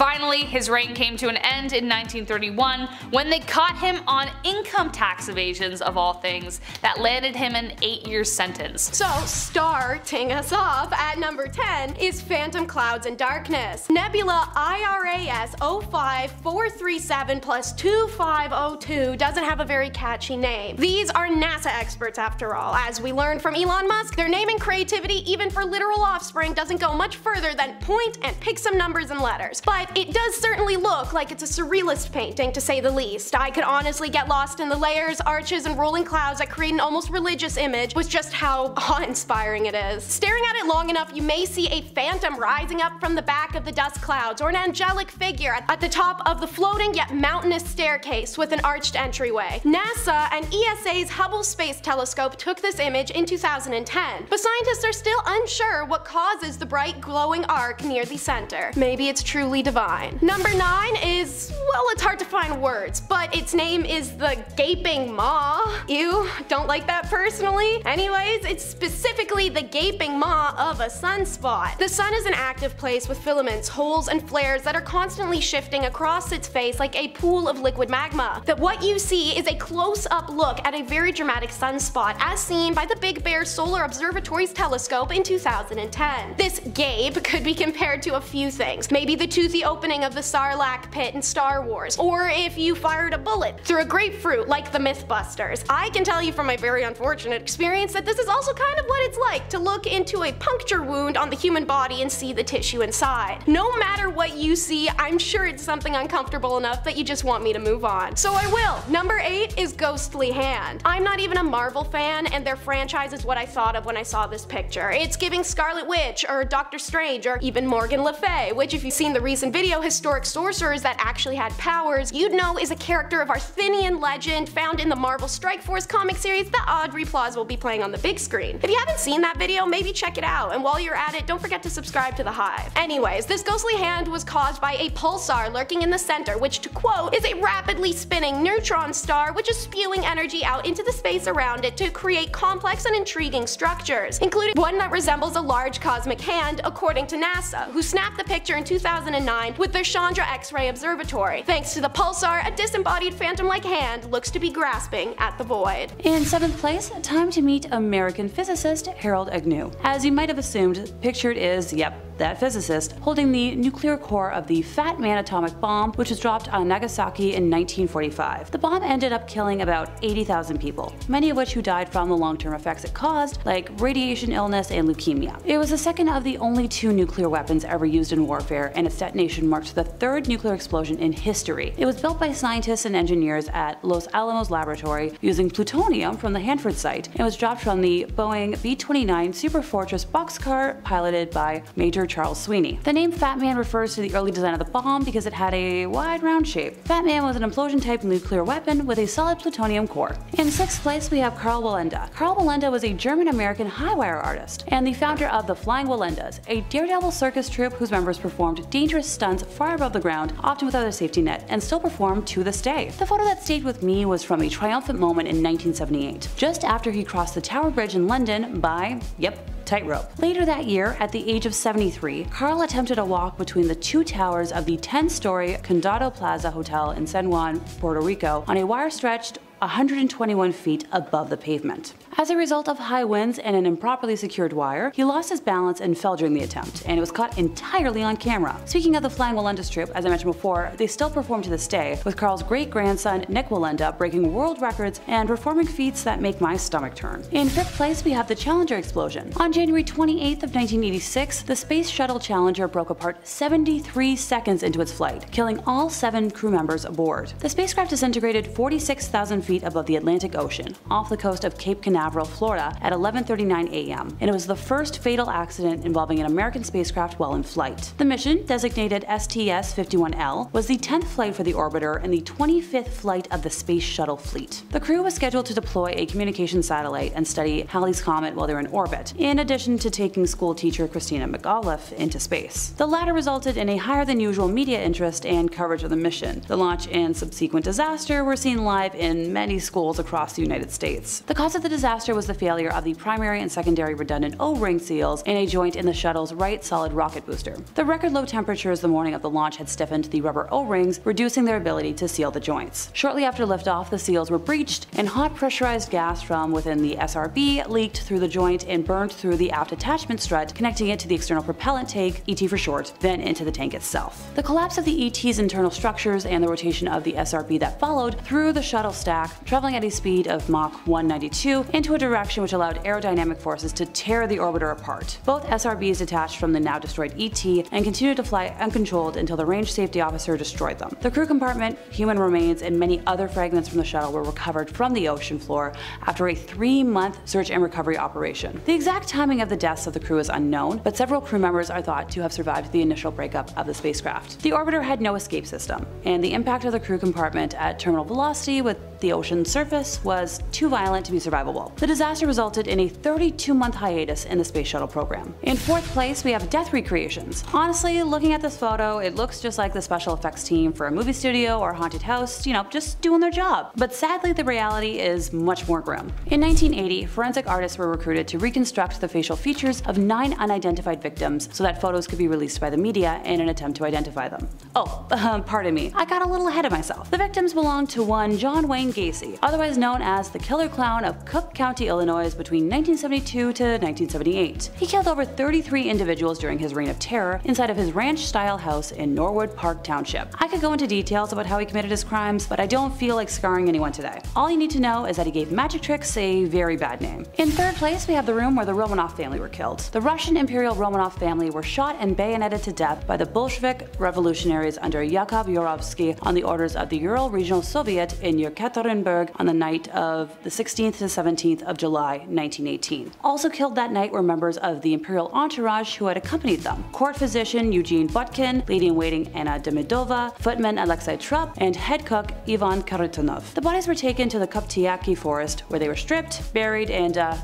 Finally, his reign came to an end in 1931 when they caught him on income tax evasions of all things that landed him an 8 year sentence. So, starting us off at number 10 is Phantom Clouds and Darkness. Nebula IRAS 05437 plus 2502 doesn't have a very catchy name. These are NASA experts after all. As we learned from Elon Musk, their naming creativity even for literal offspring doesn't go much further than point and pick some numbers and letters. But it does certainly look like it's a surrealist painting to say the least. I could honestly get lost in the layers, arches, and rolling clouds that create an almost religious image with just how awe-inspiring it is. Staring at it long enough, you may see a phantom rising up from the back of the dust clouds, or an angelic figure at the top of the floating yet mountainous staircase with an arched entryway. NASA and ESA's Hubble Space Telescope took this image in 2010, but scientists are still unsure what causes the bright glowing arc near the center. Maybe it's truly divine. Number 9 is, well, it's hard to find words, but its name is the Gaping Maw. Ew, don't like that personally. Anyways, it's specifically the gaping maw of a sunspot. The sun is an active place with filaments, holes, and flares that are constantly shifting across its face like a pool of liquid magma. That what you see is a close-up look at a very dramatic sunspot as seen by the Big Bear Solar Observatory's telescope in 2010. This gape could be compared to a few things. Maybe the toothy opening of the Sarlacc pit in Star Wars, or if you fired a bullet through a grapefruit like the Mythbusters. I can tell you from my very unfortunate experience that this is also kind of what it's like to look into a puncture wound on the human body and see the tissue inside. No matter what you see, I'm sure it's something uncomfortable enough that you just want me to move on. So I will. Number 8 is Ghostly Hand. I'm not even a Marvel fan, and their franchise is what I thought of when I saw this picture. It's giving Scarlet Witch, or Doctor Strange, or even Morgan Le Fay, which if you've seen the recent video Historic Sorcerers that actually had powers, you'd know is a character of Arthurian legend found in the Marvel Strike Force comic series that Aubrey Plaza will be playing on the big screen. If you haven't seen that video, maybe check it out, and while you're at it, don't forget to subscribe to The Hive. Anyways, this ghostly hand was caused by a pulsar lurking in the center, which to quote, is a rapidly spinning neutron star which is spewing energy out into the space around it to create complex and intriguing structures, including one that resembles a large cosmic hand, according to NASA, who snapped the picture in 2009 with their Chandra X-ray Observatory. Thanks to the pulsar, a disembodied phantom-like hand looks to be grasping at the void. In seventh place, time to meet American physicist Harold Agnew. As you might have assumed, pictured is, yep, that physicist, holding the nuclear core of the Fat Man atomic bomb, which was dropped on Nagasaki in 1945. The bomb ended up killing about 80,000 people, many of which who died from the long-term effects it caused, like radiation illness and leukemia. It was the second of the only two nuclear weapons ever used in warfare, and its detonation marked the third nuclear explosion in history. It was built by scientists and engineers at Los Alamos Laboratory using plutonium from the Hanford site, and was dropped from the Boeing B-29 Superfortress Bockscar piloted by Major Charles Sweeney. The name Fat Man refers to the early design of the bomb because it had a wide round shape. Fat Man was an implosion type nuclear weapon with a solid plutonium core. In sixth place we have Karl Wallenda. Karl Wallenda was a German-American high wire artist and the founder of the Flying Wallendas, a daredevil circus troupe whose members performed dangerous stunts far above the ground, often without a safety net, and still perform to this day. The photo that stayed with me was from a triumphant moment in 1978, just after he crossed the Tower Bridge in London by, yep, tightrope. Later that year, at the age of 73, Karl attempted a walk between the two towers of the 10-story Condado Plaza Hotel in San Juan, Puerto Rico on a wire stretched 121 feet above the pavement. As a result of high winds and an improperly secured wire, he lost his balance and fell during the attempt, and it was caught entirely on camera. Speaking of the Flying Wallenda troupe, as I mentioned before, they still perform to this day, with Karl's great-grandson Nik Wallenda breaking world records and performing feats that make my stomach turn. In fifth place, we have the Challenger explosion. On January 28th of 1986, the Space Shuttle Challenger broke apart 73 seconds into its flight, killing all seven crew members aboard. The spacecraft disintegrated 46,000 feet above the Atlantic Ocean, off the coast of Cape Canaveral, Florida at 11.39 a.m., and it was the first fatal accident involving an American spacecraft while in flight. The mission, designated STS-51L, was the 10th flight for the orbiter and the 25th flight of the Space Shuttle fleet. The crew was scheduled to deploy a communication satellite and study Halley's Comet while they're in orbit, in addition to taking school teacher Christina McAuliffe into space. The latter resulted in a higher than usual media interest and coverage of the mission. The launch and subsequent disaster were seen live in many schools across the United States. The cause of the disaster was the failure of the primary and secondary redundant O-ring seals in a joint in the shuttle's right solid rocket booster. The record low temperatures the morning of the launch had stiffened the rubber O-rings, reducing their ability to seal the joints. Shortly after liftoff, the seals were breached, and hot pressurized gas from within the SRB leaked through the joint and burned through the aft attachment strut, connecting it to the external propellant tank, ET for short, then into the tank itself. The collapse of the ET's internal structures and the rotation of the SRB that followed threw the shuttle stack, traveling at a speed of Mach 192, into a direction which allowed aerodynamic forces to tear the orbiter apart. Both SRBs detached from the now destroyed ET and continued to fly uncontrolled until the range safety officer destroyed them. The crew compartment, human remains, and many other fragments from the shuttle were recovered from the ocean floor after a three-month search and recovery operation. The exact timing of the deaths of the crew is unknown, but several crew members are thought to have survived the initial breakup of the spacecraft. The orbiter had no escape system, and the impact of the crew compartment at terminal velocity with the ocean surface was too violent to be survivable. The disaster resulted in a 32-month hiatus in the space shuttle program. In fourth place, we have death recreations. Honestly, looking at this photo, it looks just like the special effects team for a movie studio or haunted house, you know, just doing their job. But sadly, the reality is much more grim. In 1980, forensic artists were recruited to reconstruct the facial features of nine unidentified victims so that photos could be released by the media in an attempt to identify them. Oh, uh, [LAUGHS] pardon me, I got a little ahead of myself. The victims belonged to one John Wayne Gacy, otherwise known as the Killer Clown of Cook County, Illinois between 1972 to 1978. He killed over 33 individuals during his reign of terror inside of his ranch-style house in Norwood Park Township. I could go into details about how he committed his crimes, but I don't feel like scarring anyone today. All you need to know is that he gave magic tricks a very bad name. In third place, we have the room where the Romanov family were killed. The Russian Imperial Romanov family were shot and bayoneted to death by the Bolshevik revolutionaries under Yakov Yurovsky on the orders of the Ural Regional Soviet in Yekaterinburg on the night of the 16th to 17th of July 1918. Also killed that night were members of the Imperial entourage who had accompanied them. Court physician Eugene Botkin, lady-in-waiting Anna Demidova, footman Alexei Trupp, and head cook Ivan Kharitonov. The bodies were taken to the Koptyaki forest where they were stripped, buried, and uh,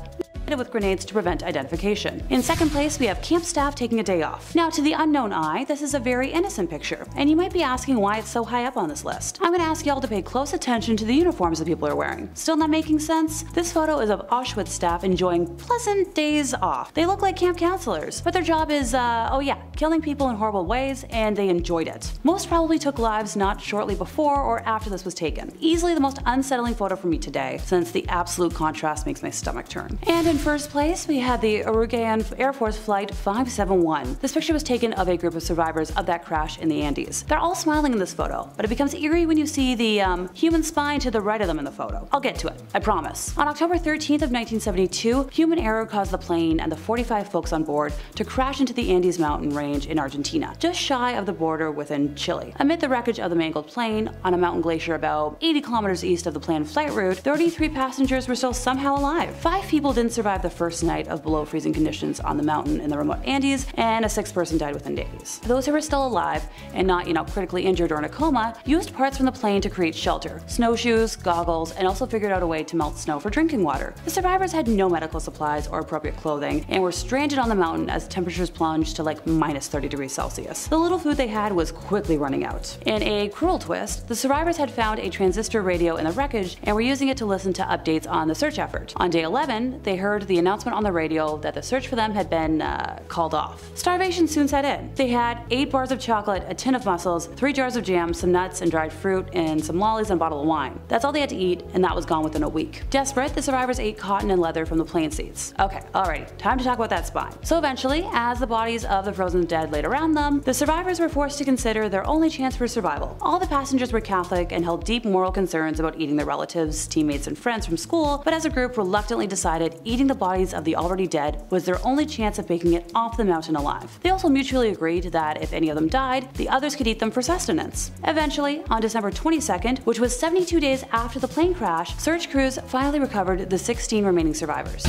with grenades to prevent identification. In second place, we have camp staff taking a day off. Now, to the unknown eye, this is a very innocent picture, and you might be asking why it's so high up on this list. I'm gonna ask y'all to pay close attention to the uniforms that people are wearing. Still not making sense? This photo is of Auschwitz staff enjoying pleasant days off. They look like camp counselors, but their job is, uh, oh yeah, killing people in horrible ways, and they enjoyed it. Most probably took lives not shortly before or after this was taken. Easily the most unsettling photo for me today, since the absolute contrast makes my stomach turn. And in in first place, we had the Uruguayan Air Force Flight 571. This picture was taken of a group of survivors of that crash in the Andes. They're all smiling in this photo, but it becomes eerie when you see the um, human spine to the right of them in the photo. I'll get to it, I promise. On October 13th of 1972, human error caused the plane and the 45 folks on board to crash into the Andes mountain range in Argentina, just shy of the border within Chile. Amid the wreckage of the mangled plane, on a mountain glacier about 80 kilometers east of the planned flight route, 33 passengers were still somehow alive. Five people didn't survive survived the first night of below freezing conditions on the mountain in the remote Andes, and a sixth person died within days. Those who were still alive and not, you know, critically injured or in a coma used parts from the plane to create shelter, snowshoes, goggles, and also figured out a way to melt snow for drinking water. The survivors had no medical supplies or appropriate clothing and were stranded on the mountain as temperatures plunged to like minus 30 degrees Celsius. The little food they had was quickly running out. In a cruel twist, the survivors had found a transistor radio in the wreckage and were using it to listen to updates on the search effort. On day 11, they heard heard the announcement on the radio that the search for them had been uh, called off. Starvation soon set in. They had 8 bars of chocolate, a tin of mussels, 3 jars of jam, some nuts and dried fruit, and some lollies and a bottle of wine. That's all they had to eat, and that was gone within a week. Desperate, the survivors ate cotton and leather from the plane seats. Okay, alrighty, time to talk about that spine. So eventually, as the bodies of the frozen dead laid around them, the survivors were forced to consider their only chance for survival. All the passengers were Catholic and held deep moral concerns about eating their relatives, teammates, and friends from school, but as a group reluctantly decided eating the bodies of the already dead was their only chance of making it off the mountain alive. They also mutually agreed that if any of them died, the others could eat them for sustenance. Eventually, on December 22nd, which was 72 days after the plane crash, search crews finally recovered the 16 remaining survivors.